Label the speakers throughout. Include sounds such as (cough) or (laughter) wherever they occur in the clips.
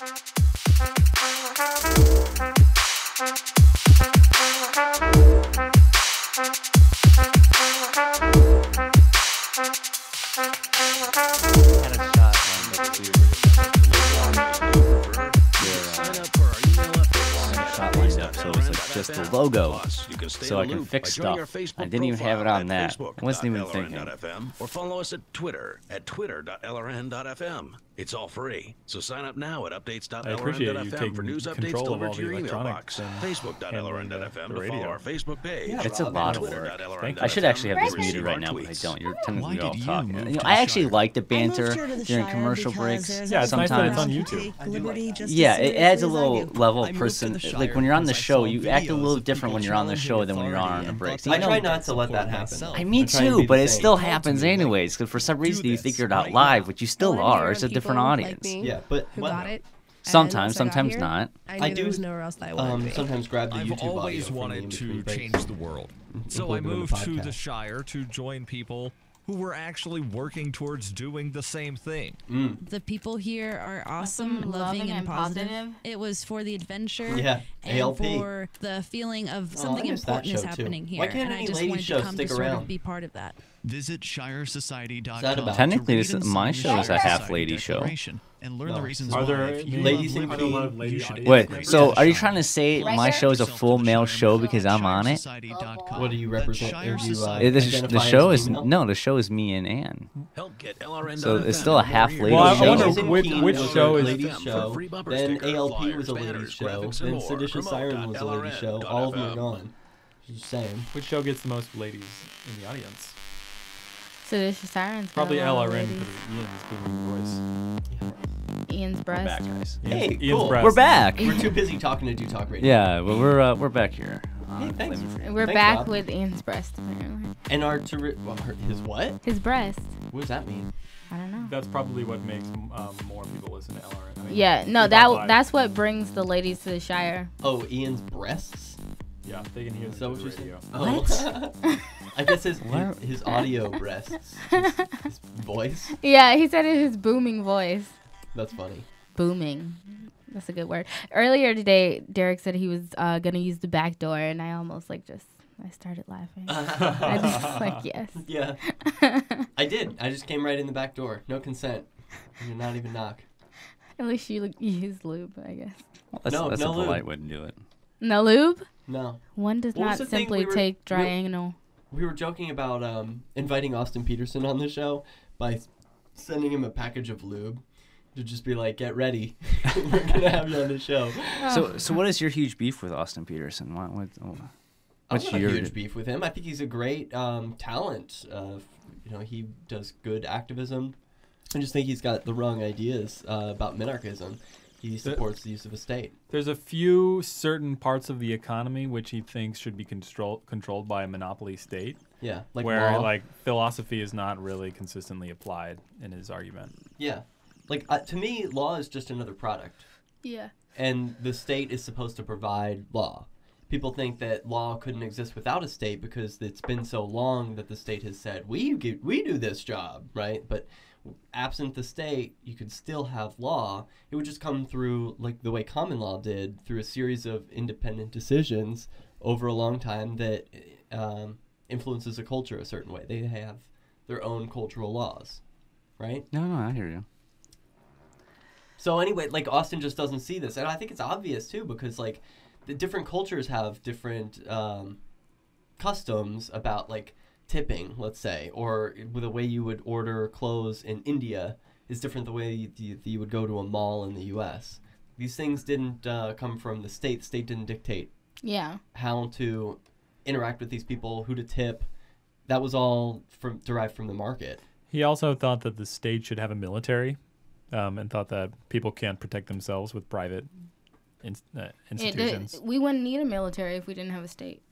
Speaker 1: Had a shot one that just the logo,
Speaker 2: Plus, you can stay
Speaker 1: so I can fix stuff. I didn't even have it on that. I wasn't even thinking.
Speaker 2: Or follow us at Twitter at twitter.lrn.fm. It's all free, so sign up now at
Speaker 3: I appreciate you
Speaker 2: updates.lrn.fm for
Speaker 3: taking
Speaker 2: news updates
Speaker 3: control of
Speaker 2: delivered
Speaker 3: all
Speaker 2: to your email
Speaker 3: electronics
Speaker 2: box.
Speaker 3: and handling
Speaker 2: Facebook.lrn.fm to follow our Facebook page.
Speaker 4: Yeah,
Speaker 1: It's a lot of work. I should actually have this muted right now, but I don't. You're
Speaker 5: Why
Speaker 1: technically all
Speaker 5: did
Speaker 1: talking. You know, I actually like the banter
Speaker 6: here to the
Speaker 1: during commercial breaks.
Speaker 3: Yeah, it's nice that
Speaker 1: sometimes.
Speaker 3: it's on YouTube.
Speaker 6: liberty
Speaker 1: Yeah, it adds a
Speaker 6: seriously as I
Speaker 1: little level of person. Like when you're on the show, you act a little different when you're on the show than when you're on
Speaker 5: authority
Speaker 1: the
Speaker 5: and
Speaker 1: I
Speaker 4: I
Speaker 5: they
Speaker 1: know-
Speaker 4: try not to let that happen.
Speaker 1: I me
Speaker 4: I'm trying to
Speaker 1: too, but it still happens anyways. Because for some reason you think you're not live,
Speaker 5: now.
Speaker 1: but you still are. It's a different audience.
Speaker 4: Yeah, but
Speaker 7: who got it.
Speaker 1: Sometimes,
Speaker 7: once I got
Speaker 1: sometimes
Speaker 7: here,
Speaker 1: not.
Speaker 7: I
Speaker 4: I do
Speaker 7: was nowhere else I wanted
Speaker 4: Um,
Speaker 7: to be.
Speaker 4: sometimes grab the
Speaker 8: I've
Speaker 4: YouTube
Speaker 8: always
Speaker 4: from
Speaker 8: wanted to
Speaker 4: breaks.
Speaker 8: change the world. (laughs) So I
Speaker 4: them the
Speaker 8: moved to the. Shire to join people who were actually working towards doing the same thing.
Speaker 6: The people here are awesome, loving, and positive. It was for the adventure.
Speaker 4: Yeah,
Speaker 6: and
Speaker 4: ALP.
Speaker 6: for the feeling of
Speaker 4: Oh,
Speaker 6: something
Speaker 4: miss that
Speaker 6: important is
Speaker 4: show, too.
Speaker 6: happening here.
Speaker 4: Why can't
Speaker 6: and
Speaker 4: any
Speaker 6: I just
Speaker 4: ladies
Speaker 6: wanted
Speaker 4: shows
Speaker 6: to come
Speaker 4: stick
Speaker 6: to sort of be part of that.
Speaker 5: Visit shiresociety.com.
Speaker 4: Is that about-
Speaker 1: Technically, this-
Speaker 5: and
Speaker 1: my show is a half lady show.
Speaker 5: And learn the reasons
Speaker 3: Are
Speaker 5: why.
Speaker 3: there
Speaker 5: if you
Speaker 3: any
Speaker 4: Ladies
Speaker 5: live
Speaker 4: and
Speaker 3: are there a lot of
Speaker 5: you
Speaker 3: lady?
Speaker 1: Wait, so are you trying to say
Speaker 7: Right
Speaker 1: my show is a full male show because I'm on it?
Speaker 4: What do you represent? Do you, uh,
Speaker 1: It- the, the show is no, the show is me and Ann.
Speaker 2: Help get LRN
Speaker 1: So it's still a half lady
Speaker 3: Well, I- I
Speaker 1: show.
Speaker 3: wonder which-
Speaker 4: Keen
Speaker 3: which show
Speaker 4: a
Speaker 3: is-
Speaker 4: ladies show. Then ALP was a ladies
Speaker 2: banners,
Speaker 4: show.
Speaker 2: graphics, and
Speaker 4: Then
Speaker 2: more.
Speaker 4: Seditious Siren was a ladies show. All of them are gone. Just saying.
Speaker 3: Which show gets the most ladies in the audience?
Speaker 7: Seditious Sirens.
Speaker 3: Probably
Speaker 7: got a lot of
Speaker 3: LRN
Speaker 7: ladies.
Speaker 3: because Ian's booming voice.
Speaker 7: Ian's
Speaker 1: We're
Speaker 7: breast.
Speaker 1: back, guys.
Speaker 3: Ian's,
Speaker 4: Hey,
Speaker 3: Ian's
Speaker 4: cool.
Speaker 3: breast.
Speaker 1: We're back. (laughs)
Speaker 4: We're too busy talking to do talk radio.
Speaker 1: Yeah, but we're uh, we're back here. on
Speaker 4: Hey, thanks.
Speaker 7: We're
Speaker 4: Thanks,
Speaker 7: back
Speaker 4: Rob.
Speaker 7: with Ian's breast apparently.
Speaker 4: And our ter- well, her- his what?
Speaker 7: His breast.
Speaker 4: What does that mean?
Speaker 7: I don't know.
Speaker 3: That's probably what makes um, more people listen to LRN. I mean,
Speaker 7: Yeah, no, that
Speaker 3: Live.
Speaker 7: that's what brings the ladies to the Shire.
Speaker 4: Oh, Ian's breasts.
Speaker 3: Yeah, they can hear
Speaker 4: Is
Speaker 3: this
Speaker 4: that
Speaker 3: on
Speaker 4: what
Speaker 3: the
Speaker 4: you're saying?
Speaker 3: radio.
Speaker 4: Oh. I guess his, (laughs) his his audio breasts. His, his voice.
Speaker 7: Yeah, he said it his booming voice.
Speaker 4: That's funny.
Speaker 7: Booming. That's a good word. Earlier today, Derrick said he was uh, gonna use the back door, and I almost like just I started laughing. (laughs) I just like yes. (laughs)
Speaker 4: Yeah, I did. I just came right in the back door. No consent. I did not even knock.
Speaker 7: At least you like, use lube, I guess.
Speaker 1: Well, that's
Speaker 4: No,
Speaker 1: that's
Speaker 4: no
Speaker 1: a polite
Speaker 4: lube.
Speaker 1: way to do it.
Speaker 7: No lube.
Speaker 4: No.
Speaker 7: One does
Speaker 4: What was
Speaker 7: not
Speaker 4: the thing
Speaker 7: simply
Speaker 4: we were-
Speaker 7: take
Speaker 4: we-
Speaker 7: triangle.
Speaker 4: We were joking about um, inviting Austin Petersen on the show by s- sending him a package of lube to just be like, "Get ready, (laughs) we're gonna have you on the show."
Speaker 1: So so what is your huge beef with Austin Petersen? What, what, oh,
Speaker 4: I
Speaker 1: what's
Speaker 4: don't have
Speaker 1: your
Speaker 4: huge beef with him. I think he's a great um, talent. Uh, f- you know, he does good activism. I just think he's got the wrong ideas uh, about minarchism. He supports the use of a state.
Speaker 3: There's a few certain parts of the economy which he thinks should be control- controlled by a monopoly state,
Speaker 4: Yeah, like
Speaker 3: where
Speaker 4: law.
Speaker 3: like philosophy is not really consistently applied in his argument.
Speaker 4: yeah, like uh, to me, law is just another product.
Speaker 7: Yeah.
Speaker 4: and the state is supposed to provide law. People think that law couldn't exist without a state because it's been so long that the state has said we get, we do this job, right? But absent the state, you could still have law. It would just come through like the way common law did, through a series of independent decisions over a long time that um, influences a culture a certain way. They have their own cultural laws, right?
Speaker 1: No, no, I hear you.
Speaker 4: So anyway, like Austin just doesn't see this, and I think it's obvious too because like the different cultures have different um, customs about like tipping, let's say, or the way you would order clothes in India is different the way you, you, you would go to a mall in the U.S. These things didn't uh, come from the state. The state didn't dictate
Speaker 7: Yeah.
Speaker 4: how to interact with these people, who to tip. That was all from derived from the market.
Speaker 3: He also thought that the state should have a military, um, and thought that people can't protect themselves with private in, uh,
Speaker 7: It,
Speaker 3: institutions.
Speaker 7: it, we wouldn't need a military if we didn't have a state.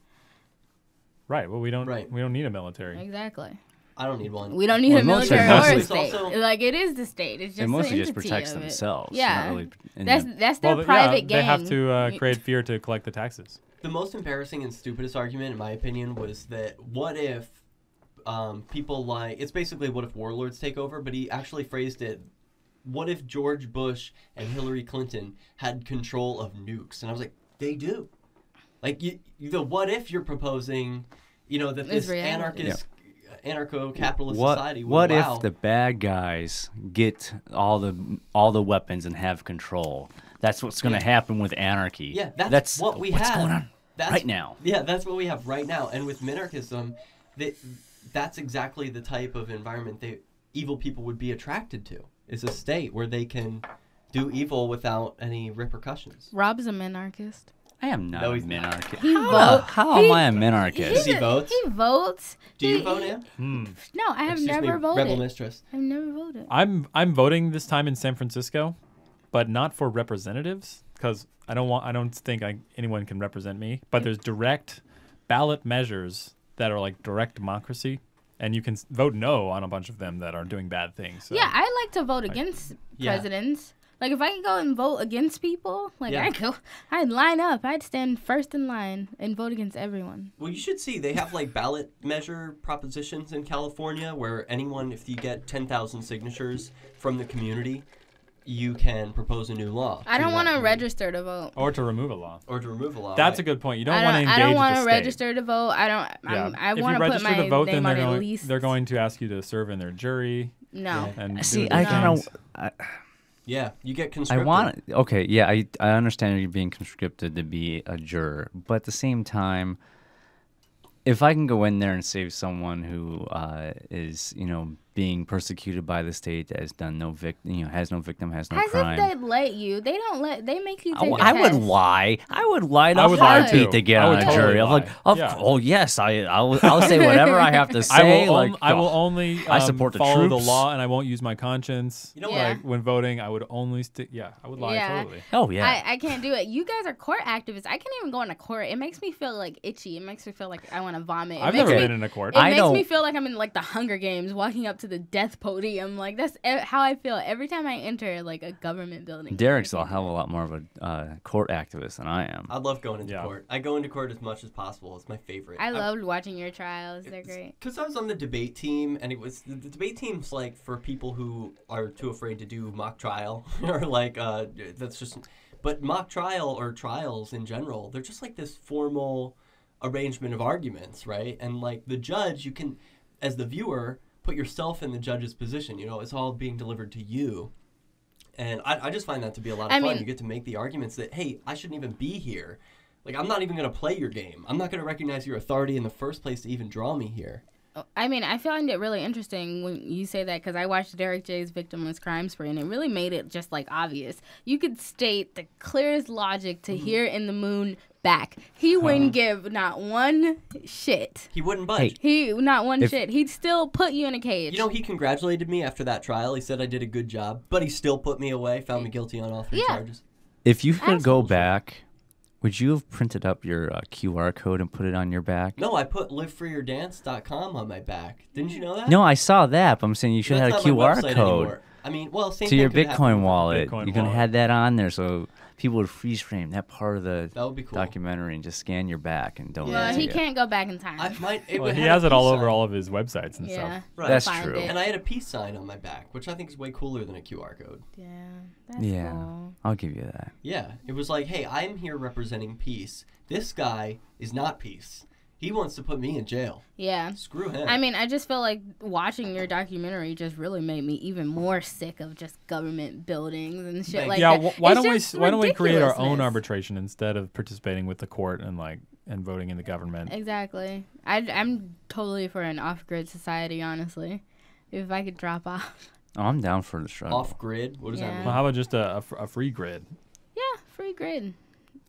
Speaker 3: Right. Well, we don't.
Speaker 4: Right.
Speaker 3: We don't need a military.
Speaker 7: Exactly.
Speaker 4: I don't need one.
Speaker 7: We don't need
Speaker 1: Well,
Speaker 7: a military
Speaker 1: military
Speaker 7: or a state.
Speaker 4: Also-
Speaker 7: like it is the state. It's just
Speaker 1: It
Speaker 7: an
Speaker 1: mostly just protects themselves.
Speaker 7: Yeah.
Speaker 1: Not really,
Speaker 7: That's
Speaker 1: the-
Speaker 7: that's their
Speaker 3: well,
Speaker 7: private
Speaker 3: yeah, they have to uh, create fear to collect the taxes.
Speaker 4: The most embarrassing and stupidest argument, in my opinion, was that what if um, people like it's basically what if warlords take over, but he actually phrased it what if George Bush and Hillary Clinton had control of nukes? And I was like, they do. Like you, you the what if you're proposing, you know, that
Speaker 7: Is
Speaker 4: this
Speaker 7: reality.
Speaker 4: anarchist, anarcho-capitalist
Speaker 1: What
Speaker 4: society. will
Speaker 1: what
Speaker 4: allow-
Speaker 1: if the bad guys get all the all the weapons and have control? That's what's going to happen with anarchy.
Speaker 4: Yeah, that's, what we
Speaker 1: what's
Speaker 4: have
Speaker 1: going on
Speaker 4: That's-
Speaker 1: right now.
Speaker 4: Yeah, that's what we have right now. And with minarchism, that that's exactly the type of environment that evil people would be attracted to. Is a state where they can do evil without any repercussions.
Speaker 7: Rob's a minarchist.
Speaker 1: I am not
Speaker 4: No,
Speaker 1: a
Speaker 4: he's not.
Speaker 1: minarchist.
Speaker 7: He
Speaker 1: How,
Speaker 7: vote-
Speaker 1: how
Speaker 7: he-
Speaker 1: am I a
Speaker 7: He's
Speaker 1: minarchist?
Speaker 4: he
Speaker 7: a-
Speaker 4: votes?
Speaker 7: He votes.
Speaker 4: Do you
Speaker 7: He-
Speaker 4: vote, Ann?
Speaker 3: Hmm.
Speaker 7: No, I have
Speaker 4: Excuse
Speaker 7: never
Speaker 4: me,
Speaker 7: voted.
Speaker 4: Rebel mistress.
Speaker 7: I've never voted.
Speaker 3: I'm I'm voting this time in San Francisco, but not for representatives because I don't want I don't think I, anyone can represent me. But there's direct ballot measures that are like direct democracy, and you can vote no on a bunch of them that are doing bad things. So.
Speaker 7: Yeah, I like to vote against
Speaker 4: Yeah.
Speaker 7: presidents. Like if I could go and vote against people, like
Speaker 4: Yeah.
Speaker 7: I'd go, I'd line up. I'd stand first in line and vote against everyone.
Speaker 4: Well, you should see they have like ballot measure propositions in California where anyone, if you get 10,000 signatures from the community, you can propose a new law.
Speaker 7: I don't want to register to vote.
Speaker 3: or to remove a law.
Speaker 4: Or to remove a law.
Speaker 3: That's a good point. You don't want to
Speaker 7: don't.
Speaker 3: engage
Speaker 7: I don't want to register to vote. I don't.
Speaker 3: Yeah.
Speaker 7: I'm, I
Speaker 3: if
Speaker 7: want
Speaker 3: you
Speaker 7: to put
Speaker 3: register
Speaker 7: my
Speaker 3: to vote, then
Speaker 7: name
Speaker 3: they're
Speaker 7: on
Speaker 3: going, they're going to ask you to serve in their jury
Speaker 7: No.
Speaker 3: and
Speaker 1: See, I
Speaker 7: No.
Speaker 1: kind of
Speaker 4: Yeah, you get conscripted.
Speaker 1: I want okay, yeah, I I understand you're being conscripted to be a juror, but at the same time, if I can go in there and save someone who uh, is you know being persecuted by the state that has done no vic, you know, has no victim, has no
Speaker 7: As
Speaker 1: crime.
Speaker 7: if they let you. They don't let. They make you
Speaker 1: I,
Speaker 7: take.
Speaker 1: w-
Speaker 7: a
Speaker 1: I would lie. I would lie to
Speaker 3: I would lie too.
Speaker 1: to get
Speaker 3: I
Speaker 1: on
Speaker 3: would
Speaker 1: a
Speaker 3: totally
Speaker 1: jury. I'm like,
Speaker 3: lie.
Speaker 1: of,
Speaker 3: Yeah.
Speaker 1: oh yes, I I'll, (laughs) I'll say whatever I have to say. (laughs)
Speaker 3: I will,
Speaker 1: like,
Speaker 3: on- I will
Speaker 1: oh,
Speaker 3: only
Speaker 1: I
Speaker 3: um,
Speaker 1: support the
Speaker 3: follow
Speaker 1: troops.
Speaker 3: the law and I won't use my conscience.
Speaker 4: You know
Speaker 7: Yeah.
Speaker 3: Like when voting, I would only stick. Yeah, I would lie
Speaker 7: Yeah.
Speaker 3: totally.
Speaker 1: Oh yeah.
Speaker 7: I, I can't do it. You guys are court activists. I can't even go into court. It makes me feel like itchy. It makes me feel like I want to vomit. It
Speaker 3: I've never
Speaker 7: me,
Speaker 3: been in a court.
Speaker 7: It
Speaker 1: I
Speaker 7: makes me feel like I'm in like the Hunger Games, walking up to the death podium. Like that's e- how I feel every time I enter like a government building.
Speaker 1: Derrick's
Speaker 7: I
Speaker 1: a
Speaker 7: can't
Speaker 1: hell of a lot more of a uh, court activist than I am.
Speaker 4: I love going into
Speaker 3: Yeah.
Speaker 4: court. I go into court as much as possible. It's my favorite.
Speaker 7: it. I loved watching your trials. They're great.
Speaker 4: Because I was on the debate team, and it was the, the debate team's like for people who are too afraid to do mock trial (laughs) or like uh, that's just. But mock trial or trials in general, they're just like this formal arrangement of arguments, right? And like the judge, you can, as the viewer, put yourself in the judge's position. You know, it's all being delivered to you. And I, I just find that to be a lot of
Speaker 7: I
Speaker 4: fun.
Speaker 7: mean-
Speaker 4: you get to make the arguments that, hey, I shouldn't even be here. Like, I'm not even going to play your game. I'm not going to recognize your authority in the first place to even draw me here.
Speaker 7: I mean, I find it really interesting when you say that because I watched Derrick J's Victimless Crime Spree and it really made it just like obvious. You could state the clearest logic
Speaker 4: Mm-hmm.
Speaker 7: to hear in the moon back. He wouldn't give not one shit.
Speaker 4: He wouldn't budge.
Speaker 7: He not one
Speaker 1: If-
Speaker 7: shit. He'd still put you in a cage.
Speaker 4: You know, he congratulated me after that trial. He said I did a good job, but he still put me away, found me guilty on all three
Speaker 7: Yeah.
Speaker 4: charges.
Speaker 1: If you could go back, would you have printed up your uh, QR code and put it on your back?
Speaker 4: No, I put liveforyourdance.com on my back. Didn't you know that?
Speaker 1: No, I saw that, but I'm saying you should
Speaker 4: That's
Speaker 1: have a
Speaker 4: not my
Speaker 1: QR
Speaker 4: website
Speaker 1: code
Speaker 4: anymore. I mean, well, same
Speaker 1: to
Speaker 4: thing
Speaker 1: your
Speaker 4: could happen
Speaker 1: Bitcoin
Speaker 4: with-
Speaker 1: wallet.
Speaker 3: Bitcoin
Speaker 1: you can
Speaker 3: wallet.
Speaker 1: have that on there so people would freeze frame that part of the
Speaker 4: That would be cool.
Speaker 1: documentary and just scan your back and donate
Speaker 7: well,
Speaker 1: it to
Speaker 7: he
Speaker 1: you.
Speaker 7: can't go back in time.
Speaker 4: I might. It
Speaker 3: Well, he has it all
Speaker 4: peace
Speaker 3: over
Speaker 4: sign.
Speaker 3: all of his websites and
Speaker 7: yeah,
Speaker 3: stuff.
Speaker 4: Right.
Speaker 1: That's
Speaker 7: Find
Speaker 1: true.
Speaker 7: it.
Speaker 4: And I had a peace sign on my back, which I think is way cooler than a QR code.
Speaker 7: Yeah, that's
Speaker 1: Yeah,
Speaker 7: cool.
Speaker 1: I'll give you that.
Speaker 4: Yeah, it was like, hey, I'm here representing peace. This guy is not peace. He wants to put me in jail.
Speaker 7: Yeah.
Speaker 4: Screw him.
Speaker 7: I mean, I just felt like watching your documentary just really made me even more sick of just government buildings and shit
Speaker 4: Thank
Speaker 7: like
Speaker 3: yeah,
Speaker 7: that.
Speaker 3: wh- why
Speaker 7: It's
Speaker 3: don't we why don't we create our own arbitration instead of participating with the court and like and voting in the government?
Speaker 7: Exactly. I, I'm totally for an off-grid society, honestly. If I could drop off.
Speaker 1: Oh, I'm down for the struggle.
Speaker 4: Off grid. What does
Speaker 7: Yeah.
Speaker 4: that
Speaker 3: Well,
Speaker 4: mean?
Speaker 3: how about just a, a fr- a free grid?
Speaker 7: Yeah, free grid.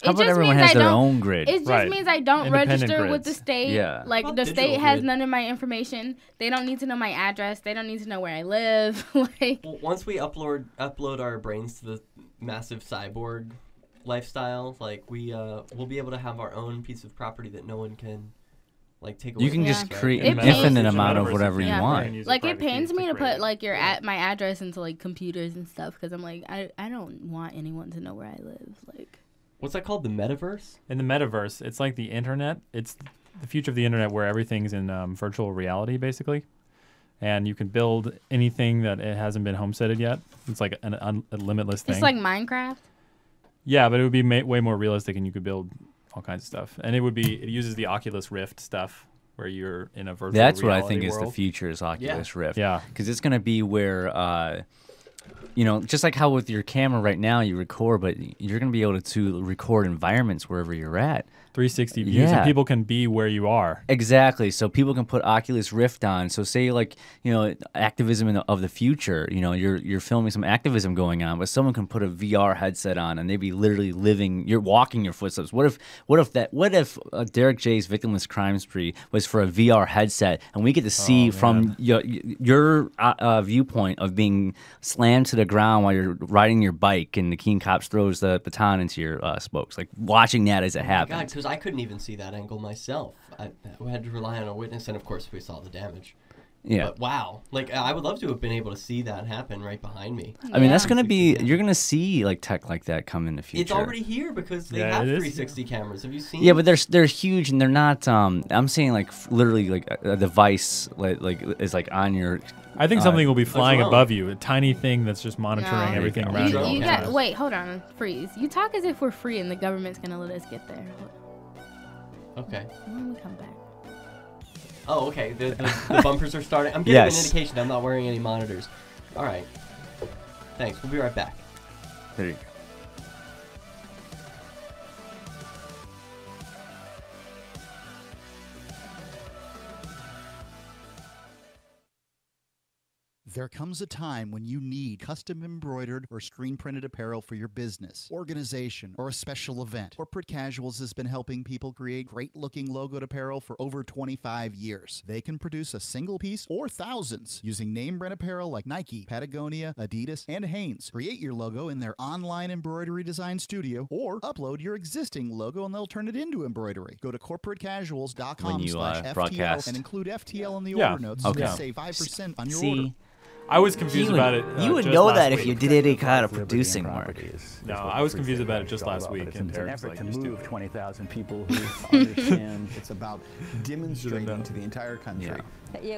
Speaker 1: How
Speaker 7: It
Speaker 1: about
Speaker 7: just
Speaker 1: everyone
Speaker 7: means
Speaker 1: has
Speaker 7: I
Speaker 1: their
Speaker 7: don't-
Speaker 1: own grid?
Speaker 7: It just
Speaker 3: Right.
Speaker 7: means I don't
Speaker 3: Independent
Speaker 7: register with the state.
Speaker 1: Yeah.
Speaker 7: Like
Speaker 4: About
Speaker 7: the state has
Speaker 4: grid?
Speaker 7: none of my information. They don't need to know my address. They don't need to know where I live. (laughs) like
Speaker 4: Well, once we upload upload our brains to the massive cyborg lifestyle, like we uh, we'll be able to have our own piece of property that no one can like take away.
Speaker 1: You can just
Speaker 4: us, right?
Speaker 1: create
Speaker 7: It
Speaker 1: an
Speaker 7: pains-
Speaker 1: infinite amount of
Speaker 3: Metaverse,
Speaker 1: whatever you
Speaker 7: Yeah.
Speaker 1: want.
Speaker 7: like it pains me to
Speaker 3: create
Speaker 7: put like your at my address into like computers and stuff because I'm like I I don't want anyone to know where I live. Like
Speaker 4: What's that called? The metaverse?
Speaker 3: in the metaverse, it's like the internet. It's the future of the internet where everything's in um, virtual reality, basically. and you can build anything that it hasn't been homesteaded yet. It's like an, un, a limitless thing.
Speaker 7: It's like Minecraft.
Speaker 3: yeah, but it would be ma- way more realistic, and you could build all kinds of stuff. And it would be it uses the Oculus Rift stuff where you're in a virtual.
Speaker 1: That's what I
Speaker 3: reality
Speaker 1: think is the future is Oculus Rift.
Speaker 3: Yeah.
Speaker 1: because it's gonna be where, uh, you know, just like how with your camera right now you record, but you're gonna be able to record environments wherever you're at.
Speaker 3: 360 views,
Speaker 1: Yeah.
Speaker 3: and people can be where you are.
Speaker 1: Exactly. So people can put Oculus Rift on. So say like you know activism in the, of the future. You know you're you're filming some activism going on, but someone can put a VR headset on and they'd be literally living. You're walking your footsteps. What if what if that what if uh, Derrick J's victimless crime spree was for a VR headset and we get to see from your your uh, uh, viewpoint of being slammed to the ground while you're riding your bike and the Keene Cops throws the baton into your uh, spokes, like watching that as it
Speaker 4: God,
Speaker 1: happens.
Speaker 4: because I couldn't even see that angle myself. I, I had to rely on a witness, and of course we saw the damage.
Speaker 1: Yeah.
Speaker 4: But wow, like I would love to have been able to see that happen right behind me.
Speaker 1: I mean, that's gonna be you're gonna see like tech like that come in the future.
Speaker 4: It's already here because they
Speaker 3: Yeah,
Speaker 4: have
Speaker 3: it is.
Speaker 4: 360 cameras. Have you seen?
Speaker 1: Yeah, but they're they're huge and they're not. Um, I'm saying like f- literally like a, a device like like is like on your.
Speaker 3: I think
Speaker 1: Uh,
Speaker 3: something will be flying above you, a tiny thing that's just monitoring
Speaker 7: No.
Speaker 3: everything
Speaker 1: You-
Speaker 3: around
Speaker 7: You,
Speaker 3: you. all
Speaker 7: got wait, hold on, freeze. You talk as if we're free and the government's gonna let us get there.
Speaker 4: Okay.
Speaker 7: When we come back.
Speaker 4: Oh, okay. The, the, the bumpers are starting. I'm getting an (laughs) indication I'm not wearing any monitors. All right. Thanks. We'll be right back.
Speaker 1: There you go.
Speaker 9: There comes a time when you need custom embroidered or screen printed apparel for your business, organization, or a special event. Corporate Casuals has been helping people create great looking logoed apparel for over 25 years. They can produce a single piece or thousands using name brand apparel like Nike, Patagonia, Adidas, and Hanes. Create your logo in their online embroidery design studio or upload your existing logo and they'll turn it into embroidery. Go to corporatecasuals.com
Speaker 1: When you,
Speaker 9: slash
Speaker 1: uh,
Speaker 9: FTL
Speaker 1: broadcast.
Speaker 9: and include FTL in the
Speaker 3: Yeah.
Speaker 9: order notes
Speaker 1: Okay.
Speaker 9: to save 5% on your
Speaker 1: See,
Speaker 9: order.
Speaker 3: I was confused
Speaker 1: would,
Speaker 3: about it. uh,
Speaker 1: you would
Speaker 3: just
Speaker 1: know
Speaker 3: last
Speaker 1: that if
Speaker 3: week.
Speaker 1: you did any kind of producing work.
Speaker 3: No, I was confused about it just last week,
Speaker 10: It's
Speaker 3: and
Speaker 10: an effort to move 20,000 people who (laughs) understand it's about demonstrating to the entire country.
Speaker 11: Yeah,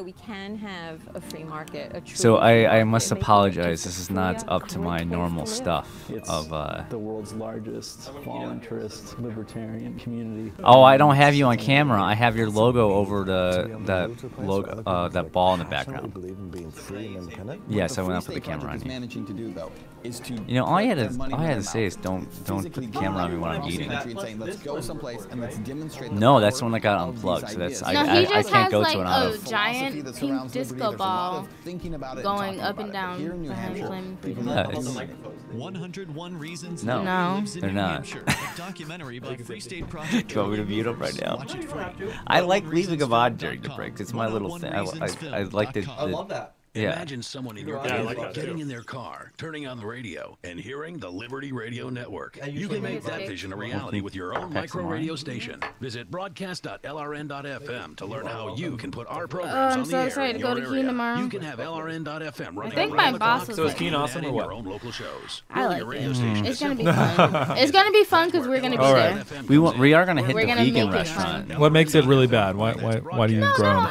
Speaker 11: we can have a free market. A
Speaker 1: So
Speaker 11: true free
Speaker 1: I, I must
Speaker 11: making
Speaker 1: apologize. This is not up to my normal stuff
Speaker 10: It's
Speaker 1: of. Uh,
Speaker 10: the world's largest voluntarist libertarian community.
Speaker 1: oh, I don't have you on camera. I have your logo over the that logo, uh, that ball in the background.
Speaker 10: believe in being free and independent.
Speaker 1: Yes, I went
Speaker 10: the
Speaker 1: up with the camera
Speaker 10: Project
Speaker 1: on you.
Speaker 10: managing to do though is to
Speaker 1: You know, all you had to
Speaker 10: that
Speaker 1: all
Speaker 10: where
Speaker 1: had to say is don't don't put the camera on me when I'm
Speaker 10: Across the
Speaker 1: eating.
Speaker 10: country and saying, let's go someplace and let's demonstrate
Speaker 1: No, that's
Speaker 10: power
Speaker 1: the one that got unplugged. So that's I,
Speaker 10: ideas.
Speaker 7: No,
Speaker 1: I,
Speaker 7: he
Speaker 1: I
Speaker 7: just
Speaker 1: can't
Speaker 7: has
Speaker 1: go
Speaker 7: like
Speaker 1: to an
Speaker 7: a
Speaker 1: out
Speaker 7: giant pink disco
Speaker 10: liberty. There's a lot
Speaker 7: ball
Speaker 10: of thinking and
Speaker 7: going
Speaker 10: talking
Speaker 7: up and down
Speaker 10: Here
Speaker 7: behind
Speaker 10: Hampshire,
Speaker 7: Flaming
Speaker 10: people
Speaker 7: Freedom.
Speaker 1: Yeah, it's-
Speaker 8: 101 Reasons
Speaker 1: No.
Speaker 8: Nobody Lives in
Speaker 1: they're not.
Speaker 8: Hampshire, documentary by Free State Project.
Speaker 1: Do you want me to mute up right now?
Speaker 8: Watch it free.
Speaker 1: I like leaving them on during the breaks. It's my little thing. I, I, I like the,
Speaker 4: I
Speaker 1: the
Speaker 4: love that.
Speaker 1: Yeah.
Speaker 2: Imagine someone in your
Speaker 4: Yeah,
Speaker 2: car
Speaker 4: like
Speaker 2: getting
Speaker 3: too.
Speaker 2: in their car, turning on the radio, and hearing the Liberty Radio Network.
Speaker 4: I
Speaker 2: You
Speaker 4: usually
Speaker 2: can make
Speaker 4: make
Speaker 2: that
Speaker 7: that.
Speaker 2: vision a reality with your own
Speaker 1: Pack
Speaker 2: micro radio station. Visit broadcast.lrn.fm to learn how you can put our
Speaker 7: Oh,
Speaker 2: programs
Speaker 7: I'm
Speaker 2: on the
Speaker 7: so
Speaker 2: air
Speaker 7: excited
Speaker 2: in
Speaker 7: to go
Speaker 2: your
Speaker 7: to Keene
Speaker 2: area.
Speaker 7: tomorrow.
Speaker 2: You can have LRN.FM running
Speaker 7: think my boss
Speaker 2: clock
Speaker 7: was
Speaker 3: So is
Speaker 7: like-
Speaker 2: Keene
Speaker 3: awesome or what?
Speaker 2: Your own local shows.
Speaker 7: I
Speaker 2: Build
Speaker 7: like
Speaker 2: your radio
Speaker 7: it.
Speaker 2: station
Speaker 7: It's gonna be fun. It's gonna be fun because we're gonna be
Speaker 3: All
Speaker 7: there.
Speaker 3: right.
Speaker 1: We wa- we are gonna hit
Speaker 7: We're
Speaker 1: the
Speaker 7: gonna
Speaker 1: vegan
Speaker 7: it
Speaker 1: restaurant.
Speaker 3: What makes it really bad? Why why why do you
Speaker 7: No,
Speaker 3: groan?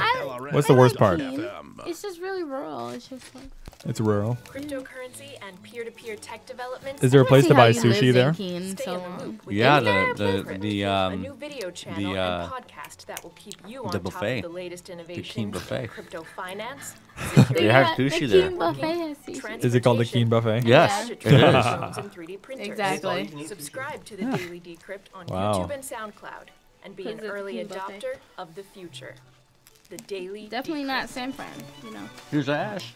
Speaker 3: What's the worst part?
Speaker 7: It's just really rural. It's just like.
Speaker 3: It's rural.
Speaker 12: Cryptocurrency and peer-to-peer tech developments.
Speaker 3: Is there a place to buy sushi there?
Speaker 7: So
Speaker 12: in the
Speaker 7: long.
Speaker 12: loop
Speaker 1: Yeah, the the
Speaker 12: Blueprint,
Speaker 1: the
Speaker 12: a
Speaker 1: um
Speaker 12: new video channel
Speaker 1: the,
Speaker 12: and
Speaker 1: uh,
Speaker 12: podcast that will keep you on
Speaker 1: the
Speaker 12: top
Speaker 1: buffet.
Speaker 12: of the latest
Speaker 1: Keen
Speaker 12: innovations
Speaker 1: buffet.
Speaker 12: in crypto finance. (laughs)
Speaker 1: They have
Speaker 7: the
Speaker 1: sushi there.
Speaker 7: Keene buffet has sushi.
Speaker 3: Is it called the Keene Buffet?
Speaker 1: Yes,
Speaker 12: gadget
Speaker 1: it is.
Speaker 12: 3D printers.
Speaker 7: Exactly.
Speaker 12: Subscribe to the Daily Decrypt on
Speaker 3: Wow.
Speaker 12: YouTube and SoundCloud and be an early
Speaker 7: Keene buffet.
Speaker 12: adopter of the future. The Daily
Speaker 7: Definitely
Speaker 12: Decrypt.
Speaker 7: not San Fran. You know.
Speaker 1: Here's Ash.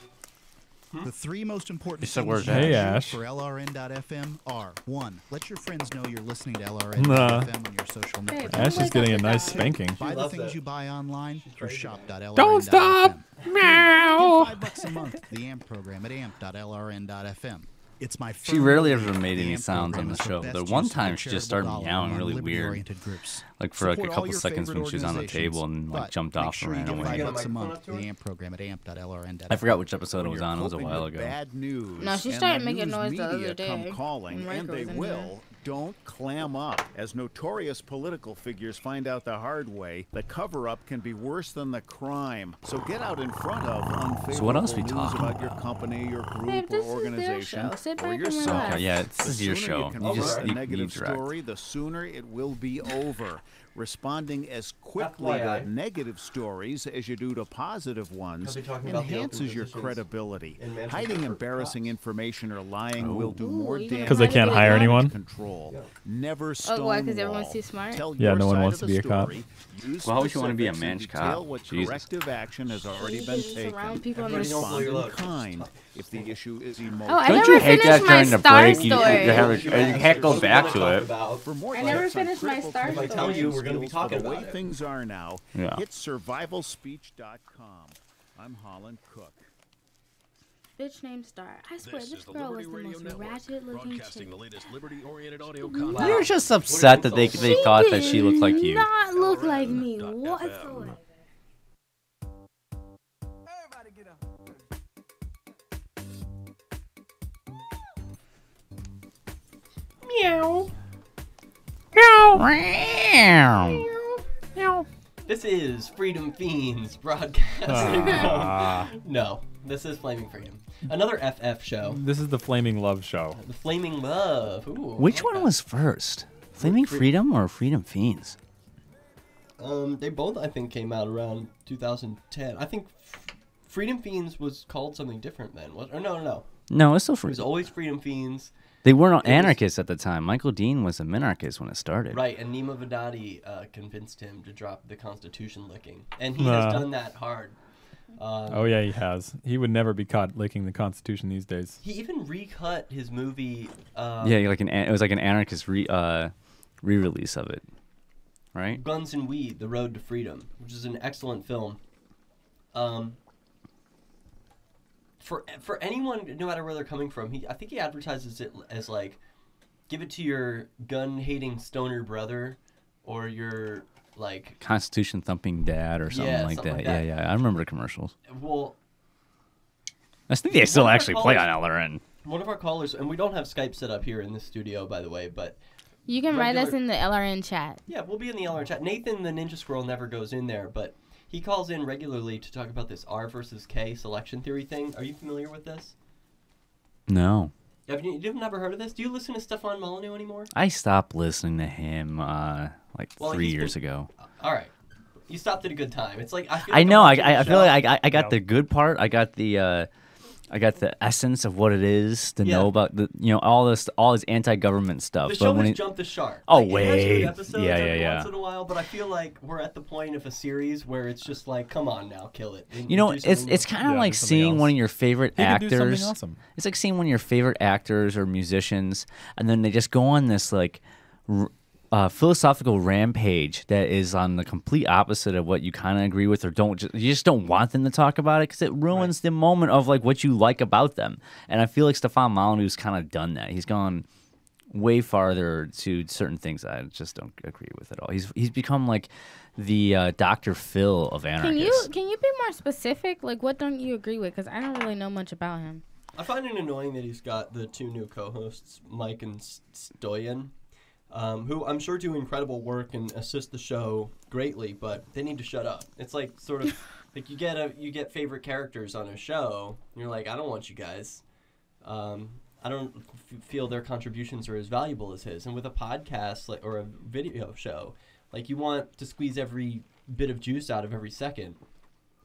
Speaker 1: Hmm?
Speaker 9: The three most important
Speaker 1: said
Speaker 9: things
Speaker 1: where's
Speaker 9: you
Speaker 1: Ash?
Speaker 3: Hey, Ash.
Speaker 9: for LRN.FM are one, let your friends know you're listening to
Speaker 3: Nah.
Speaker 9: LRN.FM on your social network.
Speaker 3: Ash is getting a nice spanking.
Speaker 9: Buy the things
Speaker 4: it.
Speaker 9: you buy online through shop.lrn.fm.
Speaker 3: Don't stop!
Speaker 9: Give
Speaker 3: Meow.
Speaker 9: five bucks a month to the AMP program at amp.lrn.fm. It's my
Speaker 1: She rarely ever made any sounds on the show.
Speaker 9: best
Speaker 1: The one time she just started
Speaker 9: dollar
Speaker 1: meowing really weird.
Speaker 9: groups.
Speaker 1: Like for like a couple seconds when she was on the table and like jumped off
Speaker 9: sure you
Speaker 1: and ran
Speaker 9: give
Speaker 1: away.
Speaker 9: five bucks a month
Speaker 4: up
Speaker 9: to
Speaker 4: to her?
Speaker 9: the AMP program at amp.lrn.fm.
Speaker 1: I forgot which episode it was on. It was a while ago.
Speaker 10: Bad news.
Speaker 7: No, she started making noise the other day
Speaker 10: Come calling, and they will.
Speaker 13: Don't clam up. As notorious political figures find out the hard way, the cover up can be worse than the crime. So get out in front of unfavorable
Speaker 1: So what else we
Speaker 13: news
Speaker 1: talking
Speaker 13: about your company, your group,
Speaker 7: Babe,
Speaker 13: or
Speaker 7: this is their
Speaker 13: organization,
Speaker 7: show. Sit
Speaker 13: or
Speaker 7: back and
Speaker 13: yourself.
Speaker 7: relax.
Speaker 1: Okay, yeah, this
Speaker 13: The
Speaker 1: is your show.
Speaker 13: You,
Speaker 1: You just-
Speaker 13: report
Speaker 1: you-
Speaker 13: a negative
Speaker 1: you
Speaker 13: story, the sooner it will be over. Responding as quickly
Speaker 4: FYI.
Speaker 13: to negative stories as you do to positive ones
Speaker 4: He'll be talking about the open
Speaker 13: enhances your credibility. Hiding
Speaker 4: for
Speaker 13: embarrassing information or lying will do
Speaker 7: Ooh,
Speaker 13: more
Speaker 7: you
Speaker 13: damage.
Speaker 3: Because they can't
Speaker 13: than
Speaker 3: hire anyone?
Speaker 13: Control. Never
Speaker 7: Oh,
Speaker 13: stonewall.
Speaker 7: why? Because everyone's too smart.
Speaker 13: Tell
Speaker 3: Yeah, no one wants to be a cop.
Speaker 13: story, use
Speaker 1: Why would you wanna be a
Speaker 13: specifics, and
Speaker 1: mensch
Speaker 13: detail
Speaker 1: cop?
Speaker 13: what
Speaker 1: Jesus.
Speaker 13: corrective action has already been taken.
Speaker 7: around people
Speaker 4: Everybody don't blow your
Speaker 13: Respond in
Speaker 4: load.
Speaker 13: kind if the issue is emotional.
Speaker 7: Oh, I
Speaker 1: Don't
Speaker 7: never
Speaker 1: you hate that
Speaker 7: finished my
Speaker 1: during the break? You, you, have a, you can't go back to it.
Speaker 13: For more
Speaker 7: I never finished my star
Speaker 13: thinking
Speaker 7: If I tell
Speaker 4: you, we're gonna be
Speaker 13: skills for
Speaker 4: talking
Speaker 13: the way
Speaker 4: it.
Speaker 13: things are now.
Speaker 1: Yeah.
Speaker 13: Hit survivalspeech.com. I'm Holland Cook.
Speaker 7: Bitch named Star. I swear,
Speaker 2: This
Speaker 7: this,
Speaker 2: is the
Speaker 7: girl was the
Speaker 2: Radio
Speaker 7: most
Speaker 2: Network,
Speaker 7: ratchet looking chick.
Speaker 2: the latest liberty-oriented audio
Speaker 7: Wow.
Speaker 1: You're just upset that they they thought that she looked like you.
Speaker 7: Not look like me whatsoever.
Speaker 3: Meow.
Speaker 1: Meow. Meow.
Speaker 4: This is Freedom Feens broadcasting.
Speaker 3: Ah. (laughs)
Speaker 4: no, this is Flaming Freedom. Another FF show.
Speaker 3: This is the Flaming Love Show.
Speaker 4: The Flaming Love. Ooh,
Speaker 1: Which
Speaker 4: I
Speaker 1: one
Speaker 4: that.
Speaker 1: was first? Flaming Freedom or Freedom Feens?
Speaker 4: Um, they both I think came out around 2010. I think F- Freedom Feens was called something different then. Was or no, no, no.
Speaker 1: No, it's still
Speaker 4: It was
Speaker 1: Freedom.
Speaker 4: always Freedom Feens.
Speaker 1: They weren't
Speaker 4: it was-
Speaker 1: anarchists at the time. Michael Dean was a minarchist when it started.
Speaker 4: Right, and Nima Vadadi uh, convinced him to drop the Constitution licking, and he
Speaker 3: Nah.
Speaker 4: has done that hard. Um,
Speaker 3: Oh yeah, he has. He would never be caught licking the Constitution these days.
Speaker 4: He even recut his movie. Um,
Speaker 1: Yeah, like an an- it was like an anarchist re uh, re-release of it, right?
Speaker 4: Guns and Weed: The Road to Freedom, which is an excellent film. Um, for for anyone, no matter where they're coming from, he I think he advertises it as like, give it to your gun-hating stoner brother, or your like,
Speaker 1: Constitution thumping dad or something
Speaker 4: Yeah,
Speaker 1: like
Speaker 4: something
Speaker 1: that.
Speaker 4: like that.
Speaker 1: Yeah, yeah. I remember the commercials.
Speaker 4: well,
Speaker 1: I think they still
Speaker 4: One of
Speaker 1: actually play on
Speaker 4: callers-
Speaker 1: LRN.
Speaker 4: One of our callers, and we don't have Skype set up here in the studio, by the way, but
Speaker 7: You can write us in the LRN chat.
Speaker 4: Yeah, we'll be in the LR chat. Nathan, the Ninja Squirrel never goes in there, but he calls in regularly to talk about this R versus K selection theory thing. Are you familiar with this?
Speaker 1: No,
Speaker 4: Have you you've never heard of this? Do you listen to Stefan Molyneux anymore?
Speaker 1: I stopped listening to him uh, like
Speaker 4: Well,
Speaker 1: three years
Speaker 4: been-
Speaker 1: ago.
Speaker 4: All right, you stopped at a good time. It's like I, feel
Speaker 1: I
Speaker 4: like I'm
Speaker 1: know. I,
Speaker 4: watching
Speaker 1: I,
Speaker 4: a
Speaker 1: I feel like I, I got
Speaker 3: Yeah.
Speaker 1: the good part. I got the uh, I got the essence of what it is to
Speaker 4: Yeah.
Speaker 1: know about the you know all this all this anti-government stuff.
Speaker 4: The
Speaker 1: but
Speaker 4: show
Speaker 1: when
Speaker 4: has
Speaker 1: it-
Speaker 4: jumped the shark.
Speaker 1: Oh,
Speaker 4: Like, it has good
Speaker 1: wait.
Speaker 4: episodes
Speaker 1: Yeah, yeah, yeah.
Speaker 4: Once in a while, but I feel like we're at the point of a series where it's just like, come on now, kill it. and
Speaker 1: You know, it's
Speaker 4: something
Speaker 1: it's
Speaker 4: new.
Speaker 1: kind of
Speaker 3: Yeah,
Speaker 1: like
Speaker 3: do something
Speaker 1: seeing one of your favorite
Speaker 3: He could do something
Speaker 1: actors.
Speaker 3: awesome.
Speaker 1: It's like seeing one of your favorite actors or musicians, and then they just go on this like r- uh, philosophical rampage that is on the complete opposite of what you kind of agree with or don't. Just, you just don't want them to talk about it because it ruins the moment of like what you like about them. And I feel like Stefan Molyneux's kind of done that. He's gone way farther to certain things I just don't agree with at all. He's he's become like the uh, Dr. Phil of anarchists.
Speaker 7: Can you can you be more specific? Like, what don't you agree with? Because I don't really know much about him.
Speaker 4: I find it annoying that he's got the two new co-hosts, Mike and S- Stoyan, um, who I'm sure do incredible work and assist the show greatly, but they need to shut up. It's like sort of (laughs) like you get a you get favorite characters on a show, and you're like, I don't want you guys. Um, I don't f- feel their contributions are as valuable as his. And with a podcast like or a video show, like you want to squeeze every bit of juice out of every second.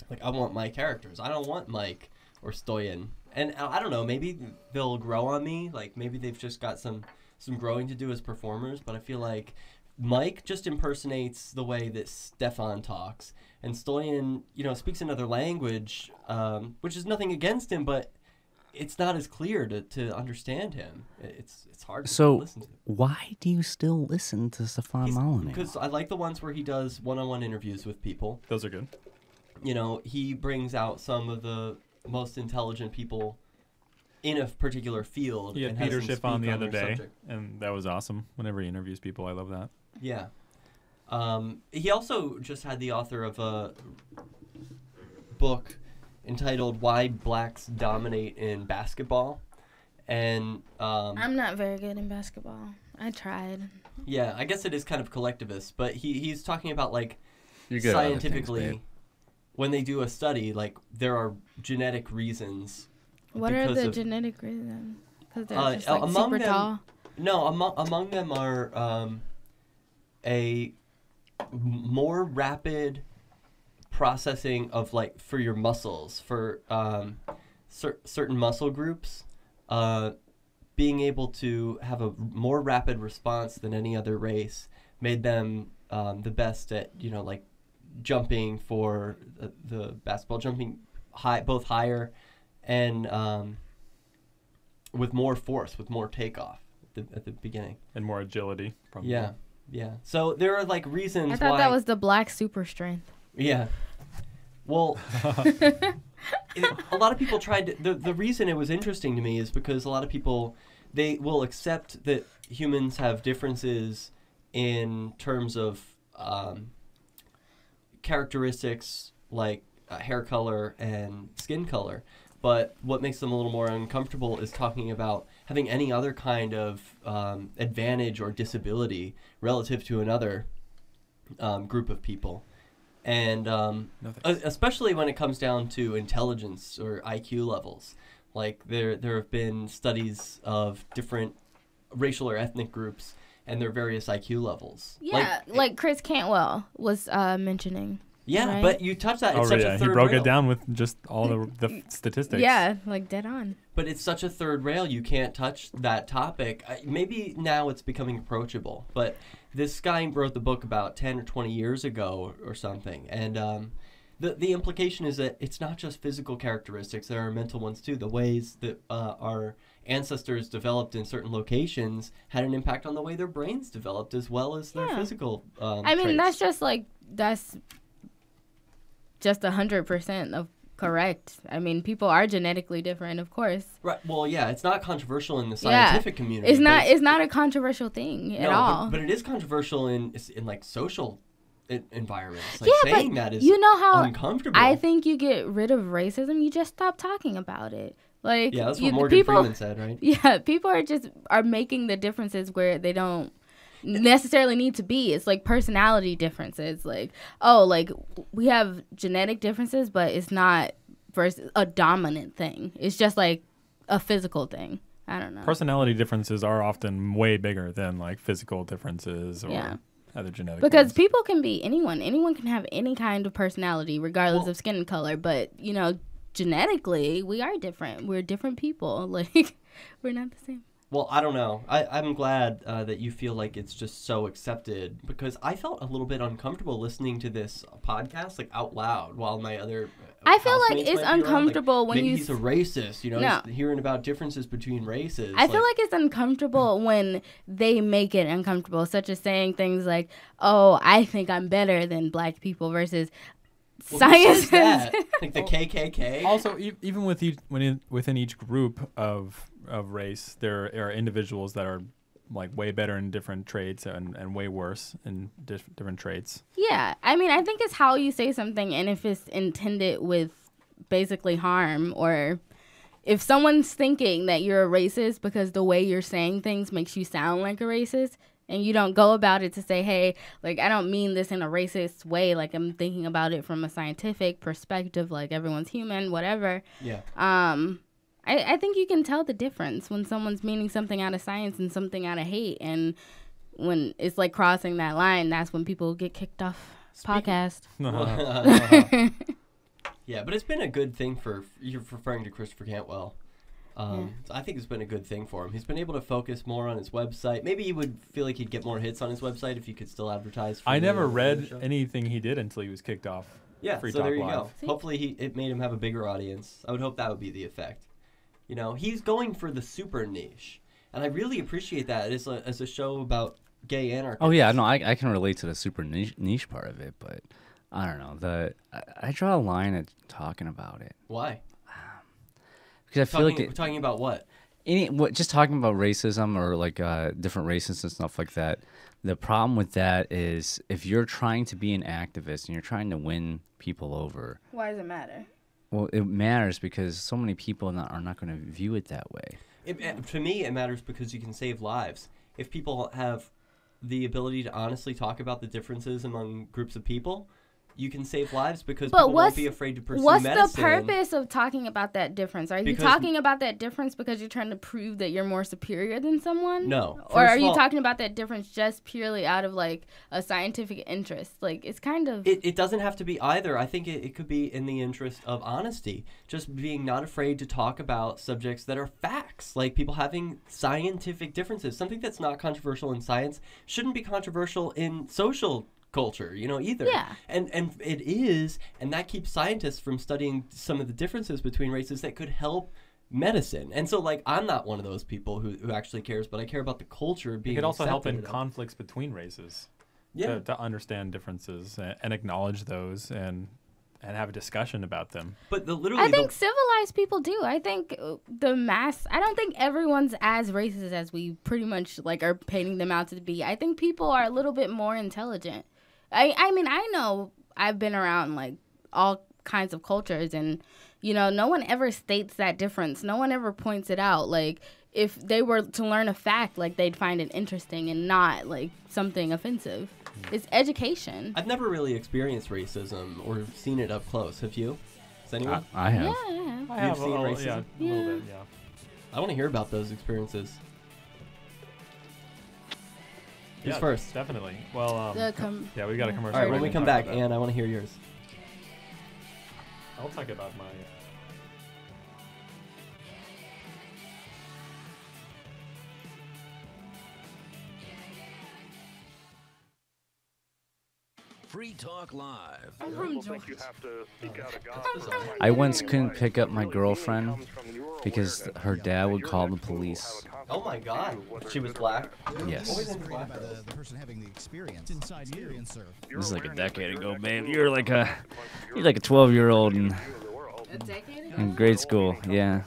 Speaker 4: Like I want my characters. I don't want Mike or Stoyan. And I I don't know, maybe they'll grow on me. Like maybe they've just got some some growing to do as performers, but I feel like Mike just impersonates the way that Stefan talks, and Stoyan, you know, speaks another language, um, which is nothing against him, but it's not as clear to, to understand him. It's it's hard to
Speaker 1: So,
Speaker 4: listen to.
Speaker 1: why do you still listen to Stefan Molyneux?
Speaker 4: Because I like the ones where he does one-on-one interviews with people.
Speaker 3: Those are good.
Speaker 4: You know, he brings out some of the most intelligent people in a particular field.
Speaker 3: He had
Speaker 4: and has
Speaker 3: Peter Schiff on
Speaker 4: speak
Speaker 3: the other day,
Speaker 4: subject.
Speaker 3: and that was awesome. Whenever he interviews people, I love that.
Speaker 4: Yeah. Um, he also just had the author of a book entitled "Why Blacks Dominate in Basketball," and um,
Speaker 7: I'm not very good in basketball. I tried.
Speaker 4: yeah, I guess it is kind of collectivist, but he he's talking about like
Speaker 1: You're good at other things,
Speaker 4: scientifically when they do a study, like there are genetic reasons.
Speaker 7: What are the
Speaker 4: of-
Speaker 7: genetic reasons? Because they're
Speaker 4: uh,
Speaker 7: just like
Speaker 4: among
Speaker 7: super
Speaker 4: them,
Speaker 7: tall.
Speaker 4: No, among among them are um, a more rapid processing of like for your muscles for um, cer- certain muscle groups, uh, being able to have a more rapid response than any other race made them um, the best at you know like jumping for the, the basketball jumping high both higher and um, with more force with more takeoff at the, at the beginning
Speaker 3: and more agility. Probably.
Speaker 4: yeah yeah so there are like reasons
Speaker 7: I thought
Speaker 4: why
Speaker 7: that was the black super strength.
Speaker 4: yeah. Well, (laughs) it, a lot of people tried to, the the reason it was interesting to me is because a lot of people they will accept that humans have differences in terms of um, characteristics like uh, hair color and skin color. But what makes them a little more uncomfortable is talking about having any other kind of um, advantage or disability relative to another um, group of people. And um,
Speaker 3: No
Speaker 4: especially when it comes down to intelligence or IQ levels. Like there, there have been studies of different racial or ethnic groups and their various IQ levels.
Speaker 7: Yeah, like, Chris Cantwell was uh, mentioning.
Speaker 4: Yeah,
Speaker 7: right?
Speaker 4: but you touched that.
Speaker 3: Oh
Speaker 4: such
Speaker 3: yeah,
Speaker 4: a
Speaker 3: he broke
Speaker 4: rail.
Speaker 3: it down with just all the (laughs) the statistics.
Speaker 7: Yeah, like dead on.
Speaker 4: But it's such a third rail, you can't touch that topic. I, maybe now it's becoming approachable, but this guy wrote the book about 10 or 20 years ago or something. And um, the, the implication is that it's not just physical characteristics, there are mental ones too. The ways that uh, our ancestors developed in certain locations had an impact on the way their brains developed as well as their
Speaker 7: Yeah.
Speaker 4: physical um,
Speaker 7: I mean,
Speaker 4: traits.
Speaker 7: that's just like that's just a hundred percent of correct. I mean, people are genetically different, of course.
Speaker 4: Right. Well, yeah, it's not controversial in the
Speaker 7: Yeah.
Speaker 4: scientific community.
Speaker 7: It's not. It's not a controversial thing at
Speaker 4: No, but-
Speaker 7: all.
Speaker 4: But, it is controversial in in like social environments. Like
Speaker 7: yeah,
Speaker 4: saying
Speaker 7: but
Speaker 4: that is
Speaker 7: you know how
Speaker 4: uncomfortable.
Speaker 7: I think you get rid of racism. You just stop talking about it. Like
Speaker 4: Yeah, that's
Speaker 7: you,
Speaker 4: what Morgan
Speaker 7: people,
Speaker 4: Freeman said, right? (laughs)
Speaker 7: Yeah, people are just are making the differences where they don't necessarily need to be. It's like personality differences. Like oh, like we have genetic differences, but it's not versus a dominant thing. It's just like a physical thing. I don't know.
Speaker 3: Personality differences are often way bigger than like physical differences or
Speaker 7: Yeah.
Speaker 3: other genetic.
Speaker 7: because
Speaker 3: ones.
Speaker 7: people can be anyone. Anyone can have any kind of personality, regardless of skin color. But you know, genetically, we are different. We're different people. (laughs) Like we're not the same.
Speaker 4: Well, I don't know. I, I'm glad uh, that you feel like it's just so accepted because I felt a little bit uncomfortable listening to this podcast like out loud while my other. uh,
Speaker 7: I feel like it's
Speaker 4: might be around, like,
Speaker 7: uncomfortable when
Speaker 4: maybe
Speaker 7: you
Speaker 4: he's a
Speaker 7: s-
Speaker 4: racist, you know,
Speaker 7: No.
Speaker 4: he's hearing about differences between races.
Speaker 7: I feel like it's uncomfortable (laughs) when they make it uncomfortable, such as saying things like, "Oh, I think I'm better than black people," versus
Speaker 4: Well,
Speaker 7: science.
Speaker 4: that? (laughs) like the KKK.
Speaker 3: Also, e- even with each when in, within each group of of race, there are individuals that are like way better in different traits and, and way worse in dif- different traits.
Speaker 7: Yeah, I mean, I think it's how you say something, and if it's intended with basically harm, or if someone's thinking that you're a racist because the way you're saying things makes you sound like a racist, and you don't go about it to say, hey, like, I don't mean this in a racist way, like, I'm thinking about it from a scientific perspective, like, everyone's human, whatever.
Speaker 4: Yeah.
Speaker 7: Um, I, I think you can tell the difference when someone's meaning something out of science and something out of hate, and when it's like crossing that line, that's when people get kicked off podcast. (laughs)
Speaker 4: yeah, but it's been a good thing for you're referring to Christopher Cantwell. Um, I think it's been a good thing for him. He's been able to focus more on his website. Maybe he would feel like he'd get more hits on his website if he could still advertise.
Speaker 3: I
Speaker 4: freely
Speaker 3: never
Speaker 4: on
Speaker 3: read
Speaker 4: show.
Speaker 3: anything he did until he was kicked off.
Speaker 4: Yeah,
Speaker 3: Free
Speaker 4: so
Speaker 3: Talk
Speaker 4: there you
Speaker 3: Live.
Speaker 4: go. Hopefully, he it made him have a bigger audience. I would hope that would be the effect. You know, he's going for the super niche, and I really appreciate that as a as a show about gay anarchists.
Speaker 1: Oh yeah, no, I, I can relate to the super niche, niche part of it, but I don't know. The I, I draw a line at talking about it
Speaker 4: Why?
Speaker 1: because I feel
Speaker 4: talking,
Speaker 1: like it,
Speaker 4: talking about what?
Speaker 1: any what just talking about racism or like uh, different races and stuff like that. The problem with that is if you're trying to be an activist and you're trying to win people over,
Speaker 7: Why does it matter?
Speaker 1: Well, it matters because so many people not, are not going to view it that way.
Speaker 4: It, to me, it matters because you can save lives. If people have the ability to honestly talk about the differences among groups of people, you can save lives because
Speaker 7: But
Speaker 4: people
Speaker 7: what's
Speaker 4: won't be afraid to pursue
Speaker 7: what's
Speaker 4: medicine.
Speaker 7: the purpose of talking about that difference? Are you
Speaker 4: Because-
Speaker 7: talking about that difference because you're trying to prove that you're more superior than someone?
Speaker 4: No.
Speaker 7: Or are you
Speaker 4: all-
Speaker 7: talking about that difference just purely out of like a scientific interest? Like it's kind of
Speaker 4: It, it doesn't have to be either. I think it, it could be in the interest of honesty. Just being not afraid to talk about subjects that are facts, like people having scientific differences. Something that's not controversial in science shouldn't be controversial in social culture, you know, either.
Speaker 7: Yeah.
Speaker 4: And and it is, and that keeps scientists from studying some of the differences between races that could help medicine. And so like I'm not one of those people who, who actually cares, but I care about the culture being.
Speaker 3: It
Speaker 4: being
Speaker 3: could also help in conflicts between races.
Speaker 4: Yeah.
Speaker 3: To, to understand differences and, and acknowledge those and and have a discussion about them.
Speaker 4: But the literally
Speaker 7: I think civilized people do. I think uh, the mass. I don't think everyone's as racist as we pretty much like are painting them out to be. I think people are a little bit more intelligent. I I mean I know I've been around like all kinds of cultures and you know no one ever states that difference. No one ever points it out. Like if they were to learn a fact, like they'd find it interesting and not like something offensive. Hmm. It's education.
Speaker 4: I've never really experienced racism or seen it up close. Have you? Has anyone?
Speaker 1: I- I have.
Speaker 7: Yeah, I have.
Speaker 4: You've
Speaker 3: I have a
Speaker 4: seen
Speaker 3: little-
Speaker 4: racism?
Speaker 3: yeah, a little bit, yeah.
Speaker 4: I want to hear about those experiences. Who's
Speaker 3: Yeah,
Speaker 4: first?
Speaker 3: Definitely. Well, um,
Speaker 7: The com-
Speaker 3: yeah, we got a commercial.
Speaker 4: All right, when we come back, and I want to hear yours.
Speaker 3: I'll talk about my.
Speaker 2: Free Talk Live.
Speaker 1: I once couldn't pick up my girlfriend because her dad would call the police.
Speaker 4: Oh my God, she was black.
Speaker 1: Yes.
Speaker 4: What was in black?
Speaker 9: The, the person having the experience inside experiencer.
Speaker 1: This is like a decade ago, babe. (laughs) You're like a, you're like a 12 year old in, in grade school. Yeah.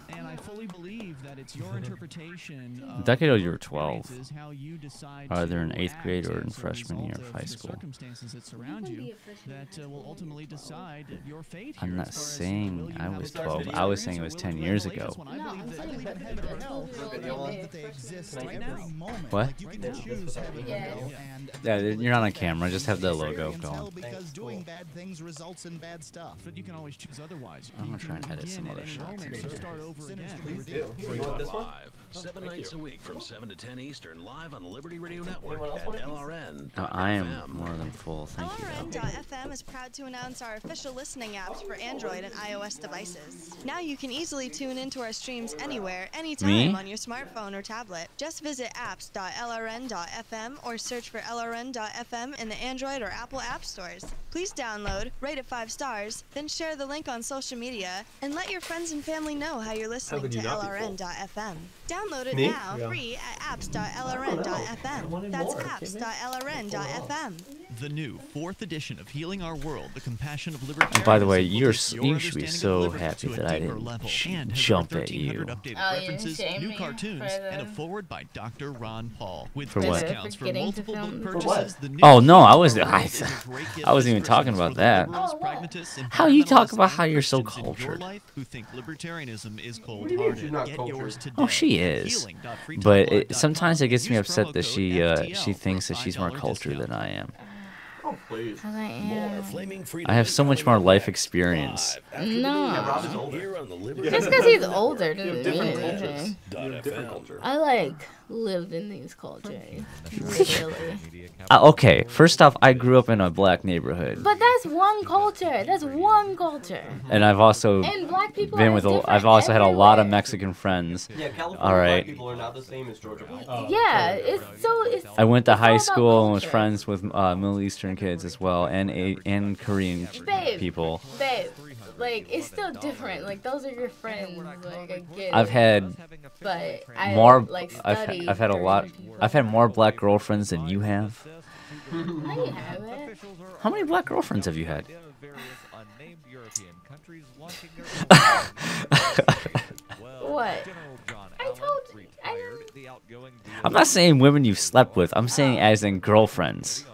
Speaker 5: It's your interpretation
Speaker 1: A (laughs)
Speaker 5: of
Speaker 1: decade ago, you were 12.
Speaker 5: experiences, how you decide
Speaker 1: Either in eighth grade or in
Speaker 5: act as a
Speaker 1: freshman year of high school.
Speaker 5: circumstances that surround you that uh, will ultimately decide your fate.
Speaker 1: I'm not
Speaker 5: as far as,
Speaker 1: saying I was 12. I was saying it was 10 years ago.
Speaker 5: I
Speaker 7: No,
Speaker 5: believe
Speaker 7: I'm
Speaker 5: that
Speaker 7: saying
Speaker 5: even
Speaker 7: that
Speaker 5: heaven and
Speaker 7: the
Speaker 5: hell
Speaker 7: 12-year-old
Speaker 9: that they exist
Speaker 5: Right
Speaker 9: every
Speaker 5: now.
Speaker 9: moment.
Speaker 1: What?
Speaker 9: You can choose heaven
Speaker 7: Yeah.
Speaker 9: and and
Speaker 1: you're not on camera. Just have the logo
Speaker 9: experience hell
Speaker 1: going.
Speaker 9: because doing bad things results in bad stuff.
Speaker 5: But you can always choose otherwise.
Speaker 1: I'm gonna try and edit some
Speaker 5: begin
Speaker 1: other
Speaker 5: at any
Speaker 1: shots
Speaker 4: this one?
Speaker 2: Live. Seven nights
Speaker 4: you.
Speaker 2: a week from 7 to 10 Eastern, live on Liberty Radio Network at? LRN.
Speaker 1: Uh, I am more than full. Thank you.
Speaker 14: LRN.FM is proud to announce our official listening apps for Android and iOS devices. Now you can easily tune into our streams anywhere, anytime
Speaker 1: Me?
Speaker 14: on your smartphone or tablet. Just visit apps.lrn.fm or search for LRN.FM in the Android or Apple app stores. Please download, rate it five stars, then share the link on social media, and let your friends and family know how you're listening
Speaker 4: could
Speaker 14: to
Speaker 4: you not be?
Speaker 14: LRN.FM. Download it
Speaker 4: Me?
Speaker 14: now,
Speaker 4: Yeah.
Speaker 14: free at apps.lrn.fm. That's
Speaker 4: more.
Speaker 14: apps.lrn.fm.
Speaker 5: The new fourth edition of Healing Our World, The Compassion of Libertarianism.
Speaker 1: And by the way, you're
Speaker 5: take
Speaker 1: s-
Speaker 5: your
Speaker 1: you should be so happy that I didn't
Speaker 5: level and
Speaker 1: jump at you.
Speaker 5: updated
Speaker 7: Oh,
Speaker 5: references,
Speaker 7: shame
Speaker 5: new cartoons,
Speaker 7: for
Speaker 5: and a forward by Dr. Ron Paul with
Speaker 1: For what?
Speaker 5: discounts for
Speaker 7: Forgetting
Speaker 5: multiple book purchases. The new
Speaker 1: Oh no, I was
Speaker 5: Healing Our
Speaker 1: I,
Speaker 5: World is a great gift
Speaker 1: I wasn't even talking about that.
Speaker 5: liberals, pragmatists,
Speaker 1: How you talk about how you're so
Speaker 5: Christians in your
Speaker 1: cultured?
Speaker 5: life who think libertarianism is
Speaker 4: do you mean she's
Speaker 5: cold-hearted.
Speaker 4: not cultured?
Speaker 5: yours today.
Speaker 1: Oh, she is. But it, sometimes it gets me upset that she uh, she thinks that she's more cultured than I am.
Speaker 4: Oh, please.
Speaker 7: I am.
Speaker 1: I have so much more life experience.
Speaker 2: live after the
Speaker 7: No.
Speaker 2: news,
Speaker 7: Yeah,
Speaker 4: Rob is older.
Speaker 2: Here on the Liberty
Speaker 7: Just because he's older doesn't mean anything.
Speaker 4: cultures.
Speaker 2: dot
Speaker 4: You have different
Speaker 2: FM.
Speaker 4: culture.
Speaker 7: I like lived in these cultures. Really.
Speaker 1: Uh, okay, first off, I grew up in a black neighborhood,
Speaker 7: But that's one culture. That's one culture.
Speaker 1: and I've also
Speaker 7: And black people
Speaker 1: been with. A,
Speaker 7: different
Speaker 1: I've also had a lot of. Mexican friends.
Speaker 4: Yeah, California
Speaker 1: All
Speaker 4: black people are not the same as Georgia black.
Speaker 7: Yeah, it's so it's.
Speaker 1: I went to high school and was friends with uh, Middle Eastern kids as well, and a, and Korean
Speaker 7: Babe.
Speaker 1: people.
Speaker 7: Babe, like it's still different. Like those are your friends. Like I get.
Speaker 1: I've had
Speaker 7: But I
Speaker 1: more.
Speaker 7: like
Speaker 1: I've I've had a lot. I've had more black girlfriends than you have. (laughs)
Speaker 7: No, you haven't.
Speaker 1: How many black girlfriends have you had? (laughs)
Speaker 7: What? I told. I
Speaker 1: I'm not saying women you've slept with. I'm saying as in girlfriends.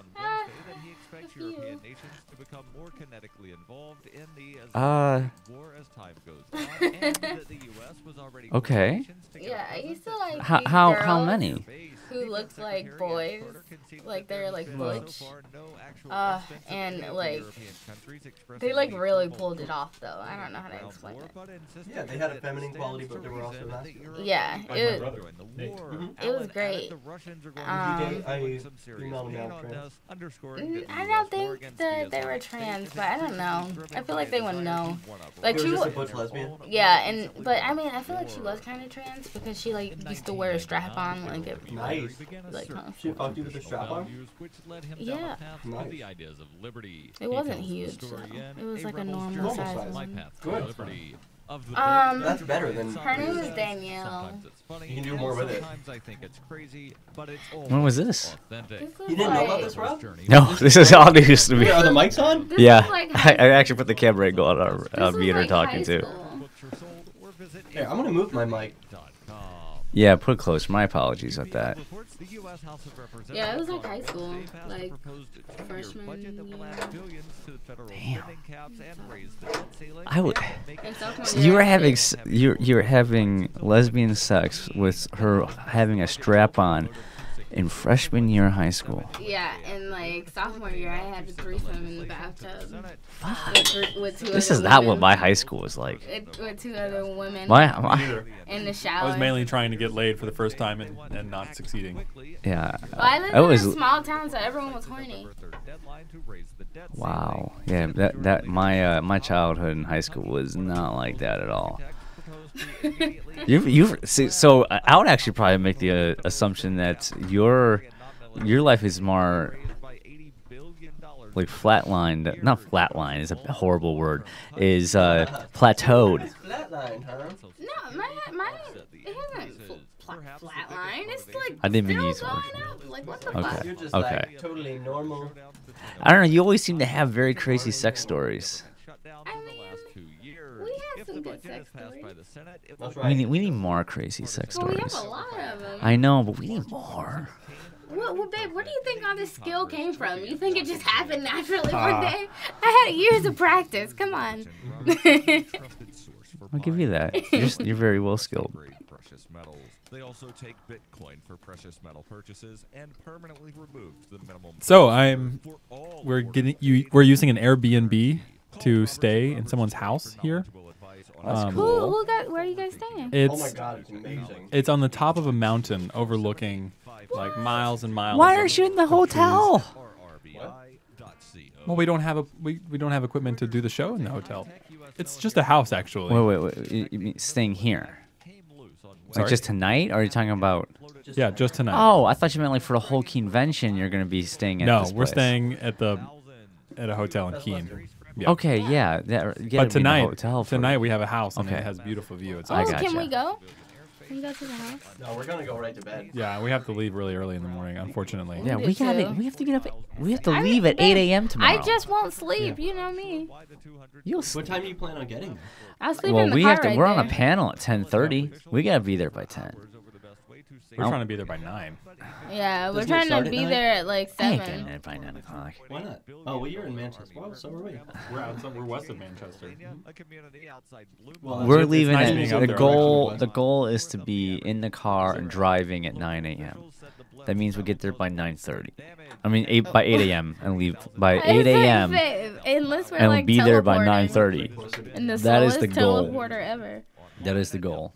Speaker 7: Uh. (laughs) Okay. Yeah, I used to like
Speaker 1: How- how- how many?
Speaker 7: Who looked like boys, like they're like butch, uh, and like they like really pulled it off though. I don't know how to explain it.
Speaker 4: Yeah, they had a feminine quality, but they were also masculine.
Speaker 7: Yeah, it,
Speaker 4: brother.
Speaker 7: Mhm. it was great. Um,
Speaker 4: Did you date a female male trans?
Speaker 7: Mm, I don't think that they were trans, but I don't know. I feel like they wouldn't know. Like she
Speaker 4: was just a butch lesbian?
Speaker 7: Yeah, and but I mean, I feel like she was kind of trans because she like used to wear a strap on like it.
Speaker 4: Nice.
Speaker 7: Like, huh.
Speaker 4: She fucked you with a strap on?
Speaker 7: Yeah.
Speaker 4: Nice.
Speaker 15: The ideas of liberty.
Speaker 7: It wasn't huge. though. It was like a normal
Speaker 15: journey.
Speaker 7: size
Speaker 15: My
Speaker 7: one.
Speaker 15: path to
Speaker 4: Good.
Speaker 15: liberty. Of the
Speaker 7: Um,
Speaker 4: That's better than-
Speaker 7: her name is Danielle.
Speaker 15: Sometimes it's funny,
Speaker 4: You can do more with it.
Speaker 15: I think it's crazy, but it's
Speaker 1: When was this?
Speaker 15: authentic.
Speaker 7: This
Speaker 4: You didn't know about this, Rob?
Speaker 1: No, this is all news to me.
Speaker 4: Yeah, are the mics on?
Speaker 7: This
Speaker 1: yeah,
Speaker 7: like (laughs)
Speaker 1: I, I actually put the camera angle on our
Speaker 7: This
Speaker 1: uh,
Speaker 7: was
Speaker 1: meter
Speaker 7: like
Speaker 1: talking
Speaker 7: high
Speaker 1: too.
Speaker 7: school.
Speaker 4: Here, I'm gonna move my mic.
Speaker 1: Yeah, put it close. My apologies with that.
Speaker 7: Yeah, it was like high school, like freshman year.
Speaker 1: I would. So you were having you you were having lesbian sex with her having a strap on in freshman year of high school.
Speaker 7: Yeah, and like sophomore year, I had a threesome in the bathtub. With, with
Speaker 1: This is not what my high school was like.
Speaker 7: It, with two other women.
Speaker 1: My- my-
Speaker 7: In the shower.
Speaker 3: I
Speaker 7: shower.
Speaker 3: was mainly trying to get laid for the first time and, and not succeeding.
Speaker 1: Yeah,
Speaker 7: Well, I lived
Speaker 1: I was.
Speaker 7: in a small town, so everyone was horny.
Speaker 1: Wow. Yeah, that that my uh, my childhood in high school was not like that at all. You (laughs) you see, so I I would actually probably make the uh, assumption that your your life is more like flatlined. Not flatline is a horrible word. Is uh, plateaued.
Speaker 4: Flatline, huh?
Speaker 7: No, my my it hasn't flat, flatline. It's like
Speaker 1: I didn't mean to
Speaker 7: still
Speaker 1: use
Speaker 7: going
Speaker 1: one.
Speaker 7: up. Like what the
Speaker 1: Okay.
Speaker 7: fuck?
Speaker 4: You're just
Speaker 1: Okay.
Speaker 4: like totally normal.
Speaker 1: I don't know. You always seem to have very crazy sex stories.
Speaker 7: We had some good sex stories.
Speaker 4: That's
Speaker 1: We need we need more crazy sex
Speaker 7: Well, we have
Speaker 1: stories.
Speaker 7: a lot of them.
Speaker 1: I know, but we need more.
Speaker 7: What, what, babe, where do you think all this skill came from? You think it just happened naturally
Speaker 1: Ah.
Speaker 7: one day? (laughs) I had years of practice. Come on. (laughs)
Speaker 1: I'll give you that. You're, s- you're very well skilled.
Speaker 8: precious metals. They also take Bitcoin for precious metal purchases and permanently removed the minimum.
Speaker 3: So I'm we're getting you we're using an Airbnb to stay in someone's house here. Um,
Speaker 7: who, who got? Where are you guys staying?
Speaker 3: It's
Speaker 4: Oh my god, it's amazing.
Speaker 3: it's on the top of a mountain overlooking like miles and miles.
Speaker 1: Why
Speaker 3: of-
Speaker 1: aren't you in the
Speaker 3: of
Speaker 1: hotel?
Speaker 3: Well, we don't have a we, we don't have equipment to do the show in the hotel. It's just a house actually.
Speaker 1: Wait, wait, wait. You, you mean staying here? Like
Speaker 3: Sorry?
Speaker 1: just tonight? Or are you talking about?
Speaker 3: Yeah, just tonight.
Speaker 1: Oh, I thought you meant like for the whole convention. You're gonna be staying at.
Speaker 3: no,
Speaker 1: this
Speaker 3: we're
Speaker 1: place.
Speaker 3: staying at the at a hotel in Keene. Yeah.
Speaker 1: Okay, yeah. That, you gotta be in
Speaker 3: But tonight,
Speaker 1: hotel for-
Speaker 3: tonight we have a house and
Speaker 1: Okay.
Speaker 3: it has beautiful view. It's
Speaker 7: Oh,
Speaker 1: I
Speaker 3: awesome.
Speaker 7: can we go? Can we go to the house?
Speaker 4: No, we're gonna go right to bed.
Speaker 3: Yeah, we have to leave really early in the morning, unfortunately.
Speaker 1: Yeah,
Speaker 7: We
Speaker 1: we gotta. We have to get up. We have to
Speaker 7: I
Speaker 1: leave
Speaker 7: mean,
Speaker 1: at 8 a.m. tomorrow.
Speaker 7: I just won't sleep. You know me.
Speaker 1: You'll.
Speaker 4: What time do you plan on getting there?
Speaker 7: I'll sleep
Speaker 1: Well,
Speaker 7: in the
Speaker 1: we
Speaker 7: car
Speaker 1: have to.
Speaker 7: right
Speaker 1: We're on a panel at 10:30. We gotta be there by 10.
Speaker 3: We're
Speaker 1: I'll-
Speaker 3: trying to be there by nine.
Speaker 7: Yeah, we're
Speaker 4: Doesn't it
Speaker 7: trying
Speaker 4: start
Speaker 7: to
Speaker 4: at
Speaker 7: be
Speaker 4: nine?
Speaker 7: there at like
Speaker 1: I ain't
Speaker 7: seven.
Speaker 1: getting there by 9 o'clock.
Speaker 4: Why not? Oh, well, you're in Manchester. Well, so are we.
Speaker 3: We're outside, we're west of Manchester.
Speaker 4: Well,
Speaker 1: We're
Speaker 3: it's
Speaker 1: leaving
Speaker 3: nice
Speaker 1: at
Speaker 3: being up
Speaker 1: the
Speaker 3: there,
Speaker 1: goal.
Speaker 3: actually.
Speaker 1: The goal is to be in the car and driving at 9 a.m. That means we get there by 9:30. I mean, eight by 8 a.m. and leave by
Speaker 7: It's
Speaker 1: 8
Speaker 7: like
Speaker 1: a.m.
Speaker 7: fa- Unless we're
Speaker 1: and
Speaker 7: like
Speaker 1: be there by
Speaker 7: teleporting.
Speaker 1: 9:30.
Speaker 7: And the
Speaker 1: That is
Speaker 7: slowest
Speaker 1: the goal.
Speaker 7: teleporter ever.
Speaker 1: That is the goal.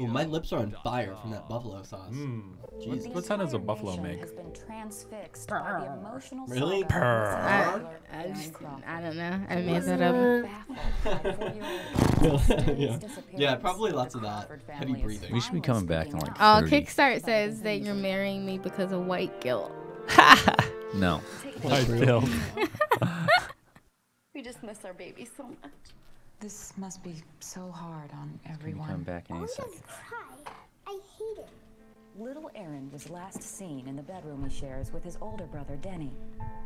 Speaker 4: Ooh, my lips are on fire from that buffalo sauce.
Speaker 3: Mm. What, what sound does a buffalo make?
Speaker 11: Has been transfixed by the emotional
Speaker 4: Really?
Speaker 11: saga
Speaker 3: Purr.
Speaker 7: I, I, just, I don't know. I made that up. (laughs) (laughs)
Speaker 4: yeah. yeah, probably lots of that. Heavy breathing.
Speaker 1: We should be coming back in like
Speaker 7: Oh, Kickstart says that you're marrying me because of white guilt.
Speaker 1: No.
Speaker 3: White guilt. (laughs)
Speaker 16: We just miss our baby so much.
Speaker 17: This must be so hard on
Speaker 1: We'll be
Speaker 17: everyone.
Speaker 1: coming back any oh, second.
Speaker 16: I hate it.
Speaker 17: Little Aaron was last seen in the bedroom he shares with his older brother Denny.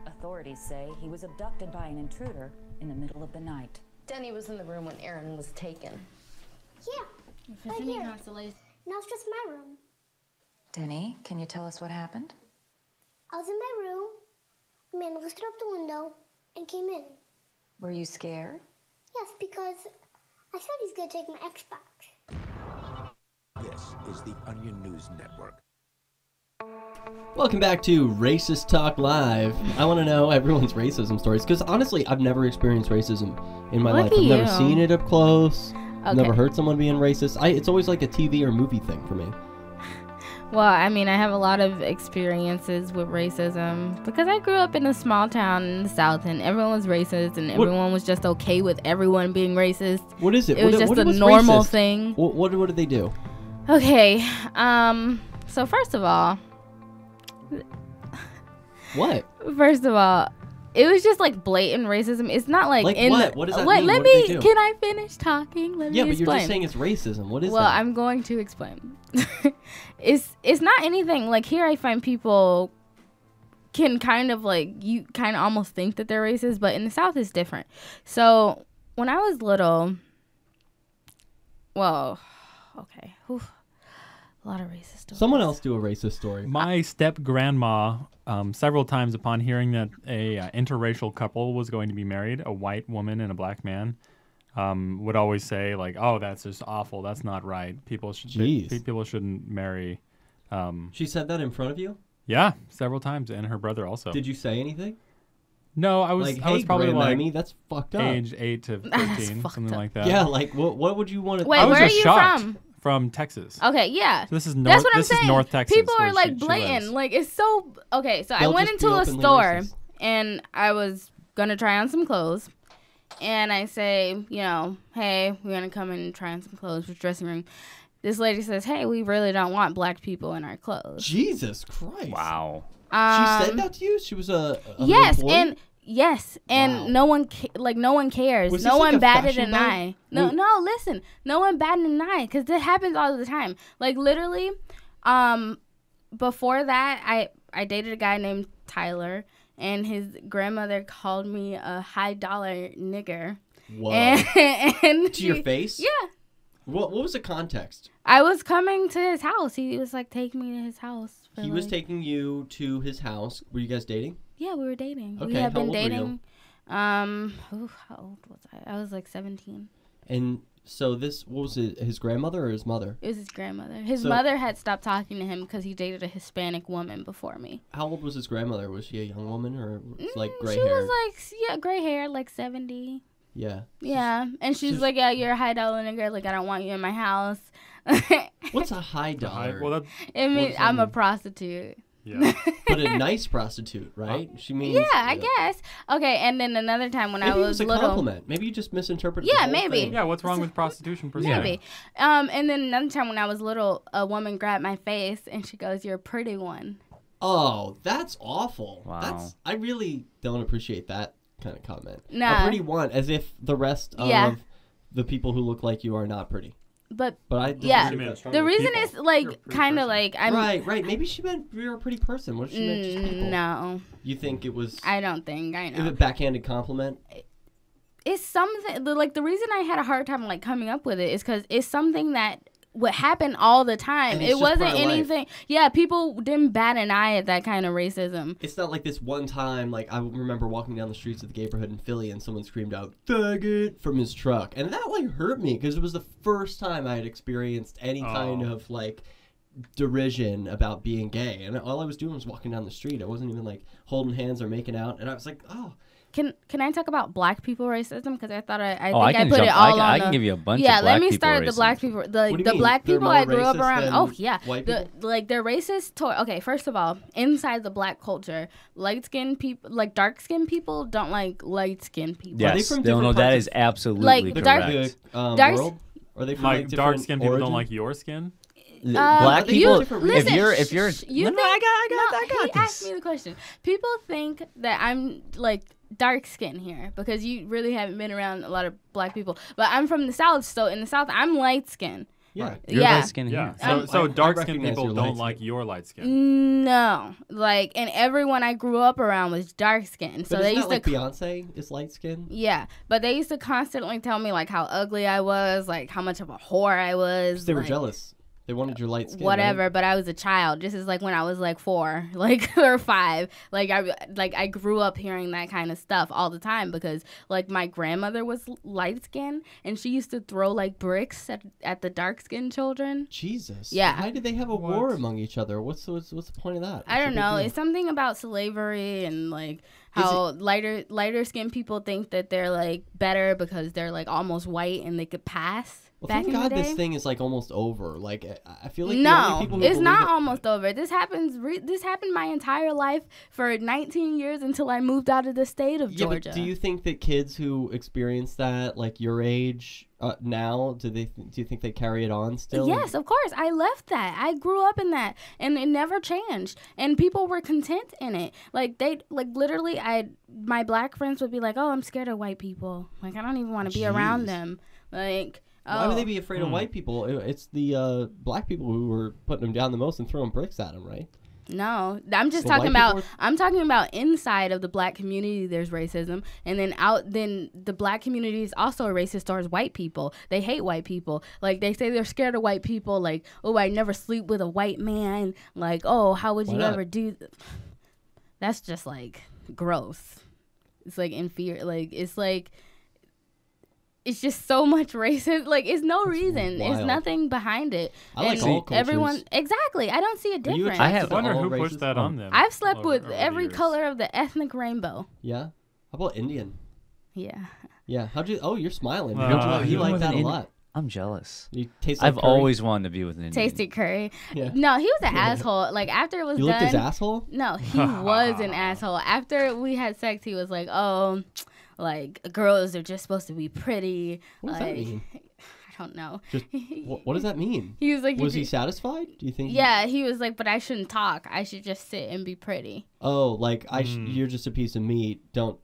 Speaker 17: Authorities say he was abducted by an intruder in the middle of the night.
Speaker 16: Denny was in the room when Aaron was taken.
Speaker 7: Yeah. If it's any consolation.
Speaker 16: Now it's just my room.
Speaker 17: Denny, can you tell us what happened?
Speaker 16: I was in my room. A man lifted up the window and came in.
Speaker 17: Were you scared?
Speaker 16: Yes, because I thought he's gonna take my Xbox.
Speaker 18: This is the Onion News Network.
Speaker 4: Welcome back to Racist Talk Live. I want to know everyone's racism stories because honestly, I've never experienced racism in my
Speaker 7: Look
Speaker 4: life. I've
Speaker 7: at
Speaker 4: never
Speaker 7: you.
Speaker 4: seen it up close. I've never heard someone being racist. I, it's always like a TV or movie thing for me.
Speaker 7: Well, I mean, I have a lot of experiences with racism because I grew up in a small town in the South, and everyone was racist, and
Speaker 4: What-
Speaker 7: everyone was just okay with everyone being racist.
Speaker 4: What is it?
Speaker 7: It
Speaker 4: What-
Speaker 7: was just
Speaker 4: what
Speaker 7: a
Speaker 4: was
Speaker 7: normal
Speaker 4: racist?
Speaker 7: thing.
Speaker 4: What, what what did they do?
Speaker 7: Okay, um, so first of all,
Speaker 4: What? (laughs)
Speaker 7: first of all, it was just like blatant racism. It's not like,
Speaker 4: Like
Speaker 7: in
Speaker 4: what?
Speaker 7: the-
Speaker 4: What does that
Speaker 7: Wait,
Speaker 4: mean?
Speaker 7: Let
Speaker 4: What
Speaker 7: me. Can I finish talking? Let
Speaker 4: Yeah,
Speaker 7: me
Speaker 4: but you're just saying it's racism. What is
Speaker 7: well,
Speaker 4: that?
Speaker 7: I'm going to explain. (laughs) it's it's not anything like here. I find people can kind of like you kind of almost think that they're racist, but in the South it's different. So when I was little, well, a lot of racist. Stories.
Speaker 4: Someone else do a racist story.
Speaker 3: My step grandma, um, several times upon hearing that a uh, interracial couple was going to be married, a white woman and a black man, um, would always say like, "Oh, that's just awful. That's not right. People should
Speaker 4: Jeez.
Speaker 3: pe- people shouldn't marry." Um,
Speaker 4: She said that in front of you.
Speaker 3: yeah, several times, and her brother also.
Speaker 4: Did you say anything?
Speaker 3: No, I was.
Speaker 4: Like,
Speaker 3: I was
Speaker 4: "Hey,
Speaker 3: probably like
Speaker 4: that's fucked up."
Speaker 3: age eight to (laughs) thirteen, something like that.
Speaker 4: Yeah, like what? What would you want to?
Speaker 7: Wait,
Speaker 3: I was
Speaker 7: where are you
Speaker 3: shocked.
Speaker 7: from?
Speaker 3: From Texas.
Speaker 7: Okay, yeah.
Speaker 3: So this is
Speaker 7: That's
Speaker 3: North-
Speaker 7: what I'm
Speaker 3: this is
Speaker 7: saying.
Speaker 3: North Texas,
Speaker 7: People are like
Speaker 3: she- she
Speaker 7: blatant.
Speaker 3: lives.
Speaker 7: like it's so okay. So I
Speaker 4: They'll
Speaker 7: went into a store
Speaker 4: racist.
Speaker 7: and I was gonna try on some clothes, and I say, you know, hey, we're gonna come and try on some clothes for dressing room. This lady says, hey, we really don't want black people in our clothes.
Speaker 4: Jesus Christ!
Speaker 1: Wow.
Speaker 4: she
Speaker 7: Um,
Speaker 4: said that to you. She was a, a
Speaker 7: yes,
Speaker 4: employee?
Speaker 7: and yes, and no one ca- like no one cares.
Speaker 4: Was
Speaker 7: no
Speaker 4: this like
Speaker 7: one batted an eye. No,
Speaker 4: Wait.
Speaker 7: no, listen, no one batted an eye because that happens all the time. Like literally, um, before that, I I dated a guy named Tyler, and his grandmother called me a high dollar nigger.
Speaker 4: Whoa.
Speaker 7: And, (laughs) and
Speaker 4: to your face?
Speaker 7: Yeah.
Speaker 4: What What was the context?
Speaker 7: I was coming to his house. He was like, take me to his house.
Speaker 4: He was taking you to his house. Were you guys dating?
Speaker 7: Yeah, we were dating. we
Speaker 4: Okay,
Speaker 7: had
Speaker 4: how
Speaker 7: been
Speaker 4: old
Speaker 7: dating. Um, ooh, how old was I? I was like 17.
Speaker 4: And so this what was it? His grandmother or his mother?
Speaker 7: It was his grandmother. His
Speaker 4: So-
Speaker 7: mother had stopped talking to him because he dated a Hispanic woman before me.
Speaker 4: How old was his grandmother? Was she a young woman or was like gray
Speaker 7: she
Speaker 4: hair?
Speaker 7: was like, yeah, gray hair, like 70.
Speaker 4: yeah.
Speaker 7: Yeah, and she's
Speaker 4: she's-
Speaker 7: like, yeah, you're a high dollar nigger. Like, I don't want you in my house.
Speaker 4: What's a high dollar?
Speaker 3: well, that,
Speaker 7: I
Speaker 4: what
Speaker 7: mean, I'm a prostitute.
Speaker 3: Yeah. (laughs)
Speaker 4: but a nice prostitute, right? She means
Speaker 7: Yeah, I guess. Okay, and then another time when
Speaker 4: Maybe
Speaker 7: I
Speaker 4: it
Speaker 7: was
Speaker 4: was a
Speaker 7: little.
Speaker 4: compliment. Maybe you just misinterpreted. the
Speaker 7: Yeah,
Speaker 4: whole
Speaker 7: maybe.
Speaker 4: thing.
Speaker 3: Yeah, what's wrong with prostitution per se?
Speaker 7: Maybe. Um, and then another time when I was little, a woman grabbed my face and she goes, "You're a pretty one."
Speaker 4: Oh, that's awful.
Speaker 1: Wow.
Speaker 4: That's I really don't appreciate that kind of comment.
Speaker 7: Nah.
Speaker 4: A pretty one, as if the rest of
Speaker 7: Yeah.
Speaker 4: the people who look like you are not pretty.
Speaker 7: But
Speaker 4: But I
Speaker 7: yeah,
Speaker 4: disagree with
Speaker 7: the reason
Speaker 4: People.
Speaker 7: is like kind of like I'm
Speaker 4: right, right. Maybe she meant you're a pretty person. What if she meant just
Speaker 7: Mm,
Speaker 4: people?
Speaker 7: no.
Speaker 4: You think it was
Speaker 7: I don't think I
Speaker 4: is
Speaker 7: know.
Speaker 4: it backhanded compliment?
Speaker 7: It's something like the reason I had a hard time like coming up with it is because it's something that would happen all the time. It wasn't
Speaker 4: part of life.
Speaker 7: anything. Yeah, people didn't bat an eye at that kind of racism.
Speaker 4: It's not like this one time, like I remember walking down the streets of the neighborhood in Philly and someone screamed out "faggot" from his truck, and that like hurt me because it was the first time I had experienced any kind
Speaker 3: Oh.
Speaker 4: of like derision about being gay, and all I was doing was walking down the street. I wasn't even like holding hands or making out, and I was like, oh,
Speaker 7: Can can I talk about black people racism? Because I thought I, I
Speaker 1: Oh, I
Speaker 7: think I,
Speaker 1: can
Speaker 7: put
Speaker 1: jump-
Speaker 7: it
Speaker 1: I
Speaker 7: all
Speaker 1: can-
Speaker 7: on
Speaker 1: I can
Speaker 7: the-
Speaker 1: give you a bunch of
Speaker 7: Yeah, let me start with the black people. The,
Speaker 4: What do you
Speaker 7: the
Speaker 4: mean?
Speaker 7: black people
Speaker 4: more
Speaker 7: I grew up around.
Speaker 4: than
Speaker 7: Oh yeah,
Speaker 4: white
Speaker 7: the like they're racist. To, okay, first of all, inside the black culture, light skinned people, like dark skinned people, don't like light skinned people.
Speaker 1: Yes,
Speaker 4: from
Speaker 1: no, no,
Speaker 4: different
Speaker 1: that
Speaker 4: parts
Speaker 1: is
Speaker 4: of-
Speaker 1: absolutely
Speaker 7: Like, dark-
Speaker 1: correct.
Speaker 4: the um,
Speaker 7: Dark-
Speaker 4: world? Are they from
Speaker 3: Like,
Speaker 4: like,
Speaker 3: dark
Speaker 4: different
Speaker 3: skinned people don't like your skin.
Speaker 1: L-
Speaker 7: Uh,
Speaker 1: black
Speaker 7: you-
Speaker 1: people.
Speaker 4: different
Speaker 1: if you're, if you're,
Speaker 7: sh- you
Speaker 1: no, no, I got, I got,
Speaker 7: no,
Speaker 1: I got
Speaker 7: he asked me the question. People think that I'm like dark skin here because you really haven't been around a lot of black people. But I'm from the south, so in the south I'm light skin.
Speaker 4: Yeah.
Speaker 1: You're
Speaker 7: yeah.
Speaker 1: light skin
Speaker 3: Yeah.
Speaker 1: here.
Speaker 3: So, so
Speaker 4: I- I
Speaker 3: dark skinned people
Speaker 4: your
Speaker 3: don't
Speaker 4: light
Speaker 3: like your light skin.
Speaker 7: No, like, and everyone I grew up around was dark skinned, so
Speaker 4: But
Speaker 7: they used
Speaker 4: that like
Speaker 7: to.
Speaker 4: Beyonce is light skinned?
Speaker 7: yeah, but they used to constantly tell me like how ugly I was, like how much of a whore I was.
Speaker 4: They were
Speaker 7: like-
Speaker 4: jealous. They wanted your light skin. right?
Speaker 7: whatever but i was a child this is like when i was like four (laughs) like or five like i like i grew up hearing that kind of stuff all the time because like my grandmother was light skinned and she used to throw like bricks at, at the dark skinned children
Speaker 4: Jesus.
Speaker 7: Yeah.
Speaker 4: Why did they have a war among each other? What's what's, what's the point of that?
Speaker 7: I don't know.
Speaker 4: deal?
Speaker 7: It's something about slavery and like how lighter lighter skinned people think that they're like better because they're like almost white and they could pass
Speaker 4: Well,
Speaker 7: back
Speaker 4: thank God this thing is like almost over. Like I- feel like
Speaker 7: no, it's not
Speaker 4: it-
Speaker 7: almost over. This happens. Re- this happened my entire life for 19 years until I moved out of the state of
Speaker 4: Yeah,
Speaker 7: Georgia.
Speaker 4: but do you think that kids who experience that, like your age uh, now, do they? Do you think they carry it on still?
Speaker 7: Yes, of course. I left that. I grew up in that and it never changed. And people were content in it. Like they like literally I my black friends would be like, "Oh, I'm scared of white people. Like I don't even want to be around them." Like
Speaker 4: Why
Speaker 7: oh.
Speaker 4: would they be afraid of
Speaker 3: Hmm.
Speaker 4: white people? It's the uh, black people who were putting them down the most and throwing bricks at them, right?
Speaker 7: No, I'm just
Speaker 4: So
Speaker 7: talking about.
Speaker 4: people
Speaker 7: I'm talking about inside of the black community. There's racism, and then out. Then the black community is also racist towards white people. They hate white people. Like they say they're scared of white people. Like oh, I never sleep with a white man. Like oh, how would
Speaker 4: Why
Speaker 7: you
Speaker 4: not?
Speaker 7: ever do? Th-? That's just like gross. It's like inferior. Like it's like. It's just so much (laughs) racism. Like it's no reason. It's
Speaker 4: wild.
Speaker 7: nothing behind it.
Speaker 4: I like
Speaker 7: And
Speaker 4: all
Speaker 7: everyone exactly. I don't see a difference.
Speaker 3: I have
Speaker 4: to
Speaker 3: wonder who pushed that on them.
Speaker 7: I've slept
Speaker 3: over-
Speaker 7: with
Speaker 3: over
Speaker 7: every color of the ethnic rainbow.
Speaker 4: Yeah. How about Indian?
Speaker 7: Yeah.
Speaker 4: Yeah. How'd you? Oh, you're smiling.
Speaker 3: Uh,
Speaker 4: you, you like that a
Speaker 1: Indi-
Speaker 4: lot.
Speaker 1: I'm jealous.
Speaker 4: You taste like
Speaker 1: I've
Speaker 4: curry?
Speaker 1: always wanted to be with an Indian.
Speaker 7: Tasty curry. (laughs)
Speaker 4: Yeah.
Speaker 7: No, he was an (laughs) asshole. Like after it was
Speaker 4: You
Speaker 7: done.
Speaker 4: licked his asshole?
Speaker 7: No, he was an asshole. After we had sex, he was like, "Oh, like girls are just supposed to be pretty."
Speaker 4: What does
Speaker 7: like,
Speaker 4: that mean? (laughs)
Speaker 7: I don't know.
Speaker 4: Just (laughs) what, what does that mean?
Speaker 7: He was like,
Speaker 4: was
Speaker 7: you
Speaker 4: he satisfied? Do you think?
Speaker 7: Yeah, he was like, "But I shouldn't talk. I should just sit and be pretty."
Speaker 4: Oh, like I, sh-
Speaker 3: Hmm.
Speaker 4: you're just a piece of meat. Don't.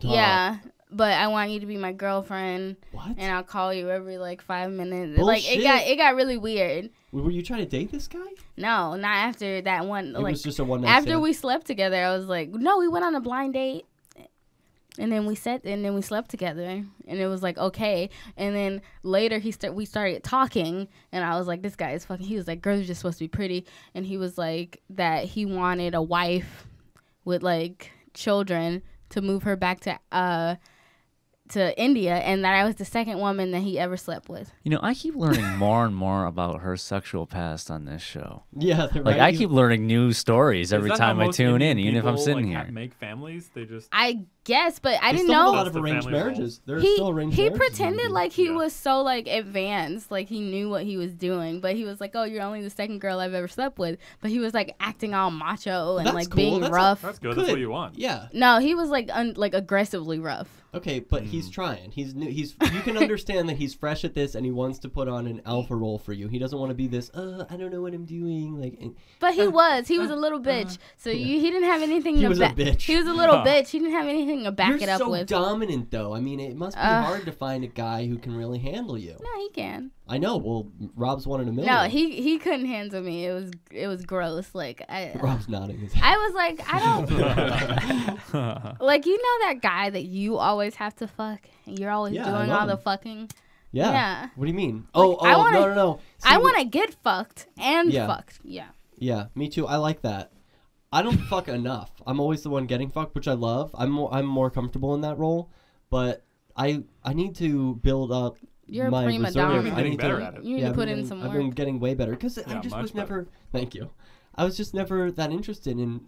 Speaker 4: Talk.
Speaker 7: Yeah. But I want you to be my girlfriend,
Speaker 4: What?
Speaker 7: and I'll call you every like five minutes. Like it got it got really weird.
Speaker 4: Were you trying to date this guy?
Speaker 7: No, not after that one.
Speaker 4: It
Speaker 7: like
Speaker 4: was just a one
Speaker 7: after
Speaker 4: stand.
Speaker 7: we slept together, I was like, no, we went on a blind date, and then we sat and then we slept together, and it was like okay. And then later he start we started talking, and I was like, this guy is fucking. He was like, girls are just supposed to be pretty, and he was like that he wanted a wife with like children to move her back to uh to India, and that I was the second woman that he ever slept with.
Speaker 1: You know, I keep learning (laughs) more and more about her sexual past on this show.
Speaker 4: Yeah, they're
Speaker 1: Like
Speaker 4: right.
Speaker 1: I keep learning new stories every
Speaker 3: Is that how
Speaker 1: time I tune
Speaker 3: Indian
Speaker 1: in, even if I'm sitting
Speaker 3: like,
Speaker 1: here.
Speaker 3: Make families. They just.
Speaker 7: I guess, but I
Speaker 4: They
Speaker 7: didn't
Speaker 4: still have
Speaker 7: know.
Speaker 4: a lot of arranged marriages. There's
Speaker 7: he
Speaker 4: still arranged
Speaker 7: he
Speaker 4: marriages.
Speaker 7: pretended like he was so like advanced, like he knew what he was doing. But he was like, "Oh, you're only the second girl I've ever slept with." But he was like acting all macho and
Speaker 4: That's
Speaker 7: like
Speaker 4: cool.
Speaker 7: being
Speaker 4: That's-
Speaker 7: rough.
Speaker 3: That's good. That's what you want.
Speaker 4: Yeah.
Speaker 7: no, he was like un- like aggressively rough.
Speaker 4: Okay, but hmm. he's trying. He's new. He's. (laughs) You can understand that he's fresh at this, and he wants to put on an alpha role for you. He doesn't want to be this. Uh, I don't know what I'm doing. Like, and-
Speaker 7: But he uh, was he was uh, a little uh, bitch. So you, he didn't have anything.
Speaker 4: He
Speaker 7: to
Speaker 4: was a bitch.
Speaker 7: He was a little bitch. He didn't have anything to back
Speaker 4: you're
Speaker 7: it up
Speaker 4: so
Speaker 7: with.
Speaker 4: dominant, though. I mean, it must be
Speaker 7: Ugh.
Speaker 4: hard to find a guy who can really handle you.
Speaker 7: no, he can.
Speaker 4: I know. Well, Rob's one in a million.
Speaker 7: No, he he couldn't handle me. It was it was gross. Like I. (laughs)
Speaker 4: Rob's nodding his head.
Speaker 7: I was like, I don't (laughs) (laughs) like you know that guy that you always have to fuck you're always
Speaker 4: Yeah,
Speaker 7: doing
Speaker 4: love
Speaker 7: all the fucking.
Speaker 4: Yeah.
Speaker 7: Yeah.
Speaker 4: What do you mean? Oh, oh,
Speaker 7: I oh, wanna,
Speaker 4: no, no, no. See,
Speaker 7: I want to get fucked and
Speaker 4: Yeah.
Speaker 7: fucked. Yeah.
Speaker 4: Yeah, me too. I like that. I don't fuck enough. I'm always the one getting fucked, which I love. I'm more, I'm more comfortable in that role, but I I need to build up
Speaker 7: You're a
Speaker 4: my
Speaker 7: prima
Speaker 4: reserve.
Speaker 7: donna.
Speaker 4: I
Speaker 3: You're getting
Speaker 4: need
Speaker 3: better
Speaker 4: to,
Speaker 3: at it.
Speaker 7: You need
Speaker 4: yeah,
Speaker 7: to put
Speaker 4: been
Speaker 7: in
Speaker 4: getting-
Speaker 7: some
Speaker 4: I've been getting way better because I
Speaker 3: Yeah,
Speaker 4: just
Speaker 3: much
Speaker 4: was
Speaker 3: better.
Speaker 4: never. Thank you. I was just never that interested in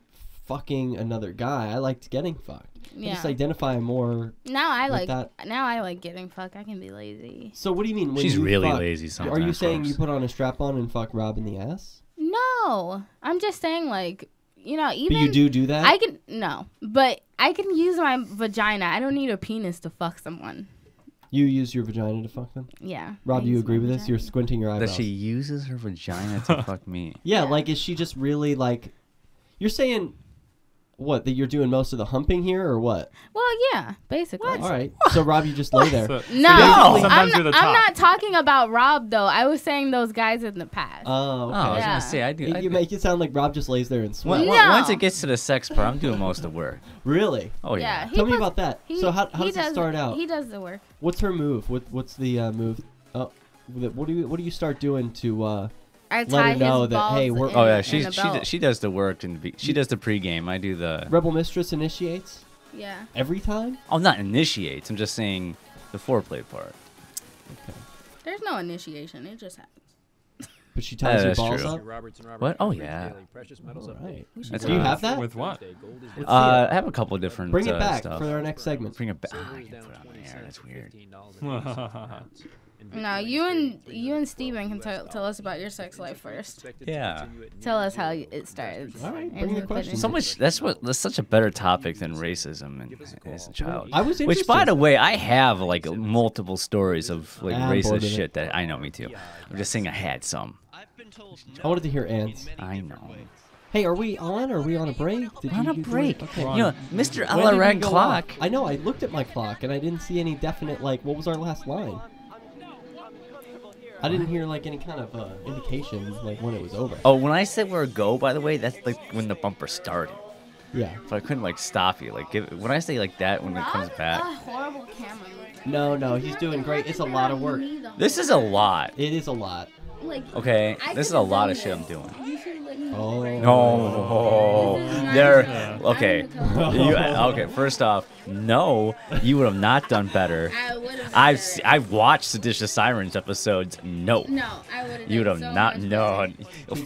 Speaker 4: fucking another guy. I liked getting fucked. I just identify more.
Speaker 7: Now I
Speaker 4: with
Speaker 7: like
Speaker 4: that.
Speaker 7: now I like getting fucked. I can be lazy.
Speaker 4: So what do you mean? When
Speaker 1: She's
Speaker 4: you
Speaker 1: really
Speaker 4: fuck,
Speaker 1: lazy sometimes.
Speaker 4: Are you
Speaker 1: sometimes,
Speaker 4: saying you put on a strap on and fuck Rob in the ass?
Speaker 7: No, I'm just saying like you know even
Speaker 4: but you do do that.
Speaker 7: I can no, but I can use my vagina. I don't need a penis to fuck someone.
Speaker 4: You use your vagina to fuck them.
Speaker 7: Yeah.
Speaker 4: Rob,
Speaker 7: I
Speaker 4: do you agree
Speaker 7: my
Speaker 4: with this? You're squinting your eyes.
Speaker 1: That she uses her vagina to (laughs) fuck me.
Speaker 4: Yeah, like is she just really like? You're saying what that you're doing most of the humping here, or what?
Speaker 7: Well, yeah, basically.
Speaker 4: All right. (laughs) So Rob, you just lay there. (laughs)
Speaker 3: So-
Speaker 7: No,
Speaker 3: Sometimes
Speaker 7: I'm, not,
Speaker 3: the
Speaker 7: I'm not talking about Rob though. I was saying those guys in the past.
Speaker 4: Oh, okay.
Speaker 1: Oh, I was
Speaker 7: Yeah.
Speaker 1: gonna say I do.
Speaker 4: You,
Speaker 1: I
Speaker 4: you
Speaker 1: do-
Speaker 4: make it sound like Rob just lays there and
Speaker 1: When-
Speaker 4: sweats.
Speaker 7: No.
Speaker 1: Once it gets to the sex part, I'm doing most of the work. (laughs)
Speaker 4: Really?
Speaker 1: Oh yeah.
Speaker 7: yeah, he
Speaker 4: Tell me about that.
Speaker 7: he-
Speaker 4: so how, how
Speaker 7: he
Speaker 4: does, it start out?
Speaker 7: He does the work.
Speaker 4: What's her move? What what's the uh, move? Oh, what do you what do you start doing to uh,
Speaker 7: I
Speaker 4: let her
Speaker 7: his
Speaker 4: know that hey, we're
Speaker 7: in-
Speaker 1: Oh yeah,
Speaker 7: in
Speaker 1: she she d- she does the work and be- she does the pregame. I do the
Speaker 4: Rebel Mistress initiates
Speaker 7: Yeah.
Speaker 4: every time.
Speaker 1: Oh, not initiates. I'm just saying the foreplay part. Okay.
Speaker 7: There's no initiation. It just happens.
Speaker 4: But she ties your
Speaker 1: that's
Speaker 4: balls
Speaker 1: true.
Speaker 4: up.
Speaker 1: What? Oh yeah.
Speaker 4: Alright.
Speaker 1: That's
Speaker 4: Do you have that?
Speaker 3: With what?
Speaker 1: Uh. I have a couple different.
Speaker 4: Bring it
Speaker 1: uh,
Speaker 4: back
Speaker 1: stuff.
Speaker 4: for our next segment.
Speaker 1: Bring it back. Ah, I can't put it on the. That's weird. (laughs) (laughs)
Speaker 7: No, you and you and Steven can tell tell us about your sex life first.
Speaker 1: Yeah.
Speaker 7: Tell us how it started.
Speaker 4: All right, bring the
Speaker 7: who put
Speaker 4: questions.
Speaker 7: in-
Speaker 1: So much. That's what. That's such a better topic than racism and as a child.
Speaker 4: I was
Speaker 1: Which, by the way, I have like multiple stories of like
Speaker 4: I'm
Speaker 1: racist shit that I know. Me too. I'm just saying I had some.
Speaker 4: I wanted to hear ants.
Speaker 1: I know.
Speaker 4: Hey, are we on? Are we on a break? Did
Speaker 1: on
Speaker 4: you
Speaker 1: a break.
Speaker 4: Okay.
Speaker 1: You know, Mr.
Speaker 4: When did we
Speaker 1: Alaran
Speaker 4: go
Speaker 1: clock.
Speaker 4: off? I know. I looked at my clock and I didn't see any definite like. What was our last line? I didn't hear like any kind of uh, indication like when it was over.
Speaker 1: Oh, when I said we're a go, by the way, that's like when the bumper started.
Speaker 4: Yeah.
Speaker 1: So I couldn't like stop you. Like give, when I say like that when it comes back.
Speaker 7: A horrible camera.
Speaker 4: No, no, he's doing great. It's a lot of work.
Speaker 1: This is a lot.
Speaker 4: It is a lot.
Speaker 7: Like,
Speaker 1: Okay,
Speaker 7: I
Speaker 1: this is a lot
Speaker 7: done
Speaker 1: of shit I'm
Speaker 7: this.
Speaker 1: doing.
Speaker 7: You should let me.
Speaker 4: Oh.
Speaker 1: No, there. Okay, you, okay. First off, no, you would have not done better.
Speaker 7: I would have.
Speaker 1: I've se- I've watched Seditious Sirens episodes. No,
Speaker 7: No, I would have.
Speaker 1: you would have
Speaker 7: so
Speaker 1: not
Speaker 7: much
Speaker 1: known.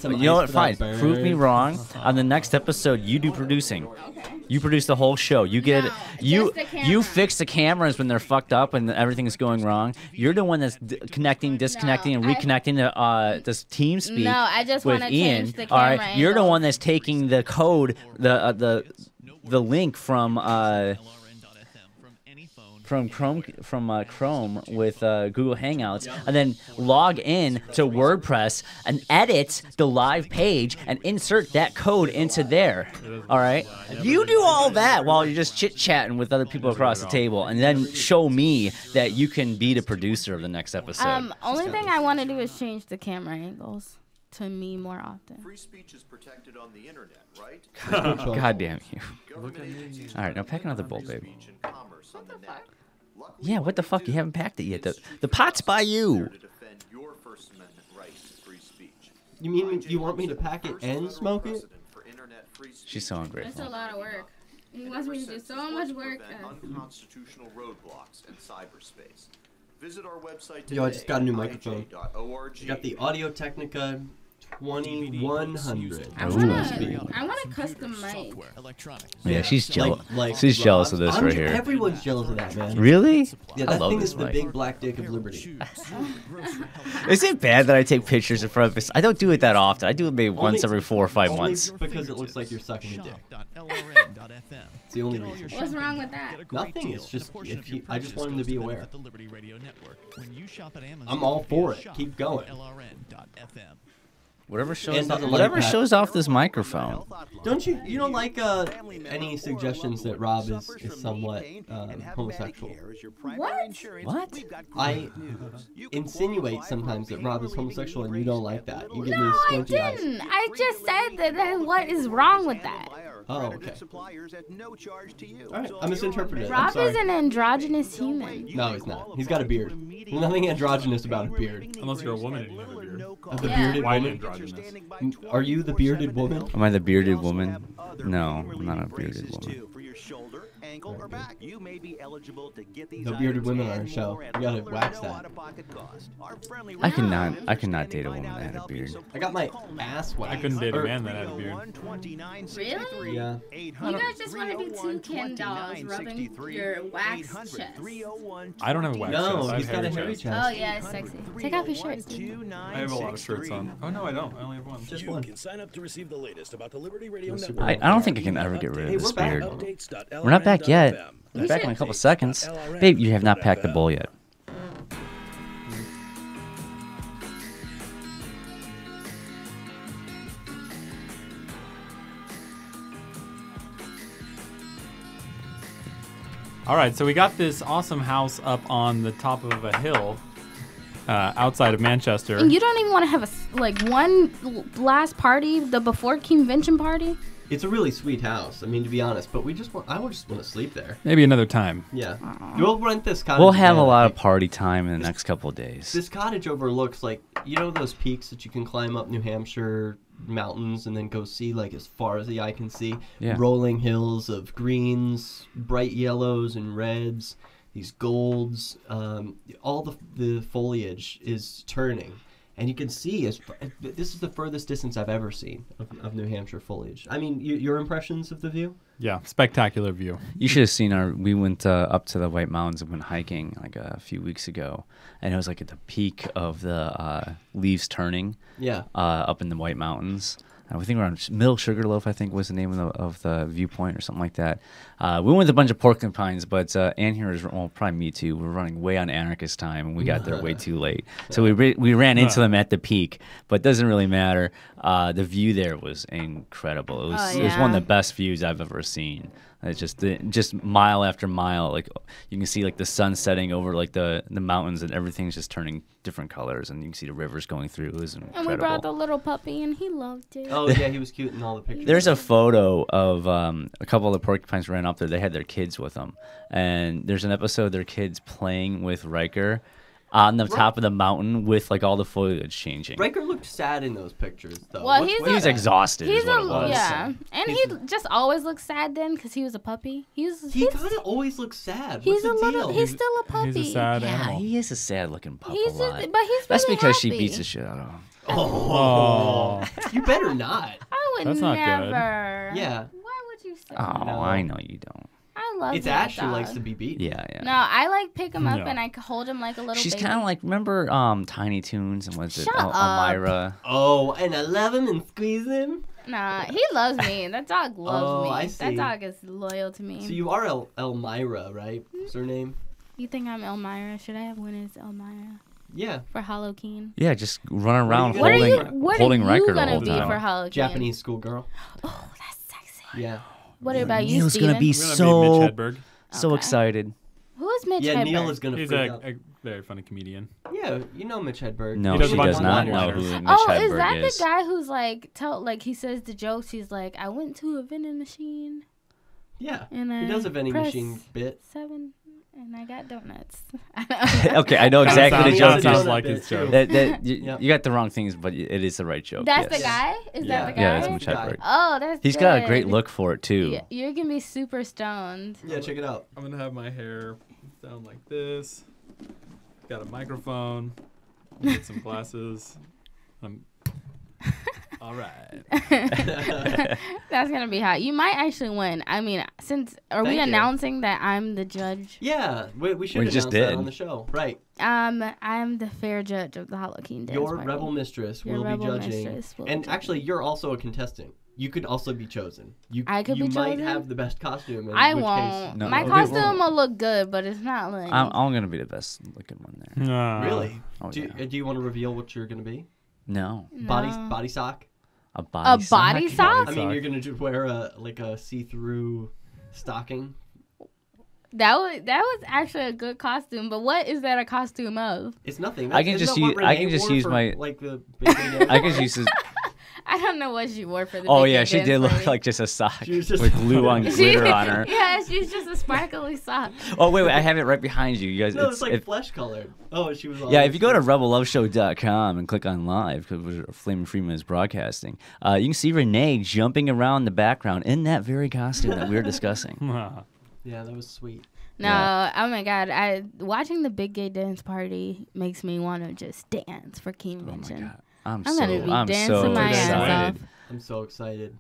Speaker 1: You know what? Fine.
Speaker 4: that
Speaker 1: Prove me wrong. On the next episode, you do producing. Okay. You produce the whole show. You get it. You you fix the cameras when they're fucked up and everything's going wrong. You're the one that's d- connecting, disconnecting, and
Speaker 7: I-
Speaker 1: reconnecting the uh this TeamSpeak.
Speaker 7: No, I just wanna change the
Speaker 1: All right,
Speaker 7: camera
Speaker 1: you're the one that's taking the code, the uh, the the link from uh from Chrome from uh, Chrome with uh, Google Hangouts, and then log in to WordPress and edit the live page and insert that code into there. All right, you do all that while you're just chit chatting with other people across the table, and then show me that you can be the producer of the next episode.
Speaker 7: Um, only thing I want to do is change the camera angles to me more often.
Speaker 19: Free speech is protected on the internet, right? (laughs)
Speaker 1: God damn you! All right, now pack another bowl, baby. Yeah, what the fuck? You haven't packed it yet. The, the pot's by you.
Speaker 19: Defend your First Amendment right to free speech.
Speaker 4: You mean you want me to pack it and smoke it?
Speaker 1: She's so ungrateful.
Speaker 7: That's a lot of work. He wants me to do so much work.
Speaker 19: Uh, (laughs) unconstitutional roadblocks in cyberspace. Visit our website today.
Speaker 4: Yo, I just got a new microphone.
Speaker 19: IJ.org.
Speaker 4: I got the Audio Technica 2100.
Speaker 7: I
Speaker 1: Ooh.
Speaker 7: wanna, I want a custom mic.
Speaker 1: Yeah, she's jealous.
Speaker 4: Like, like
Speaker 1: she's jealous of this
Speaker 4: I'm-
Speaker 1: right here.
Speaker 4: Everyone's jealous of that, man.
Speaker 1: Really?
Speaker 4: Yeah,
Speaker 1: I love
Speaker 4: thing
Speaker 1: this
Speaker 4: is the
Speaker 1: mic.
Speaker 4: big black dick of liberty.
Speaker 1: Is it bad that I take pictures in front of this? I don't do it that often. I do it maybe once every four or five months.
Speaker 4: because it looks like you're sucking a dick. It's the only reason.
Speaker 7: What's wrong with that?
Speaker 4: Nothing. It's just if you, I just want him to be aware.
Speaker 5: The Liberty Radio Network. When you shop at Amazon,
Speaker 4: I'm all for it. Keep going.
Speaker 5: LRN.FM.
Speaker 1: Whatever shows
Speaker 4: doesn't
Speaker 1: off, whatever
Speaker 4: that.
Speaker 1: shows off this microphone.
Speaker 4: Don't you? You don't like uh, any suggestions that Rob is, is somewhat um, homosexual?
Speaker 7: What?
Speaker 1: What?
Speaker 4: I insinuate sometimes that Rob is homosexual, and you don't like that. You give me
Speaker 7: No, I
Speaker 4: squinty
Speaker 7: didn't. I just said that. that what is wrong with that?
Speaker 4: Oh, okay.
Speaker 19: Suppliers at no charge to you.
Speaker 4: All right, I misinterpreted it. I'm
Speaker 7: Rob
Speaker 4: sorry.
Speaker 7: is an androgynous human.
Speaker 4: No, he's not. He's got a beard. There's nothing androgynous about a beard.
Speaker 3: Unless you're a woman and you have a beard.
Speaker 4: Of the
Speaker 7: Yeah.
Speaker 4: bearded
Speaker 3: White
Speaker 4: woman. Are you the bearded woman?
Speaker 1: Am I the bearded woman? No, I'm not a bearded woman.
Speaker 19: For ankle, or back. You may be eligible to get these
Speaker 4: No bearded women on our show.
Speaker 19: more at
Speaker 4: You gotta wax that.
Speaker 19: out-of-pocket cost. Our friendly
Speaker 1: I cannot. I cannot date a woman that had a
Speaker 19: to help you,
Speaker 1: beard.
Speaker 4: I got my ass waxed.
Speaker 3: I couldn't date a man that had a beard.
Speaker 7: Really?
Speaker 4: Yeah.
Speaker 7: You guys just want to be two Ken dolls rubbing your wax chest.
Speaker 3: I don't have a wax
Speaker 4: No,
Speaker 3: chest. I
Speaker 4: he's
Speaker 3: have
Speaker 4: got a
Speaker 3: hairy
Speaker 4: hairy
Speaker 3: chest.
Speaker 4: chest.
Speaker 7: Oh yeah, it's sexy. Take off your shirt.
Speaker 3: I have a lot of shirts on. Oh no, I don't. I only have one.
Speaker 4: Just
Speaker 2: you can sign up to receive the latest about the Liberty Radio Network.
Speaker 1: I, I don't think I can ever get rid of this beard. We're not back yet. We're
Speaker 7: We
Speaker 1: back in a couple seconds. Babe, you have not packed the bowl yet.
Speaker 3: All right, so we got this awesome house up on the top of a hill uh, outside of Manchester.
Speaker 7: And you don't even want to have a like one last party, the before convention party.
Speaker 4: It's a really sweet house. I mean, to be honest, but we just want. I would just want to sleep there.
Speaker 3: Maybe another time.
Speaker 4: Yeah. We'll rent this cottage.
Speaker 1: We'll have a
Speaker 4: again, I
Speaker 1: lot of party time in the next couple of days.
Speaker 4: This cottage overlooks like you know those peaks that you can climb up New Hampshire mountains and then go see like as far as the eye can see.
Speaker 1: Yeah.
Speaker 4: Rolling hills of greens, bright yellows and reds, these golds. Um, all the the foliage is turning, and you can see as this is the furthest distance I've ever seen of, of New Hampshire foliage. I mean, y- your impressions of the view?
Speaker 3: Yeah, spectacular view.
Speaker 1: You should have seen our. We went uh, up to the White Mountains and went hiking like a few weeks ago, and it was like at the peak of the uh, leaves turning.
Speaker 4: Yeah.
Speaker 1: Uh, up in the White Mountains. Uh, we think we're on Sh- Middle Sugarloaf. I think was the name of the, of the viewpoint or something like that. Uh, we went with a bunch of porcupines, but uh, Ann here is well, probably me too. We're running way on anarchist time, and we got there way (laughs) too late. So we re- we ran into them at the peak, but it doesn't really matter. Uh, the view there was incredible. It was
Speaker 7: Oh,
Speaker 1: it was one of
Speaker 7: yeah.
Speaker 1: the best views I've ever seen. It's just just mile after mile, like you can see like the sun setting over like the the mountains, and everything's just turning different colors, and you can see the rivers going through. It was incredible.
Speaker 7: And we brought the little puppy, and he loved it.
Speaker 4: Oh yeah, he was cute in all the pictures.
Speaker 1: There's a photo of um, a couple of the porcupines ran up there. They had their kids with them, and there's an episode of their kids playing with Riker on the top of the mountain with like all the foliage changing.
Speaker 4: Riker looked sad in those pictures, though.
Speaker 7: Well,
Speaker 4: What's-
Speaker 7: he's
Speaker 4: what's
Speaker 1: He's exhausted.
Speaker 7: He's
Speaker 1: is what
Speaker 7: a
Speaker 1: it was.
Speaker 7: yeah, and he just always looks sad then because he was a puppy. He's
Speaker 4: He kind of always looks sad.
Speaker 7: he's
Speaker 4: What's
Speaker 7: a
Speaker 4: the
Speaker 7: little.
Speaker 4: deal?
Speaker 7: He's still a puppy.
Speaker 3: He's a sad
Speaker 1: Yeah,
Speaker 3: animal.
Speaker 1: he is a sad-looking puppy.
Speaker 7: He's
Speaker 1: a
Speaker 7: just, but he's
Speaker 1: That's
Speaker 7: really
Speaker 1: because she beats the shit out of him.
Speaker 4: Oh, you better not.
Speaker 7: I would
Speaker 3: That's not good.
Speaker 7: never.
Speaker 4: Yeah.
Speaker 7: Why would you say?
Speaker 1: Oh,
Speaker 4: No.
Speaker 1: I know you don't.
Speaker 7: I love.
Speaker 4: It's
Speaker 7: that
Speaker 4: Ash who likes to be beaten.
Speaker 1: Yeah, yeah.
Speaker 7: No, I like pick him up
Speaker 3: No.
Speaker 7: and I hold him like a little.
Speaker 1: She's kind of like remember um Tiny Toons and was it
Speaker 7: Shut
Speaker 1: El-
Speaker 7: up.
Speaker 1: Elmyra?
Speaker 4: Oh, and I love him and squeeze him.
Speaker 7: Nah, he loves me. That dog (laughs) loves
Speaker 4: Oh,
Speaker 7: me.
Speaker 4: I
Speaker 7: That dog is loyal to me.
Speaker 4: So you are El- Elmyra, right? What's her name?
Speaker 7: You think I'm Elmyra? Should I have went as Elmyra
Speaker 4: Yeah.
Speaker 7: for Halloween?
Speaker 1: Yeah, just run around
Speaker 4: What are
Speaker 1: holding
Speaker 4: you-
Speaker 7: what are
Speaker 1: holding
Speaker 7: you
Speaker 1: Riker the
Speaker 7: gonna
Speaker 1: whole
Speaker 7: be
Speaker 1: time.
Speaker 7: for Halloween?
Speaker 4: Japanese schoolgirl. (gasps)
Speaker 7: Oh, that's sexy.
Speaker 4: Yeah.
Speaker 7: What about you,
Speaker 1: Neil's gonna be
Speaker 3: We're gonna
Speaker 1: so
Speaker 3: meet Mitch Hedberg.
Speaker 1: so
Speaker 7: Okay.
Speaker 1: excited.
Speaker 7: Who is Mitch Hedberg?
Speaker 4: Yeah, Neil is gonna
Speaker 3: He's
Speaker 4: freak
Speaker 3: a,
Speaker 4: out.
Speaker 3: a very funny comedian.
Speaker 4: Yeah, you know Mitch Hedberg.
Speaker 1: No,
Speaker 3: He does
Speaker 1: she
Speaker 3: a bunch
Speaker 1: does
Speaker 3: of
Speaker 1: not know
Speaker 3: one-liners.
Speaker 1: who Mitch
Speaker 7: Oh,
Speaker 1: Hedberg
Speaker 7: is that
Speaker 1: is.
Speaker 7: the guy who's like tell like he says the jokes? He's like, I went to a vending machine
Speaker 4: Yeah.
Speaker 7: and I
Speaker 4: He does a vending
Speaker 7: pressed
Speaker 4: machine bit.
Speaker 7: seven and I got donuts. (laughs)
Speaker 1: okay, I know exactly the joke.
Speaker 3: kinda sounds like his joke.
Speaker 1: That, that, you, (laughs)
Speaker 4: Yep.
Speaker 1: you got the wrong things, but it is the right joke.
Speaker 7: That's
Speaker 1: yes.
Speaker 7: the guy. Is
Speaker 4: Yeah.
Speaker 7: that the guy?
Speaker 1: Yeah, that's
Speaker 4: guy?
Speaker 1: Mitch Hedberg.
Speaker 7: Oh, that's.
Speaker 1: He's got a great look for it too.
Speaker 7: Yeah, you're gonna be super stoned.
Speaker 4: Yeah, check it out.
Speaker 3: I'm gonna have my hair down like this. Got a microphone. Get some glasses. I'm. (laughs) All right. (laughs)
Speaker 7: That's gonna be hot. You might actually win. I mean, since are we
Speaker 4: Thank you.
Speaker 7: announcing that I'm the judge?
Speaker 4: Yeah, we, we should
Speaker 1: We
Speaker 4: announce
Speaker 1: just
Speaker 4: that
Speaker 1: did.
Speaker 4: on the show. Right.
Speaker 7: Um, I'm the fair judge of the Halloween dance
Speaker 4: Your
Speaker 7: party.
Speaker 4: rebel mistress
Speaker 7: Your
Speaker 4: will be
Speaker 7: rebel
Speaker 4: judging.
Speaker 7: mistress will be
Speaker 4: and
Speaker 7: judging.
Speaker 4: actually, you're also a contestant. You could also be chosen. You
Speaker 7: I could
Speaker 4: you
Speaker 7: be
Speaker 4: might
Speaker 7: chosen?
Speaker 4: have the best costume. In
Speaker 7: I
Speaker 4: which
Speaker 7: won't.
Speaker 4: Case,
Speaker 1: No,
Speaker 7: My
Speaker 1: okay,
Speaker 7: costume
Speaker 1: well-
Speaker 7: will look good, but it's not like.
Speaker 1: I'm, I'm gonna be the best looking one there.
Speaker 3: Nah.
Speaker 4: really?
Speaker 1: Oh,
Speaker 4: do,
Speaker 1: yeah.
Speaker 4: do you want to reveal what you're going to be?
Speaker 1: No,
Speaker 4: Body
Speaker 7: No.
Speaker 4: body sock.
Speaker 1: A
Speaker 7: a
Speaker 1: body.
Speaker 7: body sock?
Speaker 4: I mean, you're going to just wear a like a see-through stocking.
Speaker 7: That was that was actually a good costume, but what is that a costume of?
Speaker 4: It's nothing.
Speaker 1: I can just use- I can just use
Speaker 4: for,
Speaker 1: my-
Speaker 4: like the. (laughs)
Speaker 1: I
Speaker 4: dance?
Speaker 1: can use this.
Speaker 7: I don't know what she wore for the.
Speaker 1: Oh yeah, she
Speaker 7: dance
Speaker 1: did look
Speaker 7: party.
Speaker 1: like just a sock
Speaker 4: She was just-
Speaker 1: with glue on (laughs)
Speaker 7: She-
Speaker 1: glitter (laughs) on her.
Speaker 7: Yeah, she's just a sparkly sock.
Speaker 1: Oh wait, wait, I have it right behind you. You guys,
Speaker 4: No,
Speaker 1: it's,
Speaker 4: it's like
Speaker 1: if-
Speaker 4: flesh colored. Oh, she was. all
Speaker 1: yeah, if you go to
Speaker 4: extra-
Speaker 1: rebelloveshow.com and click on live because Flaming Freedom is broadcasting, uh, you can see Renee jumping around the background in that very costume that we were discussing. (laughs)
Speaker 4: Yeah, that was sweet.
Speaker 7: No,
Speaker 1: Yeah.
Speaker 7: oh my god! I watching the big gay dance party makes me want to just dance for convention.
Speaker 1: I'm,
Speaker 7: I'm
Speaker 1: so
Speaker 7: gonna be
Speaker 1: I'm
Speaker 7: dancing
Speaker 1: so
Speaker 7: my ass
Speaker 1: excited.
Speaker 7: off.
Speaker 4: I'm so excited.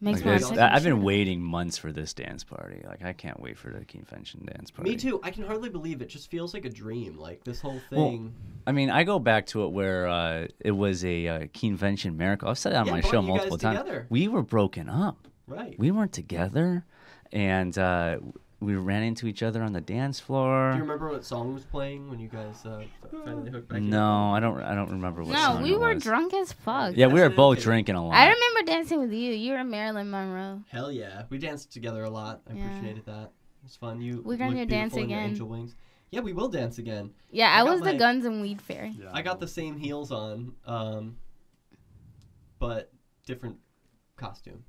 Speaker 7: Makes
Speaker 1: Like,
Speaker 7: me
Speaker 1: it's-
Speaker 7: want to take my
Speaker 1: I've been waiting months for this dance party. Like I can't wait for the convention dance party.
Speaker 4: Me too. I can hardly believe it. Just feels like a dream. Like this whole thing.
Speaker 1: Well,
Speaker 4: thing.
Speaker 1: I mean, I go back to it where uh, it was a uh, convention miracle. I've said it on
Speaker 4: Yeah,
Speaker 1: my show multiple times.
Speaker 4: together.
Speaker 1: We were broken up.
Speaker 4: Right.
Speaker 1: We weren't together, and uh, we ran into each other on the dance floor.
Speaker 4: Do you remember what song was playing when you guys uh, finally hooked back
Speaker 1: No, I don't. I don't remember what song.
Speaker 7: No,
Speaker 1: song
Speaker 7: we
Speaker 1: it
Speaker 7: were
Speaker 1: was.
Speaker 7: drunk as fuck.
Speaker 1: Yeah, we were both drinking a lot.
Speaker 7: I remember dancing with you. You were Marilyn Monroe.
Speaker 4: Hell yeah, we danced together a lot. I
Speaker 7: Yeah.
Speaker 4: appreciated that. It was fun. You
Speaker 7: We're gonna dance
Speaker 4: beautiful in your
Speaker 7: again.
Speaker 4: Angel wings. Yeah, we will dance again.
Speaker 7: Yeah, I,
Speaker 4: got
Speaker 7: was the Guns and Weed Fairy.
Speaker 4: I got the same heels on, um, but different costume.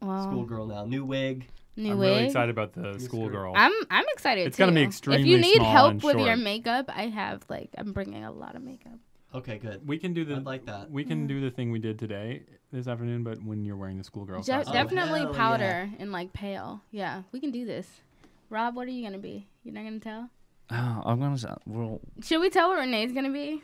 Speaker 7: Wow.
Speaker 4: schoolgirl now. New wig.
Speaker 7: New
Speaker 3: I'm
Speaker 7: wig.
Speaker 3: really excited about the schoolgirl.
Speaker 7: I'm I'm excited
Speaker 3: It's
Speaker 7: too.
Speaker 3: gonna be extremely.
Speaker 7: If you need
Speaker 3: small
Speaker 7: help
Speaker 3: and
Speaker 7: with your makeup, I have like I'm bringing a lot of makeup.
Speaker 4: Okay, good.
Speaker 3: We can do the
Speaker 4: I'd like that.
Speaker 3: We can do the thing we did today this afternoon, but when you're wearing the schoolgirl
Speaker 7: De-
Speaker 3: costume.
Speaker 7: definitely oh,
Speaker 4: hell
Speaker 7: powder and like pale. Yeah, we can do this. Rob, what are you gonna be? You're not gonna tell?
Speaker 1: Oh, I'm gonna. s- Well,
Speaker 7: Should we tell what Renee's gonna be?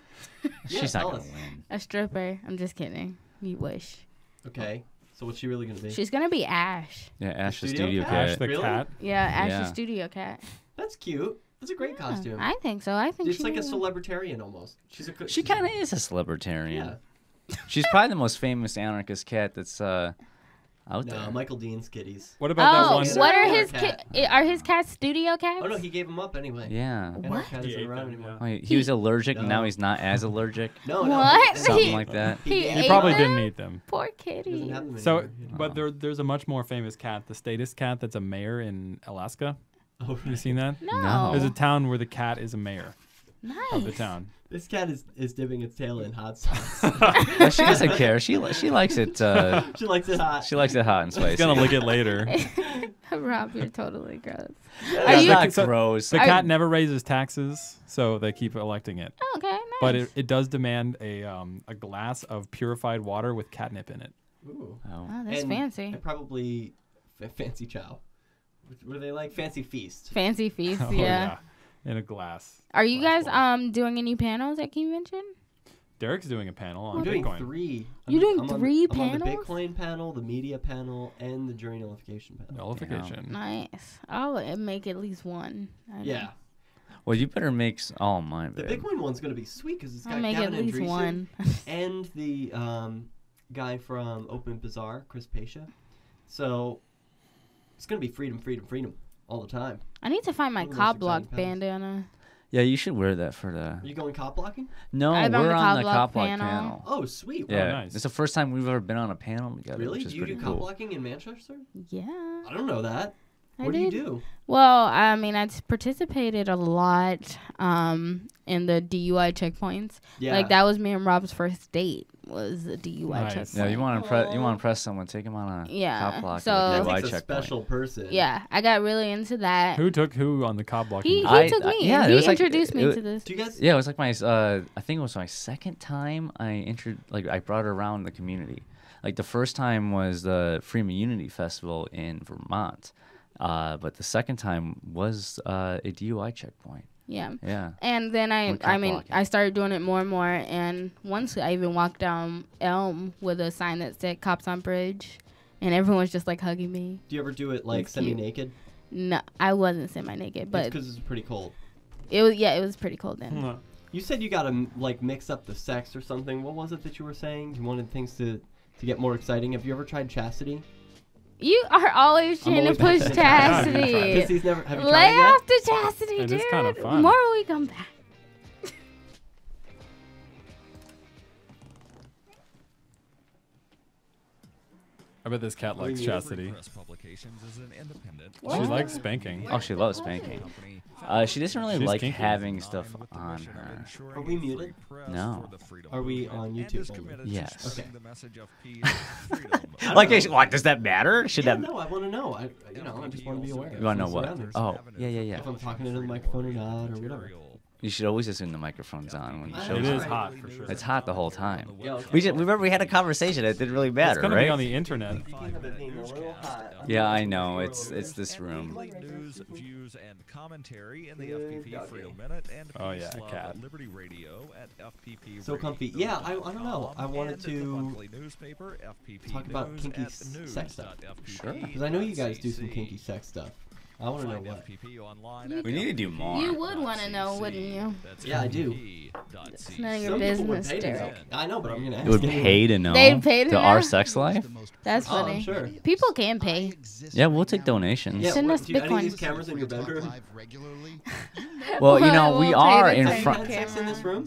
Speaker 1: she's
Speaker 4: tell
Speaker 1: not gonna
Speaker 4: us.
Speaker 1: win.
Speaker 7: A stripper. I'm just kidding. You wish.
Speaker 4: Okay. So what's she really gonna be?
Speaker 7: She's gonna be Ash.
Speaker 1: Yeah, Ash the
Speaker 4: studio
Speaker 1: studio
Speaker 4: cat?
Speaker 1: cat.
Speaker 3: Ash the
Speaker 4: Really?
Speaker 3: cat.
Speaker 7: Yeah, Ash
Speaker 1: Yeah.
Speaker 7: the studio cat.
Speaker 4: That's cute. That's a great
Speaker 7: Yeah,
Speaker 4: costume.
Speaker 7: I think so. I think
Speaker 4: it's
Speaker 7: she
Speaker 4: like a
Speaker 7: will.
Speaker 4: celebritarian almost. She's a. co-
Speaker 1: She kind of is a celebritarian.
Speaker 4: Yeah.
Speaker 1: She's probably the most famous anarchist cat that's uh out
Speaker 4: No,
Speaker 1: there.
Speaker 4: Michael Dean's kitties.
Speaker 3: What about that
Speaker 7: Oh,
Speaker 3: one?
Speaker 7: what are his
Speaker 4: cat.
Speaker 7: ki- eh, are his cats studio cats?
Speaker 4: Oh no, he gave them up anyway.
Speaker 1: Yeah.
Speaker 4: And our cat
Speaker 3: He
Speaker 4: isn't around
Speaker 3: them,
Speaker 4: anymore.
Speaker 1: He, he was allergic, and now he's not as allergic.
Speaker 4: No, no.
Speaker 7: What?
Speaker 1: Something
Speaker 7: He-
Speaker 1: like that.
Speaker 7: He,
Speaker 4: He
Speaker 3: He probably
Speaker 7: them?
Speaker 3: didn't eat them.
Speaker 7: Poor
Speaker 4: He
Speaker 7: kitty.
Speaker 4: have them
Speaker 3: So,
Speaker 4: anymore.
Speaker 3: but there, there's a much more famous cat, the status cat, that's a mayor in Alaska.
Speaker 4: Oh, have
Speaker 3: You seen that?
Speaker 7: No.
Speaker 3: There's a town where the cat is a mayor
Speaker 7: Nice.
Speaker 3: of the town.
Speaker 4: This cat is, is dipping its tail in hot sauce.
Speaker 1: But (laughs) she doesn't care. She li- she likes it. Uh, (laughs)
Speaker 4: she likes it hot.
Speaker 1: she likes it hot and spicy.
Speaker 3: He's gonna lick it later. (laughs)
Speaker 7: Rob, you're totally gross.
Speaker 1: Are
Speaker 7: Are you?
Speaker 1: not
Speaker 3: so-
Speaker 1: gross.
Speaker 3: The
Speaker 7: Are-
Speaker 3: cat never raises taxes, so they keep electing it.
Speaker 7: Oh, okay, nice.
Speaker 3: But it, it does demand a um, a glass of purified water with catnip in it.
Speaker 4: Ooh.
Speaker 1: Oh.
Speaker 7: oh, that's
Speaker 4: and,
Speaker 7: fancy.
Speaker 4: And probably f- fancy chow. Were they like fancy feast?
Speaker 7: Fancy feast.
Speaker 3: Oh,
Speaker 7: yeah.
Speaker 3: In a glass.
Speaker 7: Are you
Speaker 3: Glass
Speaker 7: guys
Speaker 3: bowl.
Speaker 7: um doing any panels at convention?
Speaker 3: Derrick's doing a panel on
Speaker 4: I'm doing
Speaker 3: Bitcoin.
Speaker 4: three.
Speaker 7: You're doing
Speaker 4: I'm on-
Speaker 7: three
Speaker 4: I'm on the? Bitcoin panel, the media panel, and the jury nullification panel.
Speaker 3: Nullification.
Speaker 7: Nice. I'll make at least one. I know.
Speaker 4: Yeah.
Speaker 1: Well, you better make s- all mine,
Speaker 4: The
Speaker 1: babe.
Speaker 4: Bitcoin one's gonna be sweet because it's
Speaker 7: I'll
Speaker 4: got
Speaker 7: make
Speaker 4: Gavin
Speaker 7: at least
Speaker 4: Andresen
Speaker 7: one. (laughs)
Speaker 4: and the um, guy from Open Bazaar, Chris Pacia. So it's gonna be freedom, freedom, freedom all the time.
Speaker 7: I need to find my
Speaker 4: One of the most
Speaker 7: cop block bandana.
Speaker 1: Yeah, you should wear that for the.
Speaker 4: Are you going cop blocking?
Speaker 1: No,
Speaker 7: I'm on
Speaker 1: we're
Speaker 7: the
Speaker 1: on the
Speaker 7: Cop
Speaker 1: cop
Speaker 7: Block
Speaker 1: block
Speaker 7: panel.
Speaker 1: panel.
Speaker 4: Oh, sweet.
Speaker 1: Yeah,
Speaker 3: nice.
Speaker 1: it's the first time we've ever been on a panel together,
Speaker 4: Really?
Speaker 1: which is
Speaker 4: Do you do
Speaker 1: pretty
Speaker 4: cop blocking in Manchester?
Speaker 7: Yeah.
Speaker 4: I don't know that.
Speaker 7: I
Speaker 4: What do you
Speaker 7: did.
Speaker 4: do?
Speaker 7: Well, I mean, I participated a lot um, in the DUI checkpoints.
Speaker 4: Yeah.
Speaker 7: Like that was me and Rob's first date was a DUI
Speaker 3: Nice.
Speaker 7: checkpoint.
Speaker 1: Yeah, you want to impress you want to impress someone, take them on a
Speaker 7: Yeah,
Speaker 1: cop block
Speaker 7: so-
Speaker 1: or a DUI
Speaker 4: takes a special person.
Speaker 7: Yeah, I got really into that.
Speaker 3: Who took who on the cop blocking?
Speaker 7: He, he
Speaker 1: I-
Speaker 7: took
Speaker 1: I-
Speaker 7: me.
Speaker 1: yeah,
Speaker 7: and
Speaker 1: it
Speaker 7: he
Speaker 1: was like-
Speaker 7: introduced me
Speaker 1: it-
Speaker 7: to this.
Speaker 4: Do you guys?
Speaker 1: Yeah, it was like my uh, I think it was my second time I intro like I brought her around the community. Like the first time was the Freeman Unity Festival in Vermont, uh, but the second time was uh, a DUI checkpoint.
Speaker 7: Yeah.
Speaker 1: Yeah.
Speaker 7: And then I, I mean,
Speaker 1: blocking.
Speaker 7: I started doing it more and more. And once I even walked down Elm with a sign that said "Cops on Bridge," and everyone was just like hugging me.
Speaker 4: Do you ever do it like semi-naked?
Speaker 7: No, I wasn't semi-naked, but
Speaker 4: because it's pretty cold.
Speaker 7: it was yeah, it was pretty cold then.
Speaker 4: You said you gotta like mix up the sex or something. What was it that you were saying? You wanted things to to get more exciting. Have you ever tried chastity?
Speaker 7: You are always trying
Speaker 4: always
Speaker 7: to push chastity.
Speaker 4: Never- have you
Speaker 7: Lay
Speaker 4: tried it yet?
Speaker 7: off the chastity, dude.
Speaker 3: is kinda fun.
Speaker 7: More when we come back.
Speaker 3: I bet this cat likes chastity.
Speaker 8: Press Publications is an independent.
Speaker 3: She likes spanking.
Speaker 1: Oh, she loves spanking. Uh, she doesn't really
Speaker 3: She's
Speaker 1: like
Speaker 3: kinky.
Speaker 1: having stuff on her.
Speaker 4: Are we muted?
Speaker 1: No.
Speaker 4: Are we on YouTube? only?
Speaker 1: Yes.
Speaker 4: Okay. (laughs) (laughs)
Speaker 1: like, is- what does that matter? Should
Speaker 4: yeah,
Speaker 1: that?
Speaker 4: no, I want to know. I, you know, I just want to be aware.
Speaker 1: You wanna know what? Oh, yeah, yeah, yeah.
Speaker 4: If I'm talking into the microphone or not, or whatever.
Speaker 1: You should always assume the microphone's on when you show
Speaker 3: It
Speaker 1: us.
Speaker 3: is hot for sure.
Speaker 1: It's hot the whole time.
Speaker 4: Yeah.
Speaker 1: We just remember we had a conversation. It didn't really matter,
Speaker 3: It's gonna
Speaker 1: right?
Speaker 3: be on the internet.
Speaker 4: Speaking of it being a little hot, I'm
Speaker 1: Yeah, I know. It's it's this room.
Speaker 8: News, views, and commentary in the FPP
Speaker 4: doggy.
Speaker 8: Freedom Minute and
Speaker 3: Oh,
Speaker 8: Peace
Speaker 3: yeah,
Speaker 8: Love
Speaker 3: cat.
Speaker 8: at Liberty Radio at FPP.
Speaker 4: So comfy. Yeah, I, I don't know. I wanted to
Speaker 8: newspaper, FPP
Speaker 4: talk about
Speaker 8: News
Speaker 4: kinky
Speaker 8: at
Speaker 4: s- sex stuff.
Speaker 8: dot
Speaker 1: Sure.
Speaker 4: Because I know you guys do some kinky sex stuff. I want to know
Speaker 8: Find
Speaker 4: what.
Speaker 8: FPP online
Speaker 1: We need to do more.
Speaker 7: You would want to know, wouldn't you?
Speaker 8: That's
Speaker 4: Yeah, I do.
Speaker 7: It's none of your
Speaker 4: Some
Speaker 7: business,
Speaker 4: pay to know.
Speaker 7: Derrick.
Speaker 4: I know, but I'm gonna ask.
Speaker 1: It would
Speaker 4: anyway.
Speaker 1: pay to know.
Speaker 7: They'd pay to
Speaker 1: our
Speaker 7: know?
Speaker 1: sex life.
Speaker 7: That's
Speaker 4: Oh,
Speaker 7: funny.
Speaker 4: sure.
Speaker 7: People can pay.
Speaker 1: Yeah, we'll take donations.
Speaker 4: Yeah,
Speaker 7: Send
Speaker 4: what,
Speaker 7: us
Speaker 4: do any of
Speaker 7: Bitcoin.
Speaker 4: these cameras in your bedroom? (laughs)
Speaker 1: Well, you know,
Speaker 7: We'll
Speaker 1: we
Speaker 7: pay
Speaker 1: are in front.
Speaker 4: Had sex in this room?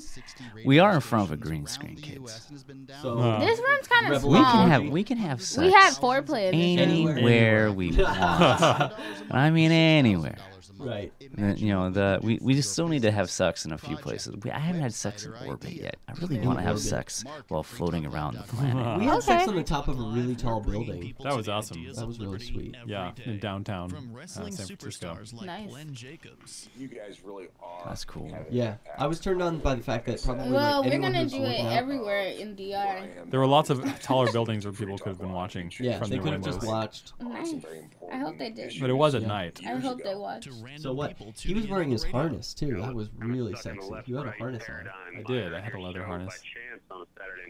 Speaker 1: We are in front of a green screen, kids.
Speaker 4: So
Speaker 3: Uh,
Speaker 7: This room's kind of
Speaker 4: Revolution.
Speaker 1: We can have we can have sex
Speaker 7: We have foreplay in this room.
Speaker 1: anywhere we want. I (laughs) mean (laughs) anywhere.
Speaker 4: Right.
Speaker 1: You know, the we, we just still need to have sex in a few places. We, I haven't had sex in orbit yet. I really want to have sex while floating around the planet.
Speaker 4: We had sex on the top of a really tall building.
Speaker 3: That was awesome.
Speaker 4: That was really sweet.
Speaker 3: Yeah, in downtown uh, San Francisco.
Speaker 5: like
Speaker 7: Nice.
Speaker 18: You guys really are.
Speaker 1: That's cool.
Speaker 4: Yeah, I was turned on by the fact that probably
Speaker 7: Well,
Speaker 4: like
Speaker 7: we're gonna do it
Speaker 4: out-
Speaker 7: everywhere in DR.
Speaker 3: There were lots of taller buildings where people could have been watching
Speaker 4: Yeah,
Speaker 3: from
Speaker 4: they
Speaker 3: their
Speaker 4: could have just watched.
Speaker 7: Nice. I hope they did.
Speaker 3: But it was at
Speaker 4: Yeah.
Speaker 3: night.
Speaker 7: I hope they watched.
Speaker 4: So what? He was wearing his harness too. That was really sexy. You had a harness on.
Speaker 3: I did. I had a leather harness.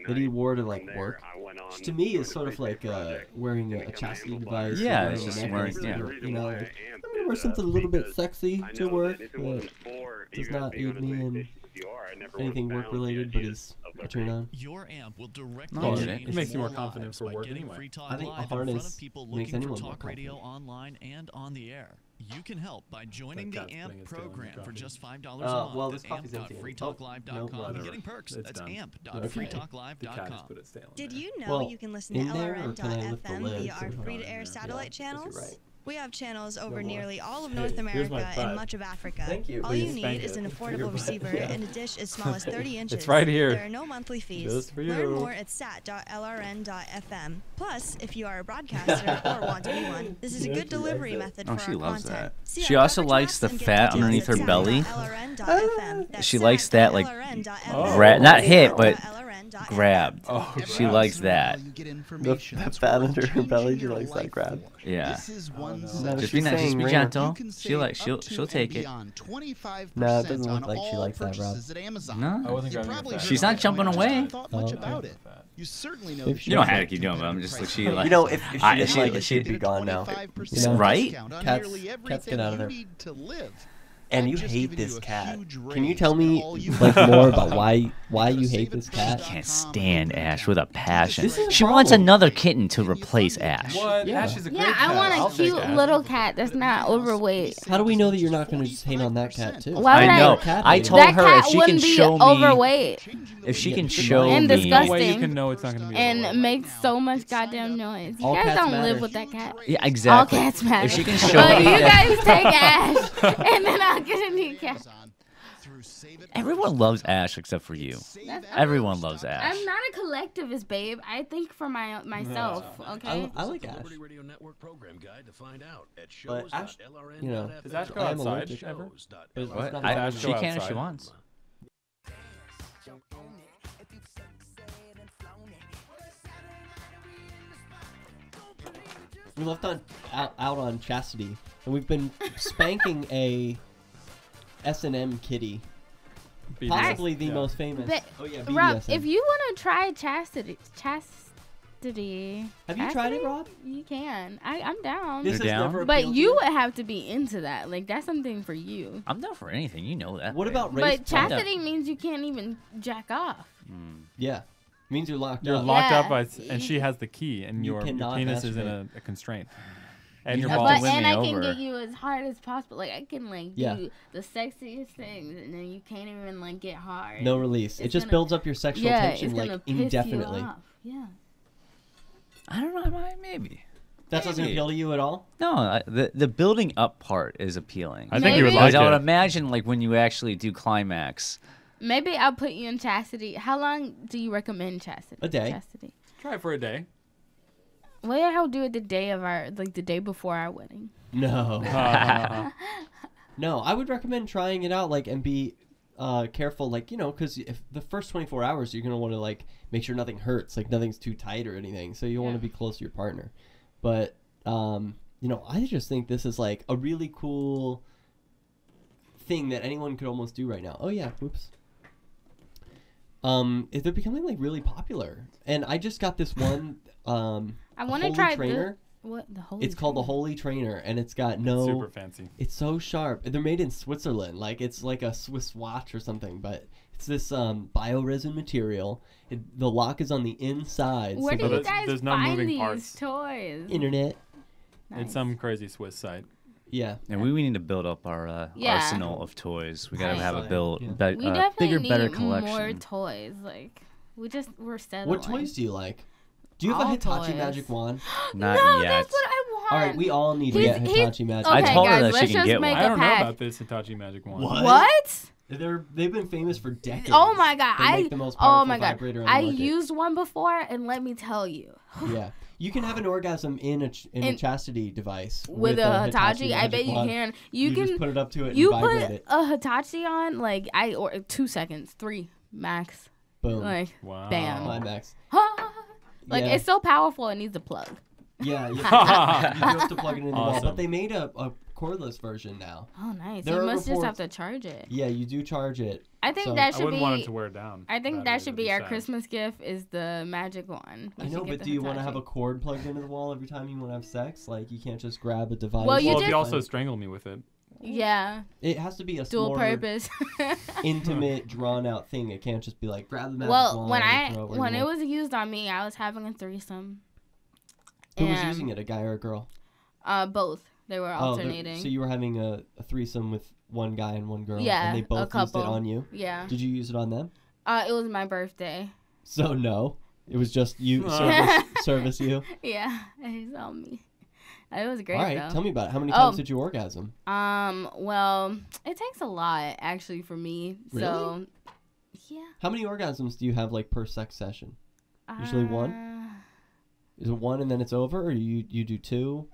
Speaker 4: That he wore to like work. Which to me is sort of like uh, wearing a, a chastity device.
Speaker 1: Yeah, it's just wearing- yeah.
Speaker 4: or, You know, like, I'm gonna wear something a little bit sexy to work, but does not aid me in anything work related, but is a turn on.
Speaker 5: Your amp will directly
Speaker 3: No, it- it makes you more confident for work anyway.
Speaker 4: I think a
Speaker 5: Live
Speaker 4: harness makes anyone
Speaker 5: for
Speaker 4: more
Speaker 5: talk radio online and on the air. You can help by joining the AMP
Speaker 3: its tail in the
Speaker 5: program for just five dollars
Speaker 4: Uh,
Speaker 5: a month
Speaker 4: well,
Speaker 5: at
Speaker 4: this coffee's empty.
Speaker 5: amp.freetalklive.com
Speaker 4: Nope,
Speaker 5: and getting perks.
Speaker 3: It's
Speaker 5: That's
Speaker 3: done. The cat has
Speaker 5: amp.freetalklive.com.
Speaker 3: put its tail in
Speaker 14: Did you know
Speaker 4: Well,
Speaker 14: you can listen to
Speaker 4: in there, or can I lift the
Speaker 14: LRN.FM via our free to air satellite
Speaker 4: guess you're
Speaker 14: channels?
Speaker 4: right.
Speaker 14: We have channels over
Speaker 4: more.
Speaker 14: nearly all of North
Speaker 3: here's my
Speaker 14: America and much of Africa.
Speaker 4: Thank you.
Speaker 14: All
Speaker 3: Please
Speaker 14: you need
Speaker 3: spank
Speaker 14: is an affordable receiver
Speaker 3: Yeah.
Speaker 14: and a dish as small as (laughs) 30 inches.
Speaker 3: It's right here.
Speaker 14: There are no monthly fees.
Speaker 3: Just for
Speaker 14: Learn more at sat.lrn.fm. Plus, if you are a broadcaster or want to be one, this is a good delivery method
Speaker 1: Oh,
Speaker 14: for
Speaker 1: she
Speaker 14: our
Speaker 1: loves
Speaker 14: content.
Speaker 1: that.
Speaker 14: See
Speaker 1: She also likes the fat underneath her belly. She likes that, like,
Speaker 14: sat.lrn.fm.
Speaker 1: Grab, not hit, but
Speaker 14: sat.lrn.fm.
Speaker 1: grabbed.
Speaker 3: Oh,
Speaker 1: she likes that.
Speaker 9: You
Speaker 4: The, the fat under her belly, she likes that grab.
Speaker 1: Yeah.
Speaker 9: This is one
Speaker 4: No.
Speaker 1: Just be nice. Just be gentle. She'll like. She'll she'll take it.
Speaker 4: No, it doesn't look like she likes that, Rob.
Speaker 9: purchases at Amazon.
Speaker 1: No?
Speaker 3: I wasn't
Speaker 9: You
Speaker 3: grabbing her
Speaker 9: probably
Speaker 3: fat.
Speaker 9: heard
Speaker 1: She's not jumping away.
Speaker 9: haven't thought much
Speaker 4: Oh,
Speaker 9: about
Speaker 4: okay.
Speaker 9: it. You certainly know
Speaker 4: If
Speaker 1: You don't have to keep doing it. I'm just like she like.
Speaker 4: You know, if, if she
Speaker 1: I-
Speaker 4: didn't
Speaker 1: she-
Speaker 4: like it,
Speaker 1: she-
Speaker 4: she'd be gone now. You know?
Speaker 1: Right?
Speaker 4: Cats- cats get out of there.
Speaker 9: Need to live.
Speaker 4: And you hate
Speaker 9: given you
Speaker 4: this cat. Can you tell me
Speaker 9: you
Speaker 4: like more about why why you hate this cat?
Speaker 1: I can't stand Ash with a passion.
Speaker 4: This is a
Speaker 1: She wants another kitten to replace Ash.
Speaker 3: What?
Speaker 4: Yeah.
Speaker 3: Ash is a great
Speaker 7: Yeah, I want
Speaker 3: I'll
Speaker 7: a cute little cat that's not overweight.
Speaker 4: How do we know that you're not going to just hate on that cat too?
Speaker 7: Why would
Speaker 1: I
Speaker 7: I-
Speaker 1: know.
Speaker 4: Cat
Speaker 1: I told
Speaker 7: that
Speaker 1: her
Speaker 7: cat
Speaker 1: if she can
Speaker 7: wouldn't be
Speaker 1: show me,
Speaker 7: overweight
Speaker 1: if she can
Speaker 4: she's
Speaker 1: show
Speaker 7: And
Speaker 1: me,
Speaker 7: disgusting.
Speaker 3: Way you can know it's not going to be.
Speaker 7: and
Speaker 3: overweight.
Speaker 7: makes so much goddamn noise. You
Speaker 4: All
Speaker 7: guys don't
Speaker 4: matter.
Speaker 7: live with that cat.
Speaker 1: yeah, exactly.
Speaker 7: All cats matter.
Speaker 1: If she can show
Speaker 7: but
Speaker 1: me,
Speaker 7: you guys take Ash, and then I'll (laughs) get a new cat.
Speaker 1: everyone loves Ash except for you.
Speaker 7: That's-
Speaker 1: Everyone loves Ash.
Speaker 7: I'm not a collectivist, babe. I think for my myself. Okay.
Speaker 4: I, I like Ash.
Speaker 2: Liberty Radio Network program guide to find out at
Speaker 4: But Ash, you know,
Speaker 3: Does Ash go outside ever?
Speaker 1: What? I,
Speaker 3: Ash
Speaker 1: she
Speaker 3: go
Speaker 1: can if she wants.
Speaker 4: We left on out, out on chastity, and we've been spanking a S and M kitty,
Speaker 3: BDS.
Speaker 4: possibly the
Speaker 3: Yeah.
Speaker 4: most famous.
Speaker 7: But,
Speaker 4: oh yeah,
Speaker 7: Rob, if you want to try chastity, chastity.
Speaker 4: Have you tried it, Rob?
Speaker 7: You can. I, I'm down.
Speaker 4: This
Speaker 1: You're
Speaker 4: has
Speaker 1: down?
Speaker 4: never
Speaker 7: but you would have to be into that. Like that's something for you.
Speaker 1: I'm down for anything. You know that.
Speaker 4: What
Speaker 1: babe.
Speaker 4: about race?
Speaker 7: But chastity means you can't even jack off. Hmm.
Speaker 4: Yeah, means you're locked
Speaker 3: You're
Speaker 4: up.
Speaker 3: locked
Speaker 7: Yeah.
Speaker 3: up, by, and she has the key, and
Speaker 4: You
Speaker 3: your, your penis is in a, a constraint. And
Speaker 1: You
Speaker 3: your
Speaker 1: have to
Speaker 3: balls.
Speaker 7: But
Speaker 1: win
Speaker 7: and
Speaker 1: me
Speaker 7: I can get you as hard as possible. Like I can like
Speaker 4: Yeah.
Speaker 7: do the sexiest things, and then you can't even like get hard.
Speaker 4: No release. it just
Speaker 7: gonna-
Speaker 4: builds up your sexual
Speaker 7: yeah,
Speaker 4: tension
Speaker 7: it's
Speaker 4: like
Speaker 7: piss
Speaker 4: indefinitely.
Speaker 7: You off. Yeah.
Speaker 1: I don't know. I Maybe.
Speaker 4: That doesn't
Speaker 1: Maybe.
Speaker 4: appeal to you at all.
Speaker 1: No, I, the the building up part is appealing.
Speaker 3: I think you would like
Speaker 1: Because I would imagine like when you actually do climax.
Speaker 7: Maybe I'll put you in chastity. How long do you recommend chastity?
Speaker 4: A day.
Speaker 7: Chastity.
Speaker 3: Try it for a day.
Speaker 7: Well, I'll do it the day of our like the day before our wedding.
Speaker 4: No. (laughs) No, I would recommend trying it out, like, and be uh, careful, like, you know, because if the first 24 hours, you're gonna want to like make sure nothing hurts, like nothing's too tight or anything. So you want to be close to your partner. But um, you know, I just think this is like a really cool thing that anyone could almost do right now. Oh yeah, whoops. Um, is they're becoming like really popular, and I just got this (laughs) one. Um,
Speaker 7: I want to try
Speaker 4: trainer.
Speaker 7: the what the whole.
Speaker 4: It's called the Holy Trainer, and it's got no.
Speaker 3: super fancy.
Speaker 4: It's so sharp. They're made in Switzerland, like it's like a Swiss watch or something. But it's this um, bioresin material. It, the lock is on the inside.
Speaker 7: Where
Speaker 4: so
Speaker 7: do you
Speaker 3: there's-
Speaker 7: guys
Speaker 3: there's no
Speaker 7: find
Speaker 3: moving
Speaker 7: these
Speaker 3: parts.
Speaker 7: toys?
Speaker 4: internet.
Speaker 7: Nice.
Speaker 3: It's some crazy Swiss site.
Speaker 4: Yeah.
Speaker 1: And we, we need to build up our uh,
Speaker 7: Yeah.
Speaker 1: arsenal of toys. We gotta
Speaker 7: Right.
Speaker 1: have a build,
Speaker 4: Yeah.
Speaker 1: be,
Speaker 7: we
Speaker 1: uh,
Speaker 7: definitely
Speaker 1: bigger,
Speaker 7: need
Speaker 1: better
Speaker 7: more
Speaker 1: collection.
Speaker 7: toys. Like we just we're settling.
Speaker 4: What toys do you like? Do you have
Speaker 7: All
Speaker 4: a Hitachi
Speaker 7: toys.
Speaker 4: magic wand? (gasps)
Speaker 1: Not
Speaker 7: no,
Speaker 1: yet.
Speaker 7: that's what I want.
Speaker 4: All right, we all need to
Speaker 7: He's-
Speaker 4: get
Speaker 7: he's-
Speaker 4: Hitachi Magic.
Speaker 7: okay,
Speaker 1: I told her
Speaker 7: guys,
Speaker 1: that she
Speaker 7: let's
Speaker 1: can
Speaker 7: just
Speaker 1: get
Speaker 7: make
Speaker 1: one.
Speaker 3: I
Speaker 7: a
Speaker 3: don't know
Speaker 7: pact.
Speaker 3: about this Hitachi Magic wand.
Speaker 4: What?
Speaker 7: What?
Speaker 4: They're they've been famous for decades.
Speaker 7: Oh my god!
Speaker 4: They
Speaker 7: I
Speaker 4: make the most
Speaker 7: oh my god!
Speaker 4: vibrator on the
Speaker 7: I
Speaker 4: market.
Speaker 7: used one before, and let me tell you, (laughs)
Speaker 4: Yeah, you can have an orgasm in a ch- in, a chastity device
Speaker 7: with, a Hitachi, I bet you can. You,
Speaker 4: You
Speaker 7: can
Speaker 4: just put it up to it
Speaker 7: You
Speaker 4: and
Speaker 7: put
Speaker 4: vibrate it.
Speaker 7: a Hitachi on like I or two seconds, three max.
Speaker 4: Boom.
Speaker 7: Like
Speaker 3: Wow.
Speaker 7: bam.
Speaker 4: Climax. (laughs)
Speaker 7: like
Speaker 4: Yeah.
Speaker 7: it's so powerful. It needs a plug.
Speaker 4: Yeah, (laughs) yeah. you have to plug it in the wall, but they made a, a cordless version now.
Speaker 7: Oh, nice.
Speaker 4: There
Speaker 7: you
Speaker 4: are
Speaker 7: must just have to charge it.
Speaker 4: Yeah, you do charge it.
Speaker 7: I think
Speaker 4: So-
Speaker 7: that
Speaker 3: I
Speaker 7: should
Speaker 3: wouldn't
Speaker 7: be.
Speaker 3: want him to wear down.
Speaker 7: I think
Speaker 3: That
Speaker 7: that should
Speaker 3: be
Speaker 7: be our
Speaker 3: sad.
Speaker 7: Christmas gift. Is the magic one.
Speaker 4: I know, but do you want to have a cord plugged into the wall every time you want to have sex? Like you can't just grab a device.
Speaker 7: Well, you
Speaker 3: well,
Speaker 7: just-
Speaker 3: you also strangle me with it.
Speaker 7: Yeah.
Speaker 4: It has to be a
Speaker 7: dual purpose, (laughs)
Speaker 4: intimate, drawn out thing. It can't just be like grab the magic
Speaker 7: well,
Speaker 4: wand
Speaker 7: when I
Speaker 4: throw
Speaker 7: when it was used on me, I was having a threesome.
Speaker 4: Who was using it? A guy or a girl?
Speaker 7: Uh, both. They were
Speaker 4: Oh, they're-
Speaker 7: alternating.
Speaker 4: so you were having a, a threesome with one guy and one girl.
Speaker 7: Yeah,
Speaker 4: and they
Speaker 7: a
Speaker 4: both used it on you.
Speaker 7: Yeah.
Speaker 4: Did you use it on them?
Speaker 7: Uh, it was my birthday.
Speaker 4: So no, it was just you
Speaker 3: Uh. (laughs)
Speaker 4: service service you. (laughs)
Speaker 7: Yeah, it was on me. It was great
Speaker 4: All right,
Speaker 7: though.
Speaker 4: tell me about it. How many
Speaker 7: Oh.
Speaker 4: times did you orgasm?
Speaker 7: Um, well, it takes a lot actually for me. So, yeah.
Speaker 4: How many orgasms do you have like per sex session? Usually one.
Speaker 7: Uh,
Speaker 4: Is it one and then it's over, or you you do two?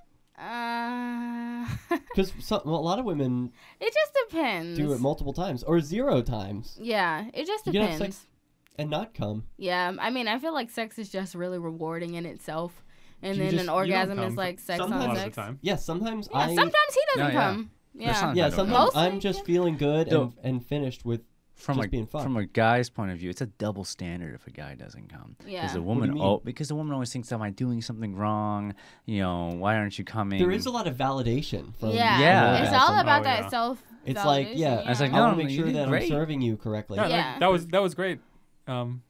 Speaker 4: (laughs) Because well, a lot of women
Speaker 7: it just depends.
Speaker 4: do it multiple times or zero times.
Speaker 7: Yeah, it just
Speaker 4: You can have
Speaker 7: depends.
Speaker 4: sex and not come.
Speaker 7: Yeah, I mean, I feel like sex is just really rewarding in itself, and
Speaker 4: you
Speaker 7: then
Speaker 4: just-
Speaker 7: an
Speaker 4: don't
Speaker 7: orgasm
Speaker 3: come
Speaker 7: is like sex
Speaker 4: sometimes-
Speaker 7: on
Speaker 3: A lot of
Speaker 7: sex.
Speaker 3: the time.
Speaker 4: Yeah, sometimes
Speaker 7: Yeah,
Speaker 4: I.
Speaker 7: sometimes he doesn't
Speaker 1: Yeah, yeah.
Speaker 7: come.
Speaker 1: There's
Speaker 7: Yeah.
Speaker 1: sometimes
Speaker 4: yeah,
Speaker 1: don't
Speaker 4: sometimes
Speaker 7: Mostly,
Speaker 4: I'm just feeling good
Speaker 1: No.
Speaker 4: and, and finished with
Speaker 1: from
Speaker 4: just
Speaker 1: a
Speaker 4: being fun.
Speaker 1: from a guy's point of view, it's a double standard if a guy doesn't come.
Speaker 7: Yeah.
Speaker 1: Because the
Speaker 4: What do you
Speaker 1: woman,
Speaker 4: mean?
Speaker 1: oh, because the woman always thinks, "Am I doing something wrong? You know, why aren't you coming?"
Speaker 4: there is a lot of validation from
Speaker 7: Yeah,
Speaker 1: Yeah.
Speaker 7: it's
Speaker 4: orgasm.
Speaker 7: all about
Speaker 3: Oh,
Speaker 7: that
Speaker 3: yeah.
Speaker 7: self.
Speaker 4: It's like yeah,
Speaker 1: I was like,
Speaker 4: I want to make sure
Speaker 1: did
Speaker 4: that I'm serving you correctly.
Speaker 3: Yeah,
Speaker 7: Yeah.
Speaker 3: That, that was that was great. Um,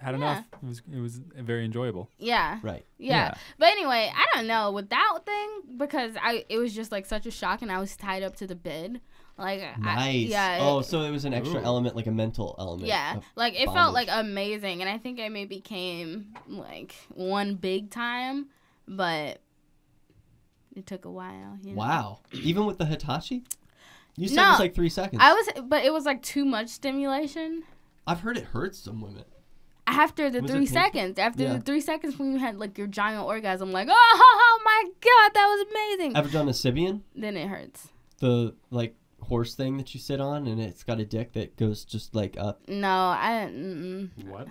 Speaker 3: had
Speaker 7: Yeah.
Speaker 3: enough. It was it was very enjoyable.
Speaker 7: yeah,
Speaker 4: Right.
Speaker 7: yeah,
Speaker 1: Yeah.
Speaker 7: But anyway, I don't know with that thing because I it was just like such a shock, and I was tied up to the bed. Like, I,
Speaker 4: Nice.
Speaker 7: yeah.
Speaker 4: oh, so it was an extra
Speaker 3: Ooh.
Speaker 4: element, like a mental element.
Speaker 7: Yeah, like it felt like amazing, and I think I maybe came like one big time, but it took a while. You know?
Speaker 4: Wow. Even with the Hitachi? You said
Speaker 7: No,
Speaker 4: it was like three seconds.
Speaker 7: I was, but it was like too much stimulation.
Speaker 4: I've heard it hurts some women.
Speaker 7: After the
Speaker 4: Was
Speaker 7: three seconds, after
Speaker 4: Yeah.
Speaker 7: the three seconds when you had like your giant orgasm, like oh, (laughs) oh, my god, that was amazing.
Speaker 4: Ever done a Sybian?
Speaker 7: then it hurts.
Speaker 4: The like horse thing that you sit on and it's got a dick that goes just like up.
Speaker 7: No, I. Mm-mm.
Speaker 3: What?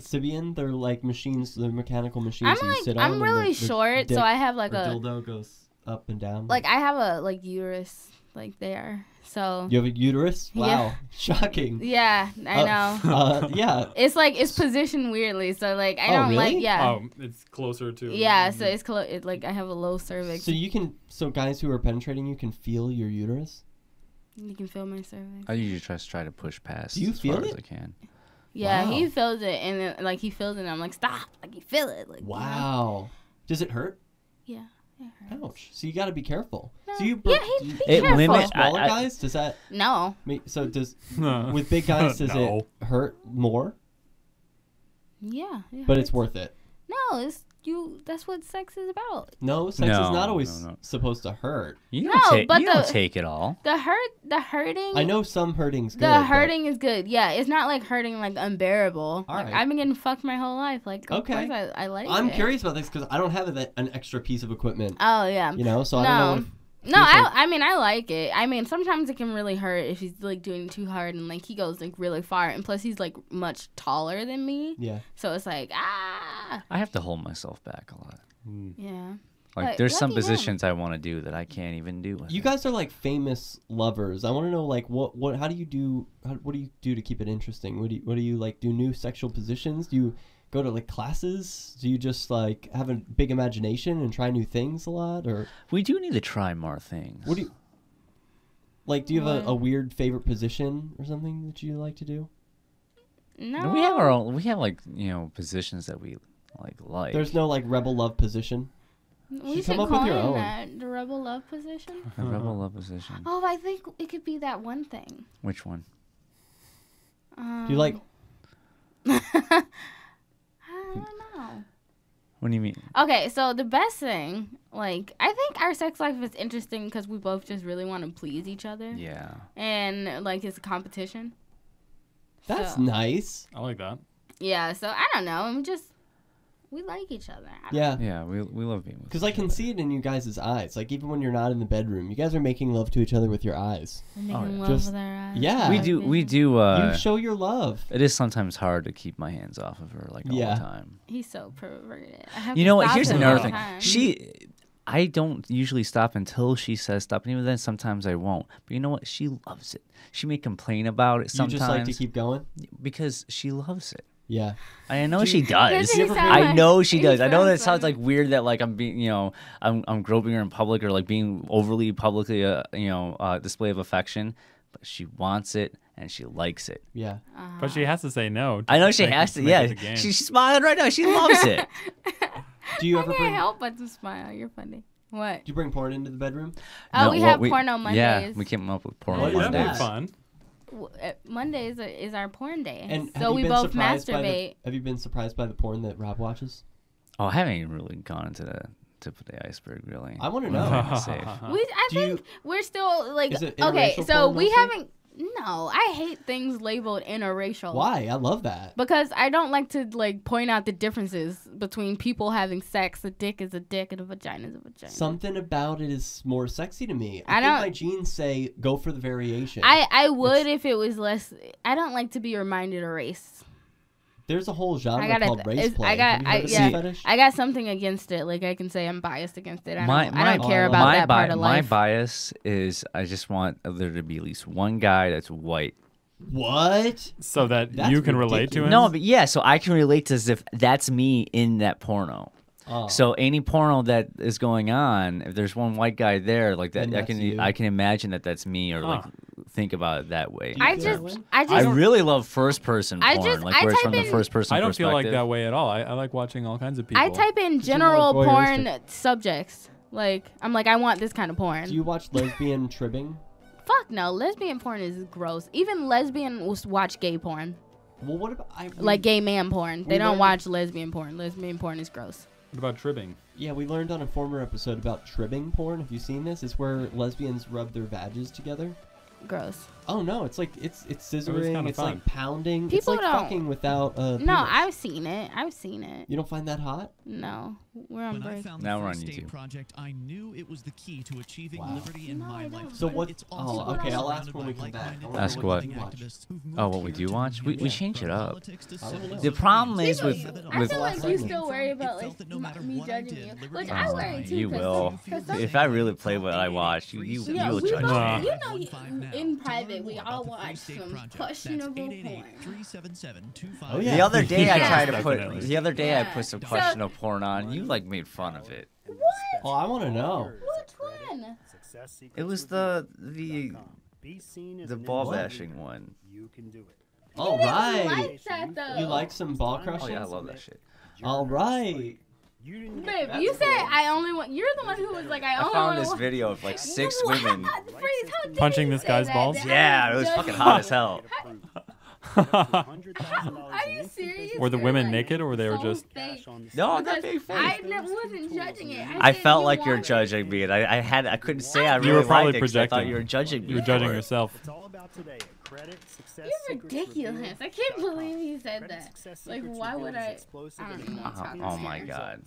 Speaker 4: Sybian, they're like machines, they're mechanical machines
Speaker 7: I'm
Speaker 4: that you
Speaker 7: like
Speaker 4: sit on.
Speaker 7: I'm really
Speaker 4: the- the
Speaker 7: short,
Speaker 4: dick
Speaker 7: so I have like a
Speaker 4: dildo goes up and down.
Speaker 7: like I have a like uterus like there. So
Speaker 4: you have a uterus?
Speaker 7: Yeah.
Speaker 4: Wow. (laughs) Shocking.
Speaker 7: yeah, I
Speaker 4: Uh,
Speaker 7: know.
Speaker 4: uh, yeah. (laughs)
Speaker 7: It's like it's positioned weirdly, so like I
Speaker 4: Oh,
Speaker 7: don't like yeah.
Speaker 3: Oh, it's closer to.
Speaker 7: Yeah, so it's close. It, like I have a low cervix.
Speaker 4: So you can so guys who are penetrating you can feel your uterus?
Speaker 7: You can feel my cervix.
Speaker 1: I usually just try to push past
Speaker 4: Do you
Speaker 1: as
Speaker 4: feel
Speaker 1: far as? I can.
Speaker 7: Yeah, he feels it, and then, like he feels it, and I'm like, stop! Like you feel it, like you know?
Speaker 4: Wow. Does it hurt?
Speaker 7: Yeah. it hurts.
Speaker 4: Ouch. So you got to be careful.
Speaker 7: No,
Speaker 4: So you
Speaker 7: yeah,
Speaker 4: do
Speaker 7: he- be
Speaker 1: It
Speaker 7: careful.
Speaker 1: limit-
Speaker 4: smaller
Speaker 1: I- I-
Speaker 4: guys does that
Speaker 7: No.
Speaker 4: make so does (laughs) with big guys does
Speaker 3: No.
Speaker 4: it hurt more?
Speaker 7: Yeah. it
Speaker 4: But it's worth it.
Speaker 7: No, it's you. That's what sex is about.
Speaker 4: No, sex
Speaker 1: No,
Speaker 4: is not always
Speaker 1: no.
Speaker 4: supposed to hurt.
Speaker 1: You
Speaker 7: No,
Speaker 1: don't take
Speaker 7: but
Speaker 1: you don't
Speaker 7: the-
Speaker 1: take it all.
Speaker 7: The hurt, the hurting.
Speaker 4: I know some hurting's good.
Speaker 7: The
Speaker 4: but-
Speaker 7: hurting is good. Yeah, it's not like hurting like unbearable.
Speaker 4: All
Speaker 7: like,
Speaker 4: right.
Speaker 7: I've been getting fucked my whole life. Like, of
Speaker 4: Okay.
Speaker 7: course I, I like
Speaker 4: I'm
Speaker 7: it.
Speaker 4: curious about this because I don't have a, an extra piece of equipment.
Speaker 7: Oh yeah.
Speaker 4: You know, so I
Speaker 7: no.
Speaker 4: don't know. If,
Speaker 7: no, I, I mean I like it. I mean sometimes it can really hurt if he's like doing too hard and like he goes like really far and plus he's like much taller than me.
Speaker 4: Yeah.
Speaker 7: So it's like ah
Speaker 1: I have to hold myself back a lot.
Speaker 7: yeah.
Speaker 1: Like
Speaker 7: But
Speaker 1: there's some
Speaker 7: lucky him.
Speaker 1: positions I want to do that I can't even do. With
Speaker 4: You
Speaker 1: it.
Speaker 4: guys are like famous lovers. I want to know like what what how do you do how, what do you do to keep it interesting? What do you what do you like do new sexual positions? Do you go to like classes? Do you just like have a big imagination and try new things a lot or
Speaker 1: we do need to try more things.
Speaker 4: what do you like do you have a, a weird favorite position or something that you like to do?
Speaker 7: No.
Speaker 1: We have our own. We have like you know positions that we like. Like
Speaker 4: There's no like rebel love position.
Speaker 7: We
Speaker 4: should
Speaker 7: should
Speaker 4: come up
Speaker 7: call
Speaker 4: with your own.
Speaker 7: that the rebel love position.
Speaker 1: a rebel love position.
Speaker 7: Oh, I think it could be that one thing.
Speaker 1: Which one?
Speaker 7: Um,
Speaker 4: Do you like (laughs)
Speaker 7: I don't know.
Speaker 1: What do you mean?
Speaker 7: Okay, so the best thing, like, I think our sex life is interesting because we both just really want to please each other.
Speaker 1: Yeah.
Speaker 7: And like it's a competition.
Speaker 4: That's
Speaker 7: So-
Speaker 4: nice.
Speaker 3: I like that.
Speaker 7: Yeah, so I don't know. I'm just we like each other. I don't-
Speaker 4: Yeah.
Speaker 1: Yeah, we, we love being with
Speaker 4: Because I can see it in you guys' eyes. Like even when you're not in the bedroom, you guys are making love to each other with your eyes.
Speaker 7: We're making love
Speaker 4: Just-
Speaker 7: with our eyes.
Speaker 4: Yeah.
Speaker 1: We do we do uh
Speaker 4: you show your love.
Speaker 1: It is sometimes hard to keep my hands off of her like all
Speaker 4: Yeah.
Speaker 1: the time.
Speaker 7: He's so perverted. I have
Speaker 1: You
Speaker 7: to
Speaker 1: know what? Here's another thing.
Speaker 7: time.
Speaker 1: She I don't usually stop until she says stop, and even then sometimes I won't. But you know what? She loves it. She may complain about it sometimes.
Speaker 4: You
Speaker 1: sometimes.
Speaker 4: just like to keep going.
Speaker 1: because she loves it.
Speaker 4: Yeah.
Speaker 1: I know she does.
Speaker 4: Doesn't he sound
Speaker 1: I know she does. I know that
Speaker 7: sounds
Speaker 1: sounds like weird that like I'm being, you know, I'm I'm groping her in public or like being overly publicly, uh, you know, uh, display of affection. But she wants it and she likes it.
Speaker 4: Yeah.
Speaker 3: But she has to say no.
Speaker 1: I know she has to. Yeah,
Speaker 3: it
Speaker 1: she's smiling right now. She loves it. (laughs)
Speaker 4: Do you
Speaker 7: I
Speaker 4: ever
Speaker 7: can't
Speaker 4: bring?
Speaker 7: help but to smile. You're funny. What?
Speaker 4: Do you bring porn into the bedroom?
Speaker 7: Oh,
Speaker 1: No,
Speaker 7: we
Speaker 1: well,
Speaker 7: have porno Mondays.
Speaker 1: Yeah, we came up with porno
Speaker 4: on
Speaker 1: Mondays.
Speaker 4: that?
Speaker 3: fun.
Speaker 7: W- uh, Monday is, is our porn day.
Speaker 4: And
Speaker 7: so we both
Speaker 4: surprised by the-
Speaker 7: masturbate.
Speaker 4: have you been surprised by the porn that Rob watches?
Speaker 1: Oh, I haven't even really gone into the tip of the iceberg, really.
Speaker 4: I wanna know.
Speaker 1: playing it safe.
Speaker 7: We, I think we're still like
Speaker 4: Is it
Speaker 7: okay. So
Speaker 4: porn
Speaker 7: we haven't. No, I hate things labeled interracial.
Speaker 4: Why? I love that.
Speaker 7: Because I don't like to like point out the differences between people having sex. A dick is a dick, and a vagina is a vagina.
Speaker 4: Something about it is more sexy to me. I,
Speaker 7: I don't-
Speaker 4: my genes say go for the variation.
Speaker 7: I I would if it was less. I don't like to be reminded of race.
Speaker 4: There's a whole genre
Speaker 7: I got
Speaker 4: called race
Speaker 7: it's-
Speaker 4: play.
Speaker 7: I got I,
Speaker 4: heard of this
Speaker 7: yeah.
Speaker 4: fetish?
Speaker 7: I got something against it. Like I can say I'm biased against it. I
Speaker 1: my,
Speaker 7: don't,
Speaker 1: my,
Speaker 7: I don't care about that
Speaker 1: bi-
Speaker 7: part of life.
Speaker 1: My bias is I just want there to be at least one guy that's white.
Speaker 4: What?
Speaker 3: So that
Speaker 4: That's
Speaker 3: you can relate to him.
Speaker 1: No, but yeah, so I can relate to as if that's me in that porno.
Speaker 4: Oh.
Speaker 1: So any porno that is going on, if there's one white guy there, like that, I can
Speaker 4: you.
Speaker 1: I can imagine that that's me, or like think about it that way.
Speaker 7: I just I
Speaker 1: I
Speaker 7: just
Speaker 1: really love first person porn,
Speaker 7: I
Speaker 1: porn,
Speaker 7: just-
Speaker 1: like
Speaker 7: I
Speaker 1: where it's
Speaker 7: type
Speaker 1: from the
Speaker 7: in-
Speaker 1: first person
Speaker 3: I don't feel like that way at all. I, I like watching all kinds of people.
Speaker 7: I type in general porn subjects. Like I'm like I want this kind of porn.
Speaker 4: Do you watch lesbian (laughs) tribbing?
Speaker 7: Fuck no, lesbian porn is gross. Even lesbian will watch gay porn,
Speaker 4: Well, what about I?
Speaker 7: like gay man porn. They don't watch lesbian porn. Lesbian porn is gross.
Speaker 3: What about tribbing?
Speaker 4: Yeah, we learned on a former episode about tribbing porn. Have you seen this? It's where lesbians rub their vages together.
Speaker 7: Gross.
Speaker 4: Oh no, it's like it's it's scissoring.
Speaker 3: kinda
Speaker 4: It's
Speaker 3: fun.
Speaker 4: like pounding. it's
Speaker 7: People
Speaker 4: like
Speaker 7: don't-
Speaker 4: fucking without uh.
Speaker 7: No,
Speaker 4: penis.
Speaker 7: I've seen it. I've seen it.
Speaker 4: You don't find that hot?
Speaker 7: No, we're on
Speaker 5: When I
Speaker 7: break.
Speaker 5: found
Speaker 1: Now
Speaker 5: the
Speaker 1: we're on YouTube.
Speaker 5: Project, I knew it was the key to achieving
Speaker 4: Wow.
Speaker 5: liberty in
Speaker 7: No,
Speaker 5: my
Speaker 7: I
Speaker 5: life.
Speaker 4: So what?
Speaker 5: It's
Speaker 4: Oh, okay. I'll ask when we come back.
Speaker 5: like-minded
Speaker 4: I wanna
Speaker 1: Ask what?
Speaker 4: you
Speaker 5: living
Speaker 4: watch.
Speaker 5: activists who've moved
Speaker 1: Oh, what we
Speaker 5: here
Speaker 1: do watch? We, we change it up.
Speaker 5: politics to
Speaker 4: I don't know.
Speaker 5: civil
Speaker 1: The problem is
Speaker 7: People-
Speaker 1: with
Speaker 7: I
Speaker 1: with
Speaker 7: feel like you still worry about like
Speaker 5: no
Speaker 7: m- me judging
Speaker 5: did,
Speaker 7: you, which
Speaker 5: was
Speaker 7: I worry too.
Speaker 1: you
Speaker 7: 'cause
Speaker 1: will.
Speaker 7: some- 'cause some-
Speaker 1: If I really play what I watch, you you,
Speaker 7: Yeah,
Speaker 1: you will judge me.
Speaker 7: You know, in private, we all watch some questionable porn.
Speaker 4: Oh, yeah.
Speaker 1: The other day I tried to put the other day I put some
Speaker 7: So-
Speaker 1: questionable porn on. You like made fun of it. What?
Speaker 4: Oh, I want to know.
Speaker 7: Which one?
Speaker 1: It was the the the ball bashing one.
Speaker 4: All
Speaker 7: You
Speaker 4: right.
Speaker 7: like that though.
Speaker 4: You like some ball crushing?
Speaker 1: Oh yeah, I love that shit.
Speaker 4: All right.
Speaker 7: Babe, you said I only want. You're the one who was like, I
Speaker 1: I
Speaker 7: only
Speaker 1: found this video of like (laughs) six (laughs) women.
Speaker 7: Freeze,
Speaker 3: Punching this guy's balls?
Speaker 7: That
Speaker 1: Yeah, it was fucking hot as (laughs) hell. (laughs)
Speaker 7: Are you serious?
Speaker 3: Were the women
Speaker 7: like,
Speaker 3: naked or they were
Speaker 7: so
Speaker 3: just?
Speaker 7: fake.
Speaker 1: No,
Speaker 7: Because
Speaker 1: not being fake.
Speaker 7: I ne- wasn't judging it.
Speaker 1: I
Speaker 7: said
Speaker 1: felt
Speaker 7: you
Speaker 1: like you're judging me, and I, I had I couldn't say I really
Speaker 3: You were probably
Speaker 1: liked it 'cause I thought
Speaker 3: projecting.
Speaker 1: you were judging me.
Speaker 3: You were judging
Speaker 1: for it.
Speaker 3: yourself.
Speaker 7: You're ridiculous. I can't believe you said that. Like, why would I? I don't know.
Speaker 1: Oh my god,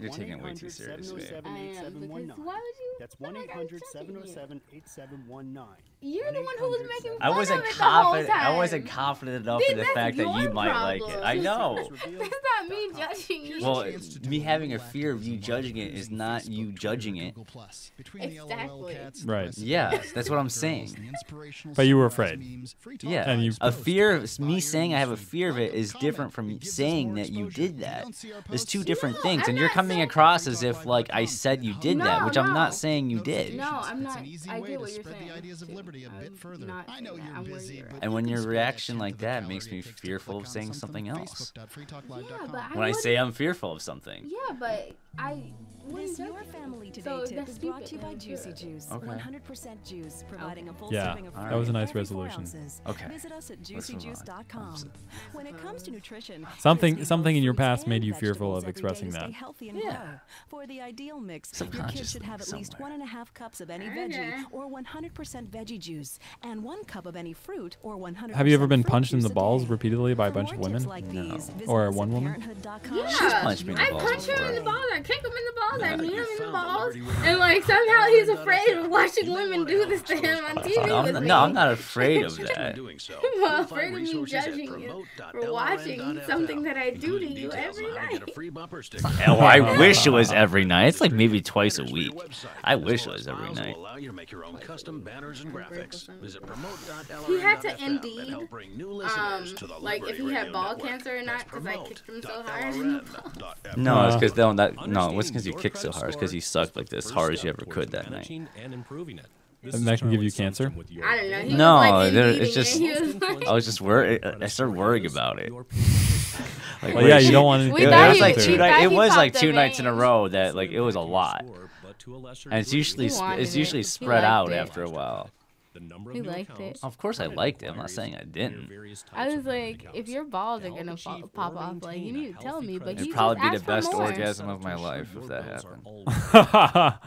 Speaker 1: you're taking it way too seriously.
Speaker 7: I am because why would you?
Speaker 20: That's 1
Speaker 7: like I'm
Speaker 20: 800
Speaker 7: you?
Speaker 20: 707 8719.
Speaker 7: You're the one who was making fun
Speaker 1: I wasn't
Speaker 7: of it the whole
Speaker 1: confident. I wasn't confident enough
Speaker 7: Then
Speaker 1: in the fact that you
Speaker 7: your
Speaker 1: might like it. I know. (laughs)
Speaker 7: That's not me judging you.
Speaker 1: Well, me having a fear of you judging it is not you judging it.
Speaker 7: exactly.
Speaker 3: Right.
Speaker 1: Yeah, that's what I'm saying.
Speaker 3: But you were afraid.
Speaker 1: Yeah,
Speaker 3: And you
Speaker 1: a fear, of me saying I have a fear of it is different from saying that you did that. There's two different things, and you're coming across as if like I said you did that,
Speaker 7: No,
Speaker 1: which I'm not saying you did.
Speaker 7: No, I'm not.
Speaker 9: An easy
Speaker 7: I
Speaker 9: way
Speaker 7: get
Speaker 9: to
Speaker 7: what you're
Speaker 9: spread the ideas of liberty a
Speaker 7: I'm
Speaker 9: bit further. I know you're
Speaker 7: that. I'm
Speaker 9: busy, but
Speaker 1: And when your
Speaker 9: can spread that
Speaker 1: reaction like that makes me fearful of saying something else.
Speaker 7: Yeah, but I
Speaker 1: When I say I'm fearful of something.
Speaker 7: Yeah, but I. wouldn't
Speaker 17: This Your. Family Today
Speaker 7: So
Speaker 17: tip is brought to you by Juicy. Juice.
Speaker 1: Okay.
Speaker 17: 100% juice, providing a full
Speaker 3: Yeah,
Speaker 17: serving of
Speaker 3: that was a nice resolution.
Speaker 1: Okay,
Speaker 17: Visit us at
Speaker 1: on.
Speaker 17: juicyjuice.com. When it comes to nutrition,
Speaker 3: Something something in your past made you fearful of
Speaker 17: vegetables every day
Speaker 3: expressing that.
Speaker 17: Stay
Speaker 20: healthy and
Speaker 1: Yeah.
Speaker 20: grow. For the ideal mix, your kid should have at least one and a half cups of any
Speaker 7: Okay.
Speaker 20: veggie or 100% veggie juice and one cup of any fruit or 100%
Speaker 3: Have you ever been punched in the balls repeatedly by a bunch of women?
Speaker 20: tips like these,
Speaker 3: Or one woman?
Speaker 20: parenthood.com.
Speaker 7: Yeah,
Speaker 1: punched me in the
Speaker 7: I
Speaker 1: balls
Speaker 7: punch her in the balls. I kick him in the balls. I knee him in the balls. And like somehow he's afraid of watching women do this to him on (laughs) TV
Speaker 1: I'm
Speaker 7: with
Speaker 1: not,
Speaker 7: me.
Speaker 1: no, I'm not afraid of (laughs) that.
Speaker 7: Well, afraid of me judging you for watching something that I do to you every night. (laughs)
Speaker 1: Oh, I (laughs) wish it was every night. It's like maybe twice a week. I wish it was every night.
Speaker 2: will allow you to make your own custom banners and graphics. Visit
Speaker 7: He had to
Speaker 2: and
Speaker 7: indeed,
Speaker 2: help bring new
Speaker 7: um,
Speaker 2: listeners to the
Speaker 7: like if
Speaker 2: Liberty
Speaker 7: he had ball cancer or not, because I kicked him so hard. in the balls.
Speaker 1: No, it's
Speaker 3: Uh,
Speaker 1: because they don't. That, no, it's because you kicked so hard. It's because you sucked like as hard as you ever could that night.
Speaker 21: and improving it.
Speaker 3: And that can give you cancer?
Speaker 7: I don't know. He
Speaker 1: No,
Speaker 7: was like
Speaker 1: there- it's just.
Speaker 7: was like,
Speaker 1: I was just worried. I started worrying about it. (laughs) Like,
Speaker 3: Well, yeah, you
Speaker 1: shit.
Speaker 3: don't wanna-
Speaker 1: It,
Speaker 3: We
Speaker 1: it was like two
Speaker 3: thought
Speaker 1: nights. It was like two nights in a row that like it was a lot. And it's usually sp- it's usually
Speaker 7: He
Speaker 1: spread out
Speaker 7: it.
Speaker 1: after a while.
Speaker 7: He liked it.
Speaker 1: Of course, I liked it. I'm not saying I didn't.
Speaker 7: I was like, if your balls are gonna fall, pop off, like you need to tell me. But
Speaker 1: It'd probably be the best
Speaker 7: more.
Speaker 1: orgasm of my life if that happened. (laughs)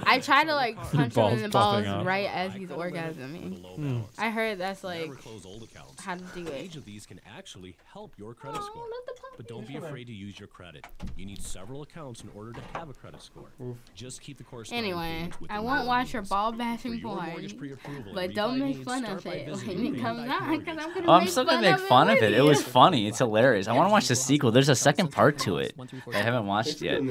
Speaker 7: I try to like punch him in the balls
Speaker 3: out.
Speaker 7: right as he's orgasming.
Speaker 3: Hmm.
Speaker 7: I heard that's like
Speaker 21: Never close old accounts.
Speaker 7: how to do it.
Speaker 21: Each of these can actually help your credit score. But don't be afraid to use your credit. You need several accounts in order to have a credit score. Just keep the corresponding
Speaker 7: Anyway, I won't watch your ball bashing porn, but don't
Speaker 21: refi
Speaker 7: make fun of it when it comes out, because I'm gonna
Speaker 1: Oh, I'm still gonna make
Speaker 7: of
Speaker 1: fun of it. It was funny. It's hilarious. I want to watch the sequel. There's a second part to it. that I haven't watched yet.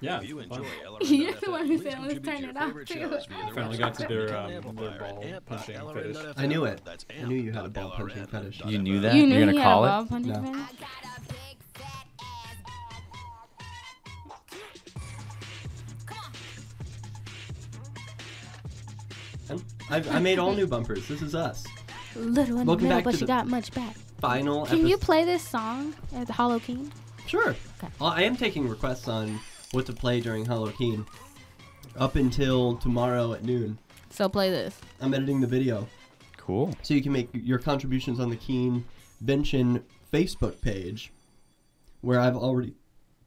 Speaker 3: Yeah.
Speaker 2: If you enjoy
Speaker 7: You're (laughs) the one who said let's turn it off too.
Speaker 3: Finally got to their, um, their ball punching fetish.
Speaker 4: I knew it. I knew you had a ball punching fetish.
Speaker 1: You knew that?
Speaker 7: You
Speaker 1: You're gonna call it?
Speaker 4: No.
Speaker 7: Fetish?
Speaker 4: I, I made all new bumpers. This is us.
Speaker 7: Little in
Speaker 4: Welcome
Speaker 7: the middle,
Speaker 4: back
Speaker 7: but
Speaker 4: to
Speaker 7: you
Speaker 4: the
Speaker 7: got much back.
Speaker 4: Final.
Speaker 7: Can you
Speaker 4: episode-
Speaker 7: play this song at the Hollow King?
Speaker 4: Sure. Well, I am taking requests on what to play during Halloween. Up until tomorrow at noon.
Speaker 7: So play this.
Speaker 4: I'm editing the video.
Speaker 1: Cool.
Speaker 4: So you can make your contributions on the Keen Vention Facebook page, where I've already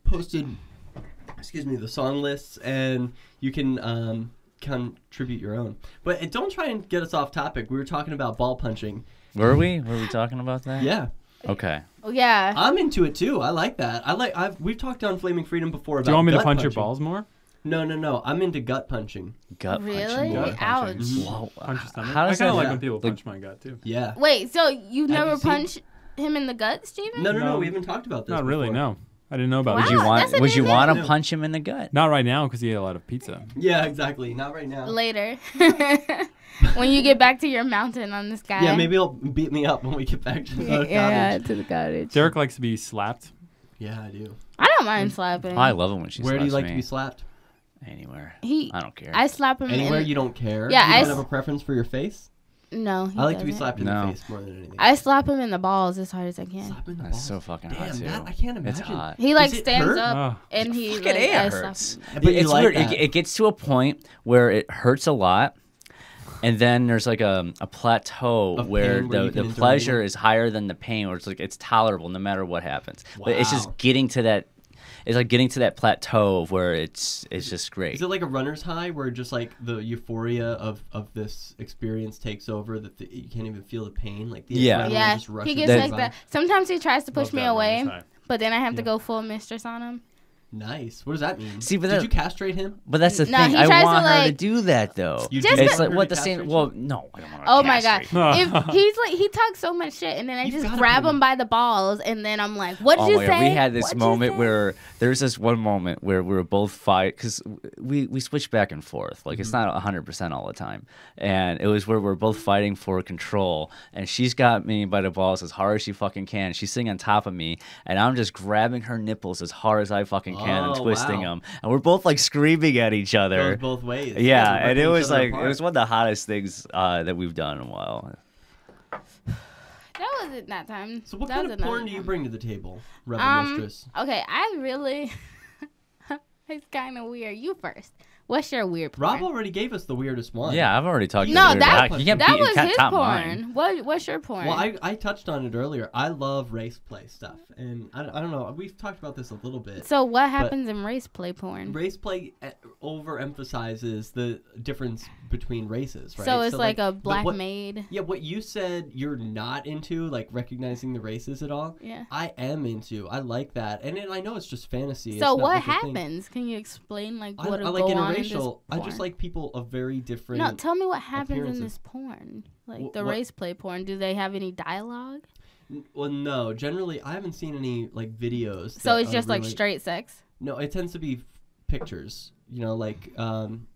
Speaker 4: posted, excuse me, the song lists, and you can um, contribute your own. But don't try and get us off topic. We were talking about ball punching.
Speaker 1: Were we? Were we talking about that?
Speaker 4: Yeah.
Speaker 1: Okay.
Speaker 7: Oh yeah.
Speaker 4: I'm into it too. I like that. I like. I've we've talked on Flaming Freedom before about.
Speaker 3: Do you want me to
Speaker 4: gut
Speaker 3: punch your balls more?
Speaker 4: No, no, no. I'm into gut punching.
Speaker 1: Gut
Speaker 7: Really?
Speaker 1: punching.
Speaker 7: Gut Ouch.
Speaker 4: Mhm.
Speaker 1: Whoa.
Speaker 3: Punch stomach.
Speaker 1: How
Speaker 3: I
Speaker 1: does
Speaker 3: kind of like
Speaker 1: yeah.
Speaker 3: when people
Speaker 1: Like-
Speaker 3: punch my gut too.
Speaker 4: Yeah.
Speaker 7: Wait, so you
Speaker 4: Have
Speaker 7: never
Speaker 4: you seen-
Speaker 7: punched him in the gut, Steven?
Speaker 4: No, no, no.
Speaker 3: No.
Speaker 4: We haven't talked about this.
Speaker 3: Not really. No, I didn't know about
Speaker 1: Would you want?
Speaker 7: that's
Speaker 1: Would you want to punch him in the gut?
Speaker 3: Not right now because he ate a lot of pizza.
Speaker 4: Yeah, exactly. Not right now.
Speaker 7: Later. (laughs) when you get back to your mountain on this guy.
Speaker 4: Yeah, maybe he'll beat me up when we get back to the
Speaker 7: Yeah, yeah,
Speaker 4: cottage.
Speaker 7: to the cottage.
Speaker 3: Derrick likes to be slapped.
Speaker 4: Yeah, I do.
Speaker 7: I don't mind slapping.
Speaker 1: I love it when she slaps me.
Speaker 4: Where do you like
Speaker 1: me.
Speaker 4: to be slapped?
Speaker 1: Anywhere.
Speaker 7: He.
Speaker 1: I don't care.
Speaker 7: I slap him.
Speaker 4: Anywhere
Speaker 7: in,
Speaker 4: you don't care.
Speaker 7: Yeah,
Speaker 4: you
Speaker 7: I
Speaker 4: don't
Speaker 7: s-
Speaker 4: have a preference for your face.
Speaker 7: No, he
Speaker 4: I like to be slapped in
Speaker 1: No.
Speaker 4: the face more than anything.
Speaker 7: I slap him in the balls as hard as I can.
Speaker 4: Slap in the
Speaker 1: That's
Speaker 4: balls.
Speaker 1: so fucking hot
Speaker 4: Damn,
Speaker 1: too.
Speaker 4: that, I can't
Speaker 1: It's hot.
Speaker 7: He like
Speaker 4: Does
Speaker 7: stands
Speaker 4: hurt?
Speaker 7: up
Speaker 3: Oh.
Speaker 7: and he
Speaker 1: Fucking
Speaker 7: like,
Speaker 1: A,
Speaker 7: I
Speaker 1: it
Speaker 7: slap
Speaker 1: hurts.
Speaker 7: him.
Speaker 4: But
Speaker 1: But it's
Speaker 4: like
Speaker 1: weird. It, it gets to a point where it hurts a lot, and then there's like a, a plateau
Speaker 4: Of
Speaker 1: where
Speaker 4: where
Speaker 1: the, the pleasure
Speaker 4: it?
Speaker 1: is higher than the pain, or it's like it's tolerable no matter what happens. But it's just getting to that. It's like getting to that plateau of where it's it's just great.
Speaker 4: Is it like a runner's high where just like the euphoria of, of this experience takes over that the, you can't even feel the pain? Like the
Speaker 1: Yeah.
Speaker 7: Yeah,
Speaker 4: just
Speaker 7: he gets like that. Sometimes he tries to push
Speaker 3: Love
Speaker 7: me away, but then I have to go full mistress on him.
Speaker 4: Nice. What does that mean?
Speaker 1: See, but
Speaker 4: Did
Speaker 1: that-
Speaker 4: you castrate him?
Speaker 1: But that's the
Speaker 7: No,
Speaker 1: thing. I
Speaker 7: tries to,
Speaker 1: want her to do that though.
Speaker 4: You
Speaker 7: Just
Speaker 1: it's like what the
Speaker 4: to
Speaker 1: same. Well, no. I don't want to
Speaker 7: Oh my god! (laughs) if he's like he talks so much shit, and then I
Speaker 4: You've
Speaker 7: just grab him
Speaker 4: him-
Speaker 7: by the balls, and then I'm like, "What'd
Speaker 1: oh
Speaker 7: you
Speaker 1: my
Speaker 7: say?"
Speaker 1: God. We had this
Speaker 7: What'd
Speaker 1: moment
Speaker 7: say?"
Speaker 1: where there's this one moment where we were both fight because we we switch back and forth. Like
Speaker 7: Mm-hmm.
Speaker 1: it's not hundred percent all the time, and it was where we're both fighting for control. And she's got me by the balls as hard as she fucking can. She's sitting on top of me, and I'm just grabbing her nipples as hard as I fucking can and
Speaker 4: Oh,
Speaker 1: twisting
Speaker 4: wow.
Speaker 1: them. And we're both like screaming at each other.
Speaker 4: Goes both ways.
Speaker 1: Yeah, and it was
Speaker 4: other
Speaker 1: like it was one of the hottest things uh, that we've done in a while.
Speaker 7: that wasn't that time.
Speaker 4: So what
Speaker 7: that
Speaker 4: kind
Speaker 7: was
Speaker 4: of porn do you bring to the table, Rebel
Speaker 7: Um,
Speaker 4: Mistress?
Speaker 7: okay, I really. (laughs) it's kind of weird. You first. What's your weird porn?
Speaker 4: Rob already gave us the weirdest one.
Speaker 1: Yeah, I've already talked.
Speaker 7: no,
Speaker 1: about it.
Speaker 7: that
Speaker 1: you can't
Speaker 7: that
Speaker 1: beat, you
Speaker 7: was
Speaker 1: can't
Speaker 7: his porn.
Speaker 1: mine.
Speaker 7: What what's your porn?
Speaker 4: Well, I, I touched on it earlier. I love race play stuff, and I, I don't know. We've talked about this a little bit.
Speaker 7: so what happens in race play porn?
Speaker 4: Race play uh, overemphasizes the difference between races, right?
Speaker 7: So it's like a black
Speaker 4: what-
Speaker 7: maid.
Speaker 4: Yeah, what you said you're not into, like recognizing the races at all.
Speaker 7: Yeah.
Speaker 4: I am into. I like that, and it, I know it's just fantasy.
Speaker 7: So what happens? Can you explain like
Speaker 4: I,
Speaker 7: what
Speaker 4: I
Speaker 7: will
Speaker 4: like
Speaker 7: go on in this
Speaker 4: interracial. I just like people of very different.
Speaker 7: No, tell me what happens in this porn. Like
Speaker 4: Wh-
Speaker 7: the
Speaker 4: what-
Speaker 7: race play porn. Do they have any dialogue?
Speaker 4: Well, no. Generally, I haven't seen any like videos.
Speaker 7: So it's just like straight sex.
Speaker 4: No, it tends to be f- pictures. You know, like um,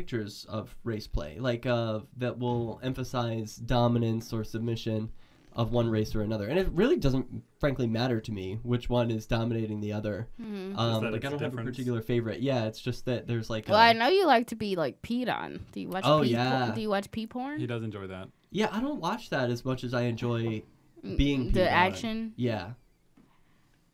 Speaker 4: pictures of race play, like uh, that will emphasize dominance or submission of one race or another. And it really doesn't, frankly, matter to me which one is dominating the other.
Speaker 7: Mhm.
Speaker 4: Um, like I don't have a particular favorite. Yeah, it's just that there's like.
Speaker 7: Well,
Speaker 4: a-
Speaker 7: I know you like to be like peed on. Do you watch?
Speaker 4: Oh,
Speaker 7: pee
Speaker 4: yeah.
Speaker 7: Porn? Do you watch pee porn?
Speaker 3: He does enjoy that.
Speaker 4: Yeah, I don't watch that as much as I enjoy
Speaker 7: Mm,
Speaker 4: being
Speaker 7: the
Speaker 4: peed on.
Speaker 7: action?
Speaker 4: Yeah.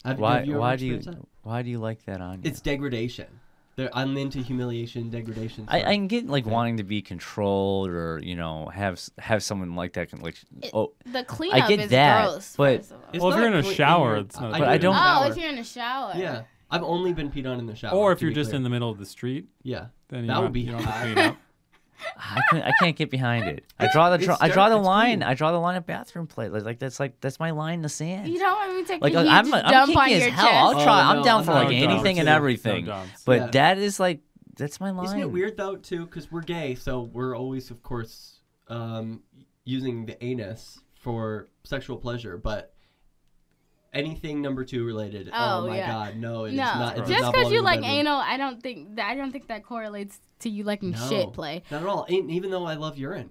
Speaker 4: Have,
Speaker 1: Why?
Speaker 4: have you
Speaker 1: why do you?
Speaker 4: that?
Speaker 1: Why do you like that on you?
Speaker 4: It's degradation. They're, I'm into humiliation, degradation.
Speaker 1: I,
Speaker 4: stuff.
Speaker 1: I can get like wanting to be controlled or you know have have someone like that can like oh
Speaker 7: the cleanup I
Speaker 1: get
Speaker 7: is
Speaker 1: that
Speaker 7: gross,
Speaker 1: but
Speaker 7: first of all.
Speaker 4: It's
Speaker 3: Well, if you're in a
Speaker 4: clean-
Speaker 3: shower, it's not
Speaker 4: I
Speaker 3: But I
Speaker 4: it in the
Speaker 3: don't-
Speaker 7: Oh,
Speaker 4: shower.
Speaker 7: if you're in the shower.
Speaker 4: Yeah, I've only been peed on in the shower.
Speaker 3: Or if you're just
Speaker 4: clear.
Speaker 3: in the middle of the street.
Speaker 4: Yeah,
Speaker 3: Then you
Speaker 4: that
Speaker 3: don't-
Speaker 4: would be
Speaker 3: you don't have to clean up.
Speaker 1: I can't, I can't get behind it. I draw the
Speaker 4: It's
Speaker 1: draw, I draw the line.
Speaker 4: clean.
Speaker 1: I draw the line at bathroom play. Like, like that's like that's my line in the sand.
Speaker 7: You don't want me to take
Speaker 1: Like
Speaker 7: a huge
Speaker 1: I'm I'm
Speaker 7: dump on
Speaker 1: kinky as
Speaker 7: your
Speaker 1: hell.
Speaker 7: chest.
Speaker 1: I'll try.
Speaker 4: Oh,
Speaker 1: I'm down
Speaker 4: I'm
Speaker 1: for
Speaker 4: not
Speaker 1: like
Speaker 4: a
Speaker 1: anything and
Speaker 4: too. No
Speaker 1: everything. but
Speaker 4: Yeah.
Speaker 1: that is like that's my line.
Speaker 4: Isn't it weird though too? Because we're gay, so we're always, of course, um, using the anus for sexual pleasure. But anything number two related, oh,
Speaker 7: Oh,
Speaker 4: my
Speaker 7: yeah.
Speaker 4: god, no, it is
Speaker 7: no,
Speaker 4: not. It does
Speaker 7: just because you
Speaker 4: in
Speaker 7: like
Speaker 4: bedroom.
Speaker 7: anal, I don't think that I don't think that correlates to you liking
Speaker 4: no,
Speaker 7: shit play.
Speaker 4: Not at all. Ain't- Even though I love urine,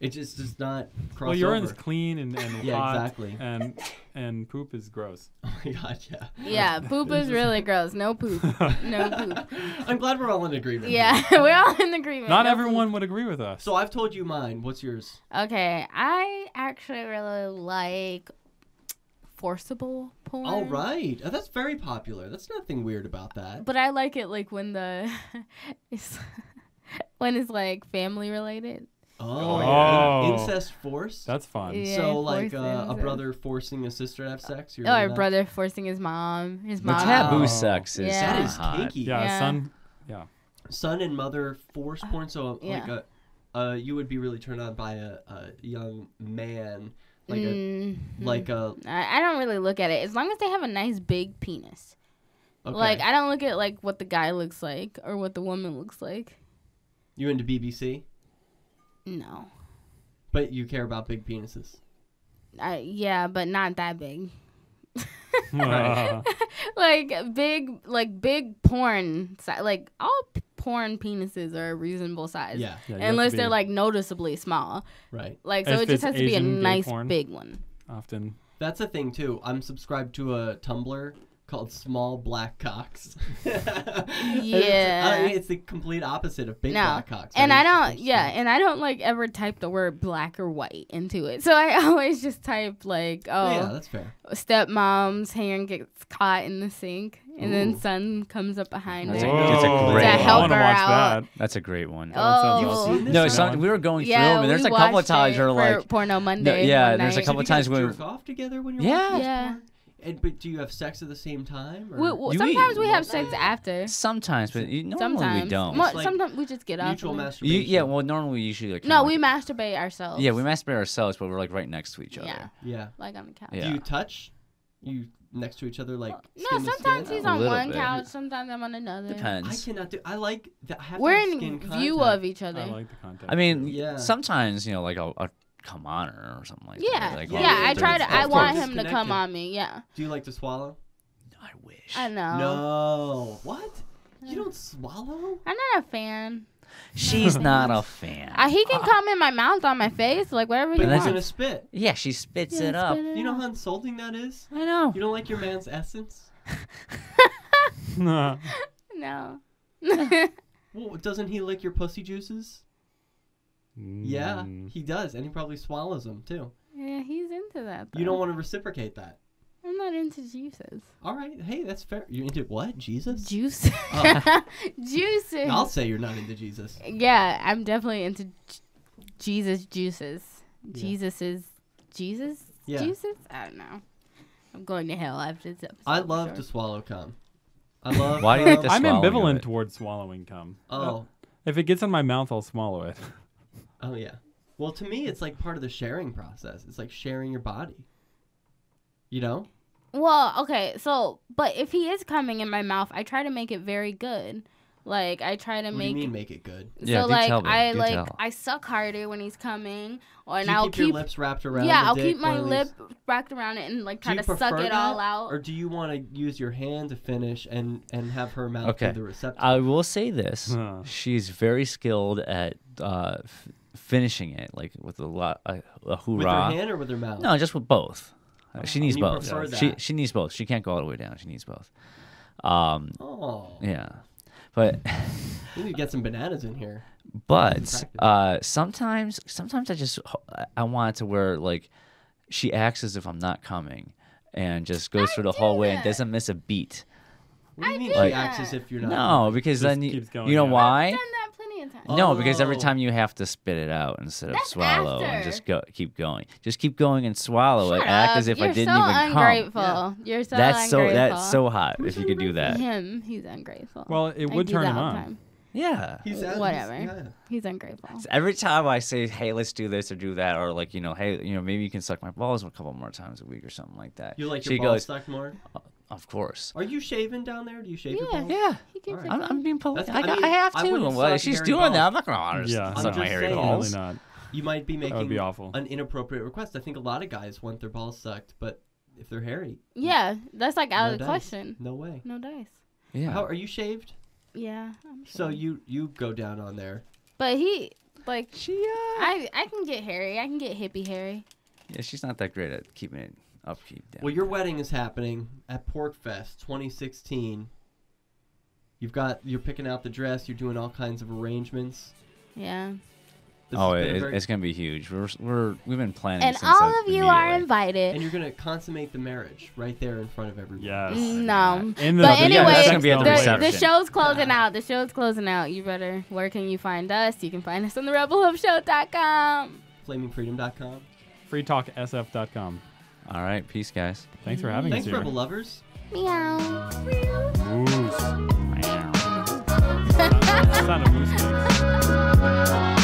Speaker 4: it just does not cross
Speaker 3: Well, urine's
Speaker 4: over.
Speaker 3: clean and, and (laughs)
Speaker 4: Yeah,
Speaker 3: hot,
Speaker 4: exactly.
Speaker 3: And and poop is gross. (laughs)
Speaker 4: Oh my god, yeah.
Speaker 7: Yeah, poop is really gross. No poop. (laughs) No poop.
Speaker 4: I'm glad we're all in agreement.
Speaker 7: Yeah, we're all in agreement.
Speaker 3: Not
Speaker 7: No
Speaker 3: everyone would agree with us.
Speaker 4: So I've told you mine. What's yours?
Speaker 7: Okay, I actually really like forcible porn.
Speaker 4: All right, Oh, that's very popular. That's nothing weird about that.
Speaker 7: But I like it like when the (laughs) it's (laughs) when it's like family related.
Speaker 4: Oh,
Speaker 3: Oh.
Speaker 4: incest force.
Speaker 3: That's fun.
Speaker 7: Yeah,
Speaker 4: so like uh, a brother forcing a sister to have sex. You're
Speaker 7: Or a brother forcing his mom. His mom.
Speaker 1: The taboo
Speaker 3: Oh.
Speaker 1: sex is
Speaker 7: Yeah.
Speaker 4: That
Speaker 1: kinda
Speaker 4: is
Speaker 1: hot.
Speaker 4: kinky.
Speaker 3: Yeah,
Speaker 7: Yeah.
Speaker 3: son. Yeah.
Speaker 4: Son and mother force porn. So like a, uh, you would be really turned on by a, a young man, like
Speaker 7: Mhm.
Speaker 4: a like a.
Speaker 7: I, I don't really look at it as long as they have a nice big penis.
Speaker 4: Okay.
Speaker 7: Like I don't look at like what the guy looks like or what the woman looks like.
Speaker 4: you into BBC,
Speaker 7: No.
Speaker 4: but you care about big penises.
Speaker 7: I, yeah, but not that big. (laughs)
Speaker 3: Uh, (laughs)
Speaker 7: like big, like big porn. Like all p- porn penises are a reasonable size.
Speaker 4: Yeah.
Speaker 3: Yeah,
Speaker 7: unless they're like noticeably small.
Speaker 4: Right.
Speaker 7: Like so,
Speaker 3: If
Speaker 7: it just
Speaker 3: it's
Speaker 7: has to be a nice
Speaker 3: porn.
Speaker 7: big one.
Speaker 3: often.
Speaker 4: That's a thing too. I'm subscribed to a Tumblr called Small Black Cocks. (laughs)
Speaker 7: Uh, yeah.
Speaker 4: It's, I mean, it's the complete opposite of big
Speaker 7: no,
Speaker 4: black cocks.
Speaker 7: and? I don't. Yeah, and I don't like ever type the word black or white into it. So I (laughs) always just type like, oh,
Speaker 4: yeah, that's fair.
Speaker 7: stepmom's hand gets caught in the sink, and then Sun comes up behind
Speaker 1: That's
Speaker 7: her.
Speaker 1: a, that's a
Speaker 3: Whoa.
Speaker 1: great
Speaker 7: To
Speaker 1: one.
Speaker 7: help
Speaker 3: I
Speaker 7: her
Speaker 3: watch
Speaker 7: out.
Speaker 3: that.
Speaker 1: That's a great one.
Speaker 7: Oh,
Speaker 4: You've seen this?
Speaker 1: No,
Speaker 3: That
Speaker 1: some,
Speaker 3: one?
Speaker 1: we were going through
Speaker 7: yeah,
Speaker 1: them, and there's
Speaker 7: we
Speaker 1: a couple of
Speaker 7: watched
Speaker 1: times
Speaker 7: it
Speaker 1: where
Speaker 7: for
Speaker 1: like,
Speaker 7: porno Monday.
Speaker 1: yeah,
Speaker 7: one
Speaker 1: there's a couple
Speaker 4: of
Speaker 1: times
Speaker 4: guys
Speaker 1: when-
Speaker 4: jerk off together when you're
Speaker 1: Yeah.
Speaker 4: watching this
Speaker 7: Yeah.
Speaker 4: porn? And, but do you have sex at the same time? Or?
Speaker 7: We, we- sometimes
Speaker 1: eat-
Speaker 7: we have sex after.
Speaker 1: sometimes, but you, normally
Speaker 7: Sometimes.
Speaker 1: we don't.
Speaker 7: Mo-
Speaker 4: like
Speaker 7: sometimes we just get off.
Speaker 4: Mutual
Speaker 7: of it.
Speaker 4: masturbation.
Speaker 1: You, yeah, well, normally we usually like.
Speaker 7: No, we
Speaker 1: like-
Speaker 7: masturbate ourselves.
Speaker 1: Yeah, we masturbate ourselves, but we're like right next to each other.
Speaker 7: Yeah,
Speaker 4: Yeah.
Speaker 7: like on the couch.
Speaker 1: Yeah.
Speaker 4: Do you touch? You next to each other like?
Speaker 7: No,
Speaker 4: skin to
Speaker 7: sometimes
Speaker 4: skin?
Speaker 7: he's on one
Speaker 1: bit.
Speaker 7: couch, sometimes I'm on another.
Speaker 1: Depends.
Speaker 4: I cannot do. I like. The, I have to
Speaker 7: We're in
Speaker 4: skin
Speaker 7: view
Speaker 4: contact.
Speaker 7: of each other.
Speaker 3: I like the contact.
Speaker 1: I mean,
Speaker 4: Yeah.
Speaker 1: sometimes you know, like I'll, I'll come on her or something like
Speaker 7: yeah,
Speaker 1: that. Like,
Speaker 7: yeah.
Speaker 4: yeah,
Speaker 7: I try to. I
Speaker 4: Of
Speaker 7: want him to come on me. Yeah,
Speaker 4: Do you like to swallow?
Speaker 1: I wish.
Speaker 7: I know.
Speaker 4: No. What? You don't swallow?
Speaker 7: I'm not a fan.
Speaker 1: She's (laughs) not a fan.
Speaker 7: Uh, he can come in my mouth on my face, like whatever he
Speaker 4: But you're
Speaker 1: that's
Speaker 4: gonna spit.
Speaker 1: yeah, she spits
Speaker 7: Yeah,
Speaker 1: it up.
Speaker 7: it
Speaker 4: You know how insulting that is.
Speaker 1: I know.
Speaker 4: You don't like your man's essence. (laughs) (laughs)
Speaker 3: no.
Speaker 7: No.
Speaker 4: Well, doesn't he lick your pussy juices? Yeah,
Speaker 3: Mm.
Speaker 4: he does, and he probably swallows them too.
Speaker 7: yeah, he's into that. Though.
Speaker 4: You don't want to reciprocate that.
Speaker 7: No, I'm not into juices.
Speaker 4: All right. Hey, that's fair. You're into what? Jesus?
Speaker 7: Juice.
Speaker 4: Oh. (laughs)
Speaker 7: juices.
Speaker 4: I'll say you're not into Jesus.
Speaker 7: Yeah, I'm definitely into j- Jesus juices.
Speaker 4: Yeah.
Speaker 7: Jesus is Jesus
Speaker 4: Yeah.
Speaker 7: juices. I don't know. I'm going to hell after this episode.
Speaker 4: I love
Speaker 7: sure.
Speaker 4: to swallow cum. I love.
Speaker 1: Why do you like
Speaker 4: cum.
Speaker 1: the
Speaker 3: I'm ambivalent towards swallowing cum.
Speaker 4: Oh.
Speaker 3: Uh, if it gets in my mouth, I'll swallow it. (laughs)
Speaker 4: Oh yeah. Well, to me, it's like part of the sharing process. It's like sharing your body. You know?
Speaker 7: Well, okay, so but if he is coming in my mouth, I try to make it very good. Like I try to
Speaker 4: What do
Speaker 7: make
Speaker 4: you mean make it good?
Speaker 7: So
Speaker 1: Yeah, do
Speaker 7: like
Speaker 1: tell me,
Speaker 7: I
Speaker 1: do
Speaker 7: like
Speaker 1: tell.
Speaker 7: I suck harder when he's coming, or and
Speaker 4: you
Speaker 7: I'll
Speaker 4: keep,
Speaker 7: keep
Speaker 4: your lips wrapped around
Speaker 7: yeah
Speaker 4: the
Speaker 7: I'll keep my lip wrapped around it and like
Speaker 4: Do
Speaker 7: try to suck
Speaker 4: prefer
Speaker 7: it all out.
Speaker 4: Or do you want to use your hand to finish and and have her mouth
Speaker 1: Okay.
Speaker 4: the receptacle?
Speaker 1: I will say this:
Speaker 3: Huh.
Speaker 1: she's very skilled at uh, f- finishing it, like with a lot, a, a hoorah.
Speaker 4: With her hand or with her mouth?
Speaker 1: No, just with both. Uh, she
Speaker 4: Oh,
Speaker 1: needs both.
Speaker 4: prefer
Speaker 1: She she needs both. She can't go all the way down. She needs both. Um,
Speaker 4: Oh.
Speaker 1: yeah, but (laughs)
Speaker 4: We need to get some bananas in here.
Speaker 1: but uh, sometimes sometimes I just I- I want it to where like she acts as if I'm not coming and just goes through the hallway way and doesn't miss a beat.
Speaker 4: What do you mean
Speaker 1: Like-
Speaker 4: she acts as if you're not?
Speaker 1: No, because
Speaker 3: Just
Speaker 1: then you,
Speaker 3: keeps going,
Speaker 1: you know
Speaker 3: yeah.
Speaker 1: why?
Speaker 7: Done that plenty of.
Speaker 1: No, because every
Speaker 4: Oh.
Speaker 1: time you have to spit it out instead of
Speaker 7: That's
Speaker 1: swallow and
Speaker 7: after.
Speaker 1: just go keep going. Just keep going and swallow it.
Speaker 7: Shut
Speaker 1: Act
Speaker 7: up.
Speaker 1: as if I
Speaker 7: You're
Speaker 1: didn't
Speaker 7: so
Speaker 1: even
Speaker 7: ungrateful.
Speaker 1: come.
Speaker 7: You're so
Speaker 1: that's so
Speaker 7: ungrateful.
Speaker 1: that's so hot if you could do that. (laughs)
Speaker 7: Him, he's ungrateful.
Speaker 3: Well, it
Speaker 7: I
Speaker 3: would
Speaker 7: do
Speaker 3: turn
Speaker 7: that
Speaker 3: him
Speaker 7: all the
Speaker 3: on.
Speaker 7: time.
Speaker 1: Yeah.
Speaker 4: He's at-
Speaker 7: Whatever.
Speaker 4: he's- yeah.
Speaker 7: He's ungrateful.
Speaker 1: So every time I say, "Hey, let's do this or do that," or like you know, "Hey, you know, maybe you can suck my balls a couple more times a week or something like that."
Speaker 4: You like
Speaker 1: she
Speaker 4: your balls
Speaker 1: goes,
Speaker 4: sucked more?
Speaker 1: "Of course."
Speaker 4: Are you shaving down there? Do you shave your
Speaker 7: Yeah,
Speaker 4: balls?
Speaker 1: Yeah.
Speaker 7: He keeps
Speaker 4: Alright.
Speaker 7: it
Speaker 1: I'm. I'm being polite.
Speaker 4: That's-
Speaker 1: I,
Speaker 4: I
Speaker 1: got-
Speaker 4: mean,
Speaker 1: I have
Speaker 4: I
Speaker 1: to.
Speaker 4: wouldn't
Speaker 1: What-
Speaker 4: suck
Speaker 1: she's
Speaker 4: hairy
Speaker 1: doing
Speaker 4: balls.
Speaker 1: that. I'm not gonna honor
Speaker 3: Yeah,
Speaker 1: suck
Speaker 4: I'm
Speaker 1: my
Speaker 4: just
Speaker 1: hairy
Speaker 4: saying.
Speaker 1: balls.
Speaker 3: Definitely not.
Speaker 4: You might be making
Speaker 3: be awful.
Speaker 4: an inappropriate request. I think a lot of guys want their balls sucked, but if they're hairy,
Speaker 7: Yeah, that's like out
Speaker 4: no
Speaker 7: of the
Speaker 4: dice.
Speaker 7: question.
Speaker 4: No way.
Speaker 7: No dice.
Speaker 1: Yeah.
Speaker 4: How are you shaved?
Speaker 7: Yeah. I'm
Speaker 4: So
Speaker 7: sure.
Speaker 4: you you go down on there.
Speaker 7: But he like
Speaker 1: she. Uh...
Speaker 7: I I can get hairy. I can get hippie hairy.
Speaker 1: Yeah, she's not that great at keeping it upkeep down.
Speaker 4: Well, your wedding is happening at PorcFest 2016. You've got you're picking out the dress. You're doing all kinds of arrangements.
Speaker 7: Yeah.
Speaker 4: This
Speaker 1: oh,
Speaker 4: has been a
Speaker 1: it,
Speaker 4: very-
Speaker 1: it's gonna be huge. We're we're we've been planning.
Speaker 7: And
Speaker 1: since
Speaker 7: all of you are invited.
Speaker 4: and you're gonna consummate the marriage right there in front of everybody.
Speaker 3: Yes.
Speaker 7: No.
Speaker 3: In the-
Speaker 7: but
Speaker 3: Yeah,
Speaker 7: anyway,
Speaker 3: that's gonna be at the
Speaker 7: the, the show's closing out. The show's closing out. You better. Where can you find us? You can find us on the RebelLoveShow.com.
Speaker 4: FlamingFreedom.com.
Speaker 3: FreeTalkSF.com.
Speaker 1: All right, peace, guys.
Speaker 3: Thanks for having
Speaker 4: Thanks,
Speaker 3: us here.
Speaker 4: Rebel lovers.
Speaker 7: Meow.
Speaker 3: Moose. Sound of moose (laughs) makes.